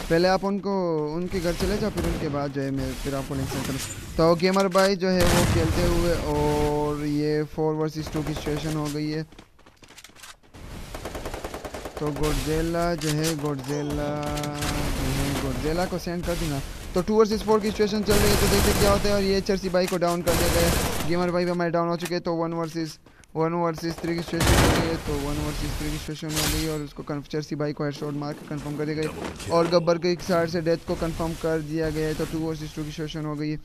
पहले आप उनको, उनके घर चले जाओ, फिर उनके बाद जो है मैं फिर आपको लिंक सेंड करूँ। तो गेमर भाई जो है वो खेलते हुए, और ये फोर वर्सेस टू की सिचुएशन हो गई है। तो गोडजेला जो है, गोडजेला। गोडजेला को सेंड कर दूँगा। तो टू वर्सेस फोर की सिचुएशन चल रही है तो देखते क्या होता है, और ये चर्सी बाई को डाउन कर दिया गया गेमर भाई भी हमारे डाउन हो चुके हैं तो one versus one versus three की सिचुएशन हो गई है तो वन वर्सेस थ्री की सिचुएशन हो गई, और उसको चर्सी बाई को हेडशॉट मार के कंफर्म कर दिया गया। और गब्बर के एक साइड से डेथ को कंफर्म कर दिया गया है तो टू वर्सेस टू की सिचुएशन हो गई है।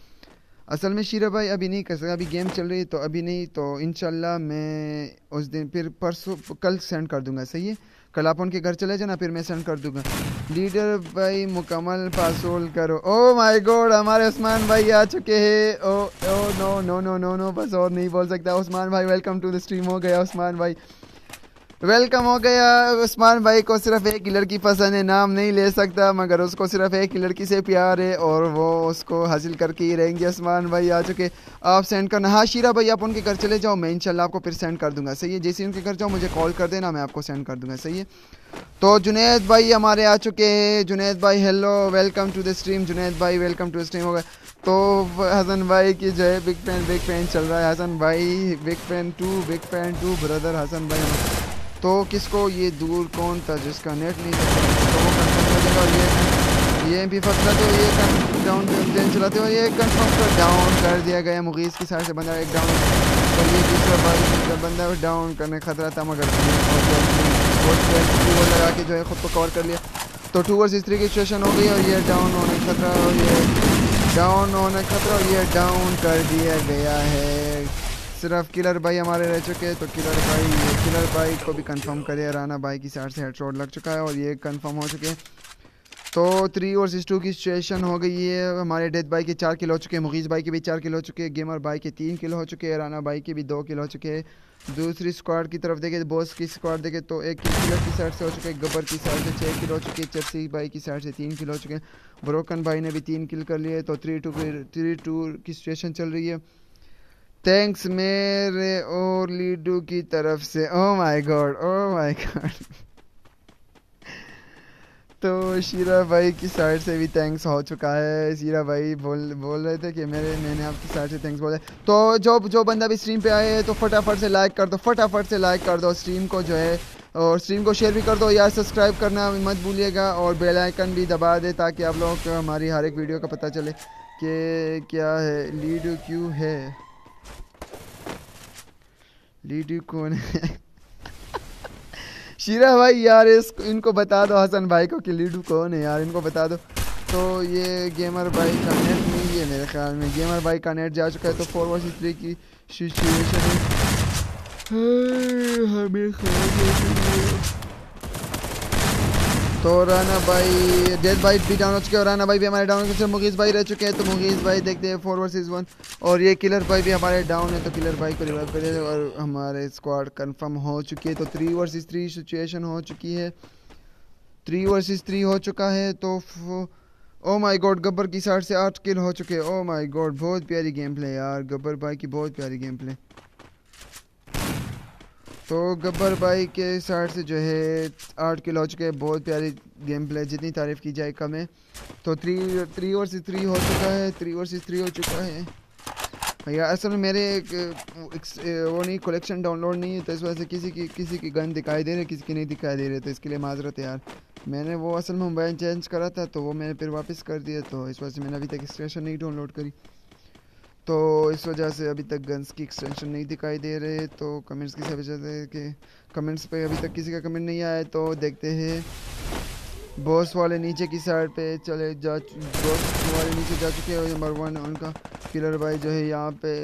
असल में शीरा भाई अभी नहीं कर सकता, अभी गेम चल रही है तो अभी नहीं तो इनशाला मैं उस दिन, फिर परसों, कल सेंड कर दूँगा, सही है? कल आप उनके घर चले जाना, फिर मैं सेंड कर दूँगा। लीडर भाई मुकम्मल पासोल करो। ओ माय गॉड हमारे उस्मान भाई आ चुके हैं। ओ ओ no no no no no बस और नहीं बोल सकता। उस्मान भाई वेलकम टू द स्ट्रीम हो गया उस्मान भाई। वेलकम हो गया। उस्मान भाई को सिर्फ़ एक ही लड़की पसंद है, नाम नहीं ले सकता, मगर उसको सिर्फ़ एक ही लड़की से प्यार है और वो उसको हासिल करके ही रहेंगे। उस्मान भाई आ चुके। आप सेंड करना हाँ शीरा भाई, आप उनके घर चले जाओ। मैं इंशाल्लाह आपको फिर सेंड कर दूँगा। सही है, जैसे उनके घर जाओ मुझे कॉल कर देना, मैं आपको सेंड कर दूँगा। सही है? तो जुनेद भाई हमारे आ चुके हैं। जुनेद भाई hello welcome to the stream Junaid भाई वेलकम टू स्ट्रीम होगा। तो हसन भाई की जो है बिग फ़ैन बिग फ़ैन चल रहा है। हसन भाई big fan too big fan too brother Hasan भाई। तो किसको ये दूर कौन था जिसका नेट नहीं था? तो वो और ये ये भी फसला तो ये डाउन ट्रेन चलाते हुए ये कंफर्म कर डाउन कर दिया गया मुगीस की साइड से बंदा एक डाउन तो ये दूसरा भाई बंदा डाउन करने खतरा था मगर लगा के जो है ख़ुद को कवर कर लिया। तो टू वर्स थ्री की सिचुएशन हो गई और ये डाउन होने खतरा और ये डाउन होने खतरा और ये डाउन कर दिया गया है। सिर्फ़ किलर भाई हमारे रह चुके हैं तो किलर भाई ये किलर भाई को भी कंफर्म करे राना भाई की साइड से हेड लग चुका है और ये कंफर्म हो चुके हैं। तो थ्री और सिक्स टू की सिचुएशन हो गई है, हमारे डेथ भाई के चार किलो हो चुके हैं मुगीज़ भाई के भी चार किलो हो चुके हैं गेमर भाई के तीन किलो हो चुके हैं, राना भाई के भी दो किलो हो चुके हैं। दूसरी स्क्वाड की तरफ़ देखे बॉस की स्क्वाड देखे तो एक किलर की साइड से हो चुके हैं गब्बर की साइड से छः किलो हो चुके हैं चर्सी भाई की साइड से तीन किलो हो चुके हैं। ब्रोकन भाई ने भी तीन किल कर लिए तो थ्री टू थ्री टू की सिचुएशन चल रही है। थैंक्स मेरे और लीडू की तरफ़ से। Oh my God oh my god तो शीरा भाई की साइड से भी थैंक्स हो चुका है। शीरा भाई बोल बोल रहे थे कि मेरे, मैंने आपकी साइड से थैंक्स बोला तो जो जो बंदा भी स्ट्रीम पे आए तो फटाफट से लाइक कर दो, फटाफट से लाइक कर दो। स्ट्रीम को जो है, और स्ट्रीम को शेयर भी कर दो। यार सब्सक्राइब करना मत भूलिएगा, और बेल आइकन भी दबा दे ताकि आप लोगों को हमारी हर एक वीडियो का पता चले कि क्या है, लीडू क्यों है? लीडू कौन है? शीरा भाई, यार इस, इनको बता दो, हसन भाई को कि लीडू कौन है? यार इनको बता दो। तो ये गेमर भाई का नेट नहीं है मेरे ख्याल में। गेमर भाई का नेट जा चुका है तो फोर वर्स थ्री की सिचुएशन है। हमें ख्याल तो राना भाई डेथ भाई भी डाउन हो चुके हैं और राना भाई भी हमारे डाउन हो मुगीज़ भाई रह चुके हैं। तो मुगीज़ भाई देखते हैं फोर वर्सेस वन और ये किलर भाई भी हमारे डाउन है तो किलर भाई को रिवाइव करें और हमारे स्क्वाड कंफर्म हो चुकी है। तो थ्री वर्सेस थ्री सिचुएशन हो चुकी है। थ्री वर्सेस थ्री हो चुका है तो ओ माय गॉड गब्बर की साइड से आठ किल हो चुके हैं। ओ माय गॉड बहुत प्यारी गेम प्ले यार, गब्बर भाई की बहुत प्यारी गेम प्ले तो गब्बर भाई के साइड से जो है आठ किलो हैं बहुत प्यारी गेम प्ले जितनी तारीफ़ की जाए कम है। तो थ्री थ्री ओवर से थ्री हो चुका है थ्री ओवर से थ्री हो चुका है। भैया असल में मेरे एक, एक वो नहीं कलेक्शन डाउनलोड नहीं है तो इस वजह से किसी की किसी की गन दिखाई दे रही किसी की नहीं दिखाई दे रही तो इसके लिए माजरत यार। मैंने वो असल में मोबाइल चेंज करा था तो वो मैंने फिर वापस कर दिया तो इस वजह से मैंने अभी तक एक्सटेंशन नहीं डाउनलोड करी। तो इस वजह से अभी तक गन्स की एक्सटेंशन नहीं दिखाई दे रहे तो कमेंट्स की वजह से कि कमेंट्स पे अभी तक किसी का कमेंट नहीं आया तो देखते हैं। बॉस वाले नीचे की साइड पे चले जा बॉस वाले नीचे जा चुके हैं नंबर वन उनका किलर भाई जो है यहाँ पे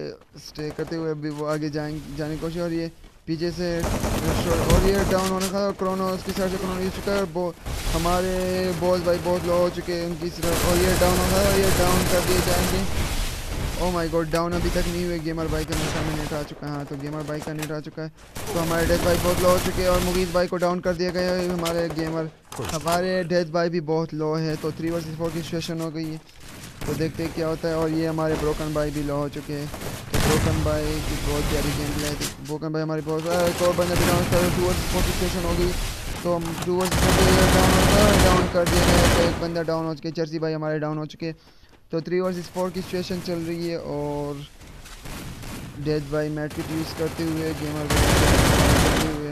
स्टे करते हुए अभी वो आगे जाएँगे जाने की कोशिश और ये पीछे से और ये डाउन होने का क्रोनो उसकी साइड से क्रोनो चुका है और हमारे बॉस भाई बहुत लो हो चुके हैं, उनकी और ये डाउन होगा और ये डाउन कर दिए जाएँगे। ओ माय गॉड डाउन अभी तक नहीं हुए। गेमर भाई का मेरे नेट आ चुका है। हाँ तो गेमर भाई का नेट आ चुका है। तो हमारे डेथ भाई बहुत लो हो चुके हैं और मुगीज़ भाई को डाउन कर दिया गया है। हमारे गेमर हमारे डेथ भाई भी बहुत लो है। तो थ्री वर्सेस फोर की सिचुएशन हो गई है। तो देखते हैं क्या होता है। और ये हमारे ब्रोकन भाई भी लो हो चुके हैं। तो ब्रोकन भाई की बहुत प्यारी गेम है। ब्रोकन भाई हमारे बहुत एक और बंदा भी डाउन कर टू वर्सेस फोर की सिचुएशन हो गई। तो हम टू वर्सेस डाउन कर दिया गया तो एक बंदा डाउन हो चुके चर्सी भाई हमारे डाउन हो चुके हैं। तो थ्री वर्सेस फोर की सिचुएशन चल रही है और डेथ बाई मैट की यूज़ करते हुए गेमर करते हुए।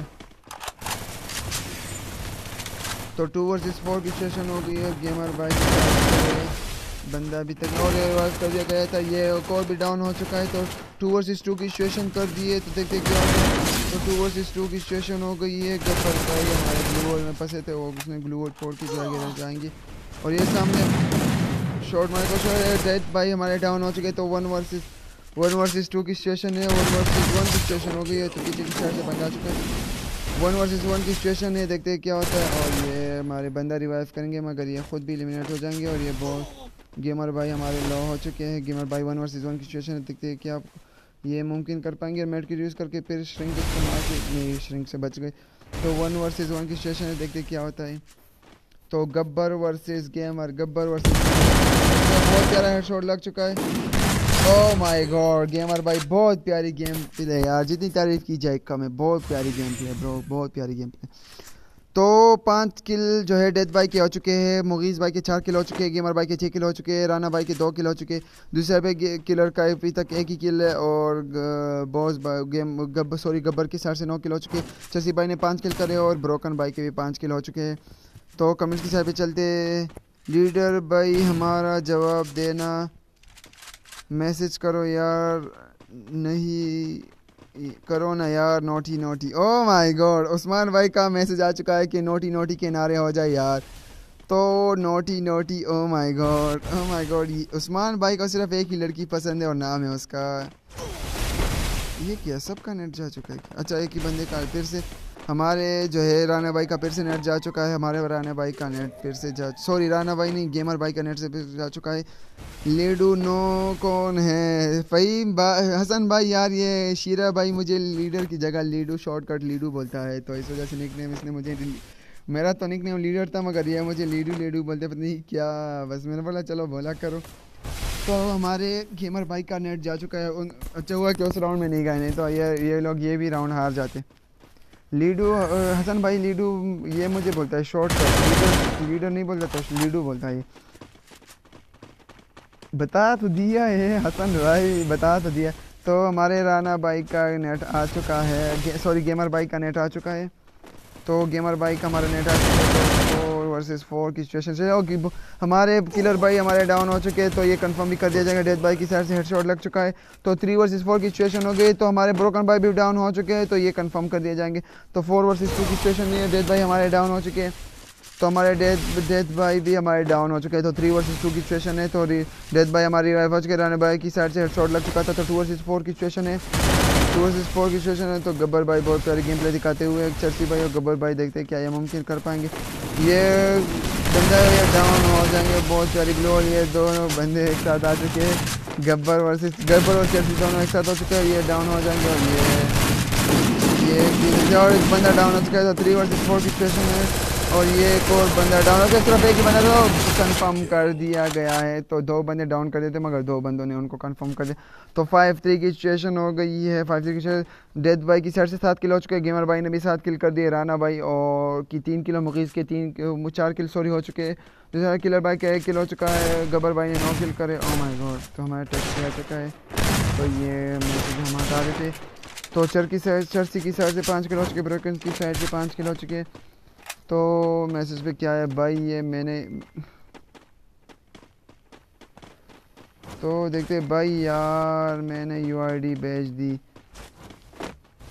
तो टू वर्सेस फोर की सिचुएशन हो गई है गेमर बाई बंदा अभी तक और रिवाइव कर दिया गया था, ये और भी डाउन हो चुका है तो टू वर्सेस टू की सिचुएशन कर दी है तो देखते क्या होता है। तो टू वर्सेस टू की सिचुएशन हो गई है गफर भाई हमारे ग्लू वॉल में फंसे थे, वो उसने ग्लू वॉल फोड़ के जो आगे जाएँगे। और ये सामने शॉर्ट मार को शॉर्ट डेथ भाई हमारे डाउन हो चुके तो one versus one versus two की सिचुएशन है वन वर्सेस वन की सिचुएशन हो गई है तो पीछे की साइड से बंदा चुका है। वन वर्सेस वन की सिचुएशन है, देखते हैं क्या होता है। और ये हमारे बंदा रिवाइव करेंगे, मगर ये खुद भी एलिमिनेट हो जाएँगे, और ये बहुत गेमर भाई हमारे लॉ हो चुके हैं। गेमर भाई वन वर्सेस वन की सिचुएशन है, देखते हैं क्या ये मुमकिन कर पाएँगे। मेट की यूज़ करके फिर श्रिंक इस्तेमाल के नहीं श्रिंक से बच गए। तो वन वर्सेस वन की सिचुएशन है, देखते क्या होता है। तो Gabbar versus gamer Gabbar versus बहुत प्यारा हेडशॉट लग चुका है। ओह माय गॉड गेमर भाई, बहुत प्यारी गेम प्ले यार। जितनी तारीफ़ की जाए, कम है। बहुत प्यारी गेम प्ले ब्रो बहुत प्यारी गेम प्ले तो पाँच किल जो है डेथ बाई के हो चुके हैं मुगीज़ भाई के चार किल हो चुके हैं गेमर भाई के छः किल हो चुके हैं राना भाई के दो किल हो चुके हैं। दूसरे पे किलर का अभी तक एक ही किल है और बॉस गेम गब सॉरी गब्बर के साइड से नौ किल हो चुके हैं। चसी भाई ने पाँच किल करे और ब्रोकन भाई के भी पाँच किल हो चुके हैं। तो कमेंट्स की साइड पे चलते लीडर भाई, हमारा जवाब देना। मैसेज करो यार, नहीं, करो ना यार, naughty naughty. Oh my god Usman भाई का मैसेज आ चुका है कि नोटी नोटी के नारे हो जाए यार। तो naughty naughty oh my god oh my god Usman भाई को सिर्फ़ एक ही लड़की पसंद है और नाम है उसका। ये क्या, सबका नेट जा चुका है अच्छा एक ही बंदे का फिर से। हमारे जो है राना भाई का फिर से नेट जा चुका है। हमारे राना भाई का नेट फिर से जा सॉरी राना भाई नहीं गेमर भाई का नेट से फिर जा चुका है। लीडू नो कौन है? फ़हीम भाई हसन भाई यार, ये शीरा भाई मुझे लीडर की जगह लीडू शॉर्टकट लीडू बोलता है। तो इस वजह से निक नेम इसने मुझे मेरा तो निक नेम लीडर था, मगर ये मुझे लीडू लीडू बोलते, पता नहीं क्या, बस मैंने बोला, चलो बोला करो। तो हमारे गेमर भाई का नेट जा चुका है। अच्छा हुआ कि उस राउंड में नहीं गए, नहीं तो ये ये लोग ये भी राउंड हार जाते। लीडू हसन भाई लीडू, ये मुझे बोलता है शॉर्ट लीडो लीडर नहीं बोलता था लीडू बोलता है बता तो दिया है हसन भाई, बता तो दिया। तो हमारे राना भाई का नेट आ चुका है सॉरी गेमर भाई का नेट आ चुका है। तो गेमर भाई का हमारा नेट आ चुका है। वर्सेस फोर की सिचुएशन से कि हमारे किलर भाई हमारे डाउन हो चुके हैं तो ये कंफर्म भी कर दिया जाएगा। डेथ भाई की साइड से हेडशॉट लग चुका है। तो थ्री वर्सेस फोर की सिचुएशन हो गई तो हमारे ब्रोकन भाई भी डाउन हो चुके हैं तो ये कंफर्म कर दिए जाएँगे। तो फोर वर्सेस टू की सिचुएशन नहीं है डेथ भाई हमारे डाउन हो चुके हैं। तो हमारे डेथ डेथ भाई भी हमारे डाउन हो चुके हैं तो थ्री वर्सेस टू की सिचुएशन है तो डेथ भाई हमारी रिवाइव हो चुके राना भाई की साइड से हेडशॉट लग चुका था तो टू वर्सेस फोर की सिचुएशन है। टू वर्सेस फोर की सिचुएशन है तो गब्बर भाई बहुत प्यारी गेम प्ले दिखाते हुए एक चर्सी भाई और गब्बर भाई देखते हैं क्या ये मुमकिन कर पाएँगे। ये बंदा ये डाउन हो जाएँगे, बहुत प्यारी ग्लो ये दोनों बंदे एक साथ आ चुके हैं। गब्बर वर्सेस गब्बर और चर्सी दोनों एक साथ हो चुके हैं, ये डाउन हो जाएँगे और ये ये और एक बंदा डाउन हो चुका है तो थ्री वर्सेस फोर की सिचुएशन है। और ये एक और बंदा डाउन हो गया। एक ही बंदा तो कंफर्म कर दिया गया है। तो दो बंदे डाउन कर देते, मगर दो बंदों ने उनको कंफर्म कर दिया। तो फाइव थ्री की सिचुएशन हो गई है। फाइव थ्री की डेथ भाई की साइड से सात किलो हो चुके हैं। गेमर भाई ने भी सात किल कर दिए राना भाई और की तीन किलो मुखीज़ के तीन चार किल सॉरी हो चुके हैं। किलर भाई का एक किल हो चुका है। गबर भाई ने नौ किल करे। ओ माई गॉड तो हमारा टेस्ट आ चुका है। तो ये मैसेज हम हटा थे तो चर की साइड चर्सी की साइड से पाँच किलो हो चुके ब्रोकन की साइड से पाँच किलो हो चुके हैं। तो मैसेज पे क्या है? भाई ये मैंने तो देखते भाई यार मैंने यू भेज दी।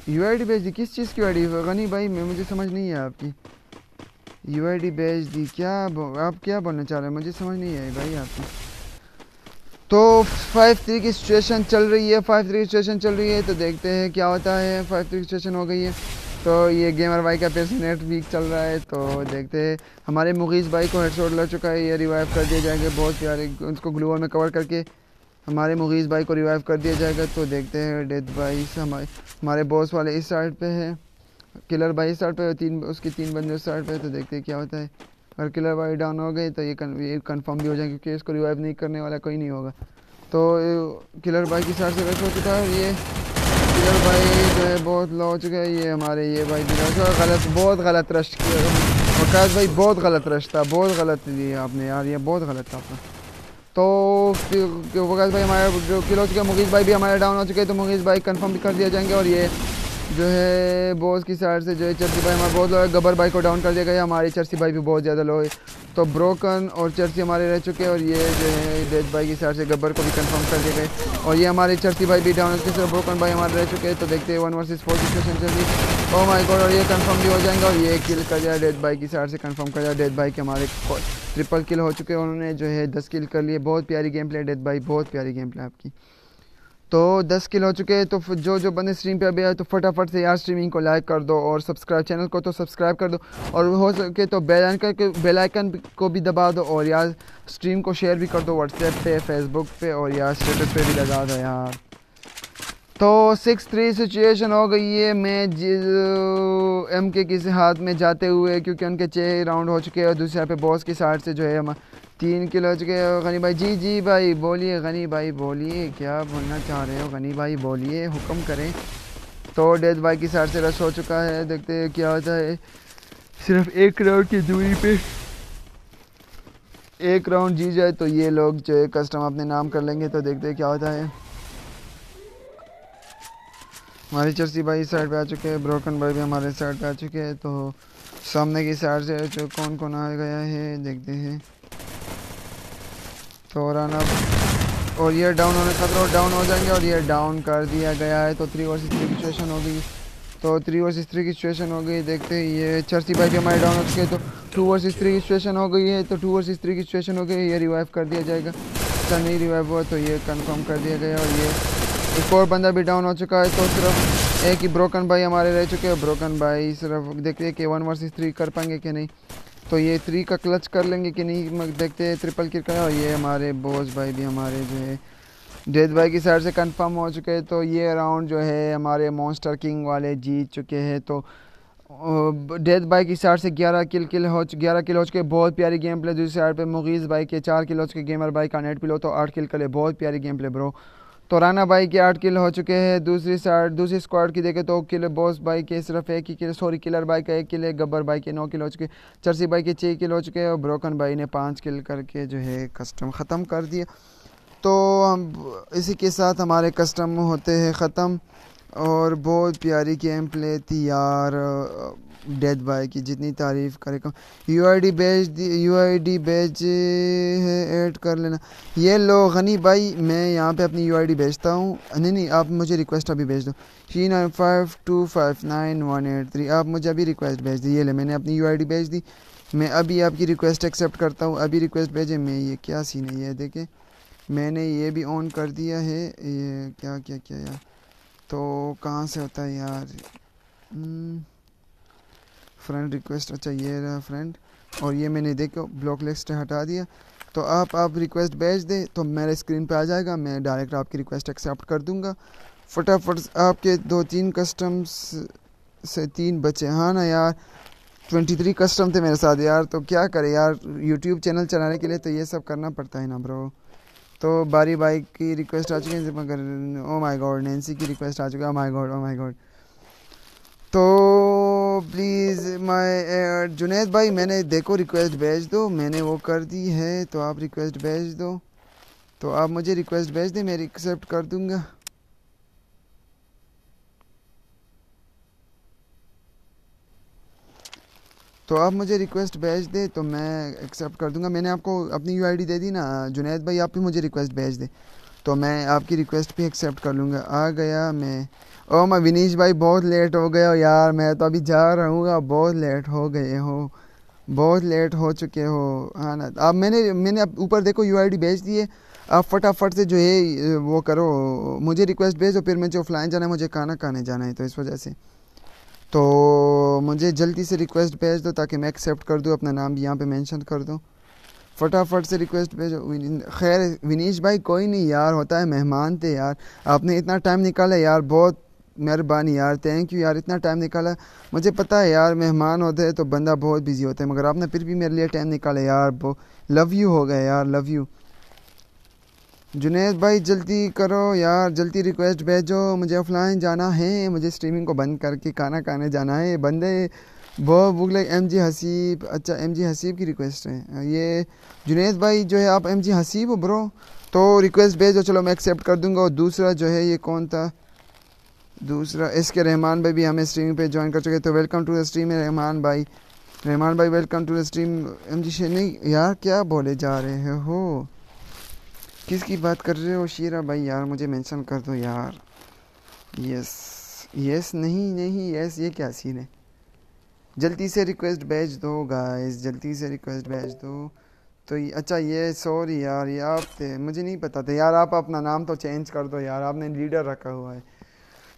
यू भेज दी? किस चीज़ की यू आई गनी भाई, मैं, मुझे समझ नहीं है आपकी। यू भेज दी? क्या आप क्या बोलना चाह रहे हैं? मुझे समझ नहीं आई भाई आपकी। तो फाइव थ्री की सिचुएशन चल रही है फाइव थ्री की सिचुएशन चल रही है तो देखते हैं क्या होता है। फाइव थ्री की सिचुएशन हो गई है। तो ये गेमर भाई का फिर नेट वीक चल रहा है तो देखते हैं। हमारे मुगीज़ भाई को हेडशॉट लग चुका है, ये रिवाइव कर दिए जाएँगे, बहुत प्यारे, उसको ग्लूअर में कवर करके हमारे मुगीज़ भाई को रिवाइव कर दिया जाएगा तो देखते हैं डेथ भाई हमारे हमारे बॉस वाले इस साइड पे है। किलर भाई इस साइड पे तीन, उसके तीन बंदे उस साइड पे तो देखते हैं क्या होता है। अगर किलर भाई डाउन हो गए तो ये कन्फर्म भी हो जाएगा, क्योंकि इसको रिवाइव नहीं करने वाला कोई नहीं होगा। तो किलर भाई की साइड से वैसे हो चुका है, ये किलर भाई जो है बहुत लो चुका है ये हमारे, ये भाई गलत, बहुत गलत रश किया। वकास भाई बहुत गलत रश था, बहुत गलत दिया आपने यार, ये बहुत गलत था आपका। तो वकास भाई हमारे, जो किल चुके मुगीज़ भाई भी हमारे डाउन हो चुके हैं तो मुगेश भाई कन्फर्म भी कर दिया जाएँगे और ये जो है बॉस की साइड से जो है चर्सी भाई हमारा बहुत लो है गबर भाई को डाउन कर दिया गया हमारे चर्सी भाई भी बहुत ज़्यादा लो है तो ब्रोकन और चर्सी हमारे रह चुके हैं और ये जो है डेथ भाई की साइड से गब्बर को भी कंफर्म कर दिया गया और ये हमारे चर्सी भाई भी डाउन सिर्फ़ ब्रोकन भाई हमारे रह चुके हैं। तो देखते हैं वन वर्सेस फोर सिचुएशन चल रही ओ माय गॉड और ये कंफर्म भी हो जाएगा और ये किल कर दिया डेड भाई की साइड से कंफर्म कर दिया डेड भाई के हमारे ट्रिपल किल हो चुके हैं। उन्होंने जो है, दस किल कर लिए। बहुत प्यारी गेम प्ले डेड भाई, बहुत प्यारी गेम प्ले आपकी। तो दस किल हो चुके हैं तो जो जो बंदे स्ट्रीम पे अभी आए तो फटाफट से यार स्ट्रीमिंग को लाइक कर दो और सब्सक्राइब चैनल को तो सब्सक्राइब कर दो। और हो सके तो बेल आइकन बेल आइकन को भी दबा दो और यार स्ट्रीम को शेयर भी कर दो व्हाट्सएप पे फेसबुक पे और यार स्टेटस पे भी लगा दो यार। तो सिक्स थ्री सिचुएशन हो गई है। मैं एम के किसी हाथ में जाते हुए, क्योंकि उनके छः राउंड हो चुके हैं और दूसरे यहाँ पे बॉस की साइड से जो है तीन किलो चुके हैं, गनी भाई। जी जी भाई, बोलिए, गनी भाई, बोलिए। क्या बोलना चाह रहे हो, गनी भाई, बोलिए, हुक्म करें। तो डेथ भाई की साइड से रश हो चुका है, देखते हैं क्या होता है। सिर्फ़ एक राउंड की दूरी पे एक राउंड जी जाए तो ये लोग जो है कस्टम अपने नाम कर लेंगे तो देखते हैं क्या होता है। हमारी चर्सी भाई साइड पे आ चुके हैं, ब्रोकन भाई भी हमारे साइड पे आ चुके हैं तो सामने की साइड से जो कौन कौन आ गया है, देखते हैं। तो राना और ये डाउन होने खतरा डाउन हो जाएँगे और ये डाउन कर दिया गया है। तो थ्री वर्सेस थ्री की सिचुएशन हो गई तो थ्री वर्सेस थ्री की सिचुएशन हो गई देखते हैं ये चर्सी भाई भी हमारे डाउन हो चुके तो टू वर्सेस थ्री की सिचुएशन हो गई है। तो टू वर्सेस थ्री की सिचुएशन हो गई ये रिवाइव कर दिया जाएगा। अच्छा नहीं रिवाइव हुआ तो ये कंफर्म कर दिया गया और ये एक और बंदा भी डाउन हो चुका है। तो सिर्फ़ एक ही ब्रोकन भाई हमारे रह चुके हैं। ब्रोकन भाई सिर्फ़ देखते हैं कि वन वर्सेस थ्री कर पाएँगे कि नहीं। तो ये थ्री का क्लच कर लेंगे कि नहीं? देखते हैं ट्रिपल किल का। और ये हमारे बॉस भाई भी हमारे जो है डेथ भाई की साइड से कंफर्म हो चुके हैं। तो ये राउंड जो है हमारे मॉन्स्टर किंग वाले जीत चुके हैं। तो डेथ बाई की साइड से 11 किल किल हो 11 किल हो चुके बहुत प्यारी गेम प्ले दूसरी साइड पे। मुगीज़ बाई के चार किल हो चुके गेमर बाई का नेट पिलो तो आठ किल कर बहुत प्यारी गेम प्ले ब्रो तो राना भाई के आठ किल हो चुके हैं, दूसरी साइड, दूसरी स्क्वाड की देखें तो किल बॉस भाई के सिर्फ़ एक ही किल सॉरी किलर भाई का एक किल है, गब्बर भाई के नौ किल हो चुके चर्सी भाई के छः किल हो चुके हैं और ब्रोकन भाई ने पाँच किल करके जो है कस्टम ख़त्म कर दिया। तो हम इसी के साथ हमारे कस्टम होते हैं ख़त्म और बहुत प्यारी गेम प्ले थी यार। डेथ बाय की जितनी तारीफ़ करे कम। यू आई डी बेच दी यू आई डी बेच है ऐड कर लेना। ये लो, गनी भाई, मैं यहाँ पे अपनी यू आई डी बेचता हूँ। नहीं नहीं, आप मुझे रिक्वेस्ट अभी भेज दो। Three nine five two five nine one eight three आप मुझे अभी रिक्वेस्ट भेज दी। ये ले, मैंने अपनी यू आई डी भेज दी। मैं अभी आपकी रिक्वेस्ट एक्सेप्ट करता हूँ। अभी रिक्वेस्ट भेजे, मैं ये क्या सीन है, ये देखें। मैंने ये भी ऑन कर दिया है। ये क्या क्या क्या यार? तो कहाँ से होता है यार? hmm. फ्रेंड रिक्वेस्ट अच्छा ये रहा फ्रेंड और ये मैंने देखो ब्लॉक लिस्ट हटा दिया। तो आप आप रिक्वेस्ट भेज दें तो मेरे स्क्रीन पे आ जाएगा, मैं डायरेक्ट आपकी रिक्वेस्ट एक्सेप्ट कर दूँगा। फटाफट आपके दो तीन कस्टम्स से तीन बचे। हाँ ना यार ट्वेंटी थ्री कस्टम थे मेरे साथ यार तो क्या करें यार यूट्यूब चैनल चलाने के लिए तो ये सब करना पड़ता है ना ब्रो तो बारी बाई की रिक्वेस्ट आ चुकी है, मगर ओ माय गॉड नैन्सी की रिक्वेस्ट आ चुकी है oh god oh my god तो प्लीज़ माय जुनेद भाई मैंने देखो रिक्वेस्ट भेज दो। मैंने वो कर दी है तो आप रिक्वेस्ट भेज दो। तो आप मुझे रिक्वेस्ट भेज दें, मैं एक्सेप्ट कर दूँगा। तो आप मुझे रिक्वेस्ट भेज दे तो मैं एक्सेप्ट कर दूँगा। मैंने आपको अपनी यूआईडी दे दी ना जुनेद भाई आप भी मुझे रिक्वेस्ट भेज दे। तो मैं आपकी रिक्वेस्ट भी एक्सेप्ट कर लूँगा। आ गया मैं। ओ, मैं विनीश भाई, बहुत लेट हो गया यार। मैं तो अभी जा रहा हूँ बहुत लेट हो गए हो। बहुत लेट हो चुके हो हाँ ना अब मैंने मैंने ऊपर देखो यू आई भेज दिए। आप फटाफट से जो है, वो करो। मुझे रिक्वेस्ट भेजो, फिर मुझे ऑफलाइन जाना है, मुझे खाना खाने जाना है तो इस वजह से। तो मुझे जल्दी से रिक्वेस्ट भेज दो, ताकि मैं एक्सेप्ट कर दूँ, अपना नाम भी यहाँ पे मेंशन कर दूँ। फटाफट से रिक्वेस्ट भेजो। खैर, विनीश भाई, कोई नहीं यार, होता है मेहमान थे यार। आपने इतना टाइम निकाला यार, बहुत मेहरबानी यार थैंक यू यार, इतना टाइम निकाला। मुझे पता है यार, मेहमान होते हैं तो बंदा बहुत बिज़ी होता है, मगर आपने फिर भी मेरे लिए टाइम निकाला यार लव यू हो गए यार लव यू जुनेद भाई, जल्दी करो यार, जल्दी रिक्वेस्ट भेजो, मुझे ऑफलाइन जाना है, मुझे स्ट्रीमिंग को बंद करके खाना खाने जाना है, बंदे बहुत book like M G Haseeb अच्छा एम जी हसीब की रिक्वेस्ट है। ये जुनेद भाई जो है, आप एम जी हसीब हो ब्रो तो रिक्वेस्ट भेजो, चलो मैं एक्सेप्ट कर दूँगा, और दूसरा जो है, ये कौन था? दूसरा एस के रहमान भाई भी हमें स्ट्रीम पे ज्वाइन कर चुके तो welcome to the stream Rahman भाई। रहमान भाई welcome to the stream M G नहीं, यार, क्या बोले जा रहे हो? किसकी बात कर रहे हो, शीरा भाई? यार, मुझे मेंशन कर दो यार। यस यस नहीं नहीं यस ये क्या सीन है? जल्दी से रिक्वेस्ट भेज दो गाइस जल्दी से रिक्वेस्ट भेज दो। तो ये अच्छा ये सॉरी यार, ये आप थे, मुझे नहीं पता था। यार, आप अपना नाम तो चेंज कर दो यार, आपने लीडर रखा हुआ है।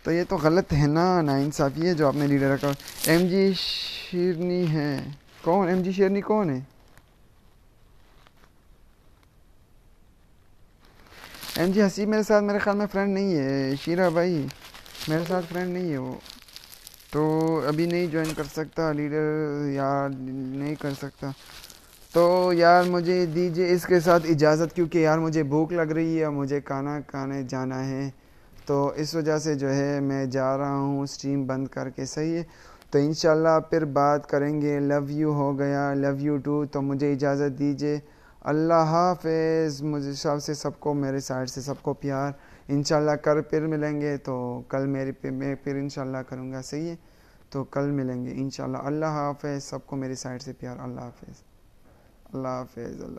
तो ये तो गलत है ना ना इंसाफी है जो आपने लीडर रखा। एम जी शेरनी है। कौन? एम जी शेरनी कौन है? एम जी हसीब मेरे साथ, मेरे ख्याल में फ्रेंड नहीं है। शीरा भाई, मेरे साथ फ्रेंड नहीं है वो। तो अभी नहीं ज्वाइन कर सकता लीडर यार नहीं कर सकता। तो यार मुझे दीजिए इसके साथ इजाज़त, क्योंकि यार मुझे भूख लग रही है, मुझे खाना खाने जाना है। तो इस वजह से जो है मैं जा रहा हूँ स्ट्रीम बंद करके। सही है। तो इन फिर बात करेंगे। लव यू हो गया। लव यू टू तो मुझे इजाज़त दीजिए। अल्लाह हाफिज़। मुझे हिसाब से सबको, मेरे साइड से सबको प्यार। इन कर फिर मिलेंगे। तो कल मेरे पे, मैं फिर इन करूँगा। सही है। तो कल मिलेंगे। इन अल्लाह हाफिज़। सबको मेरी साइड से प्यार। अल्लाह हाफिज़। अल्लाह हाफिज़। अल्लाह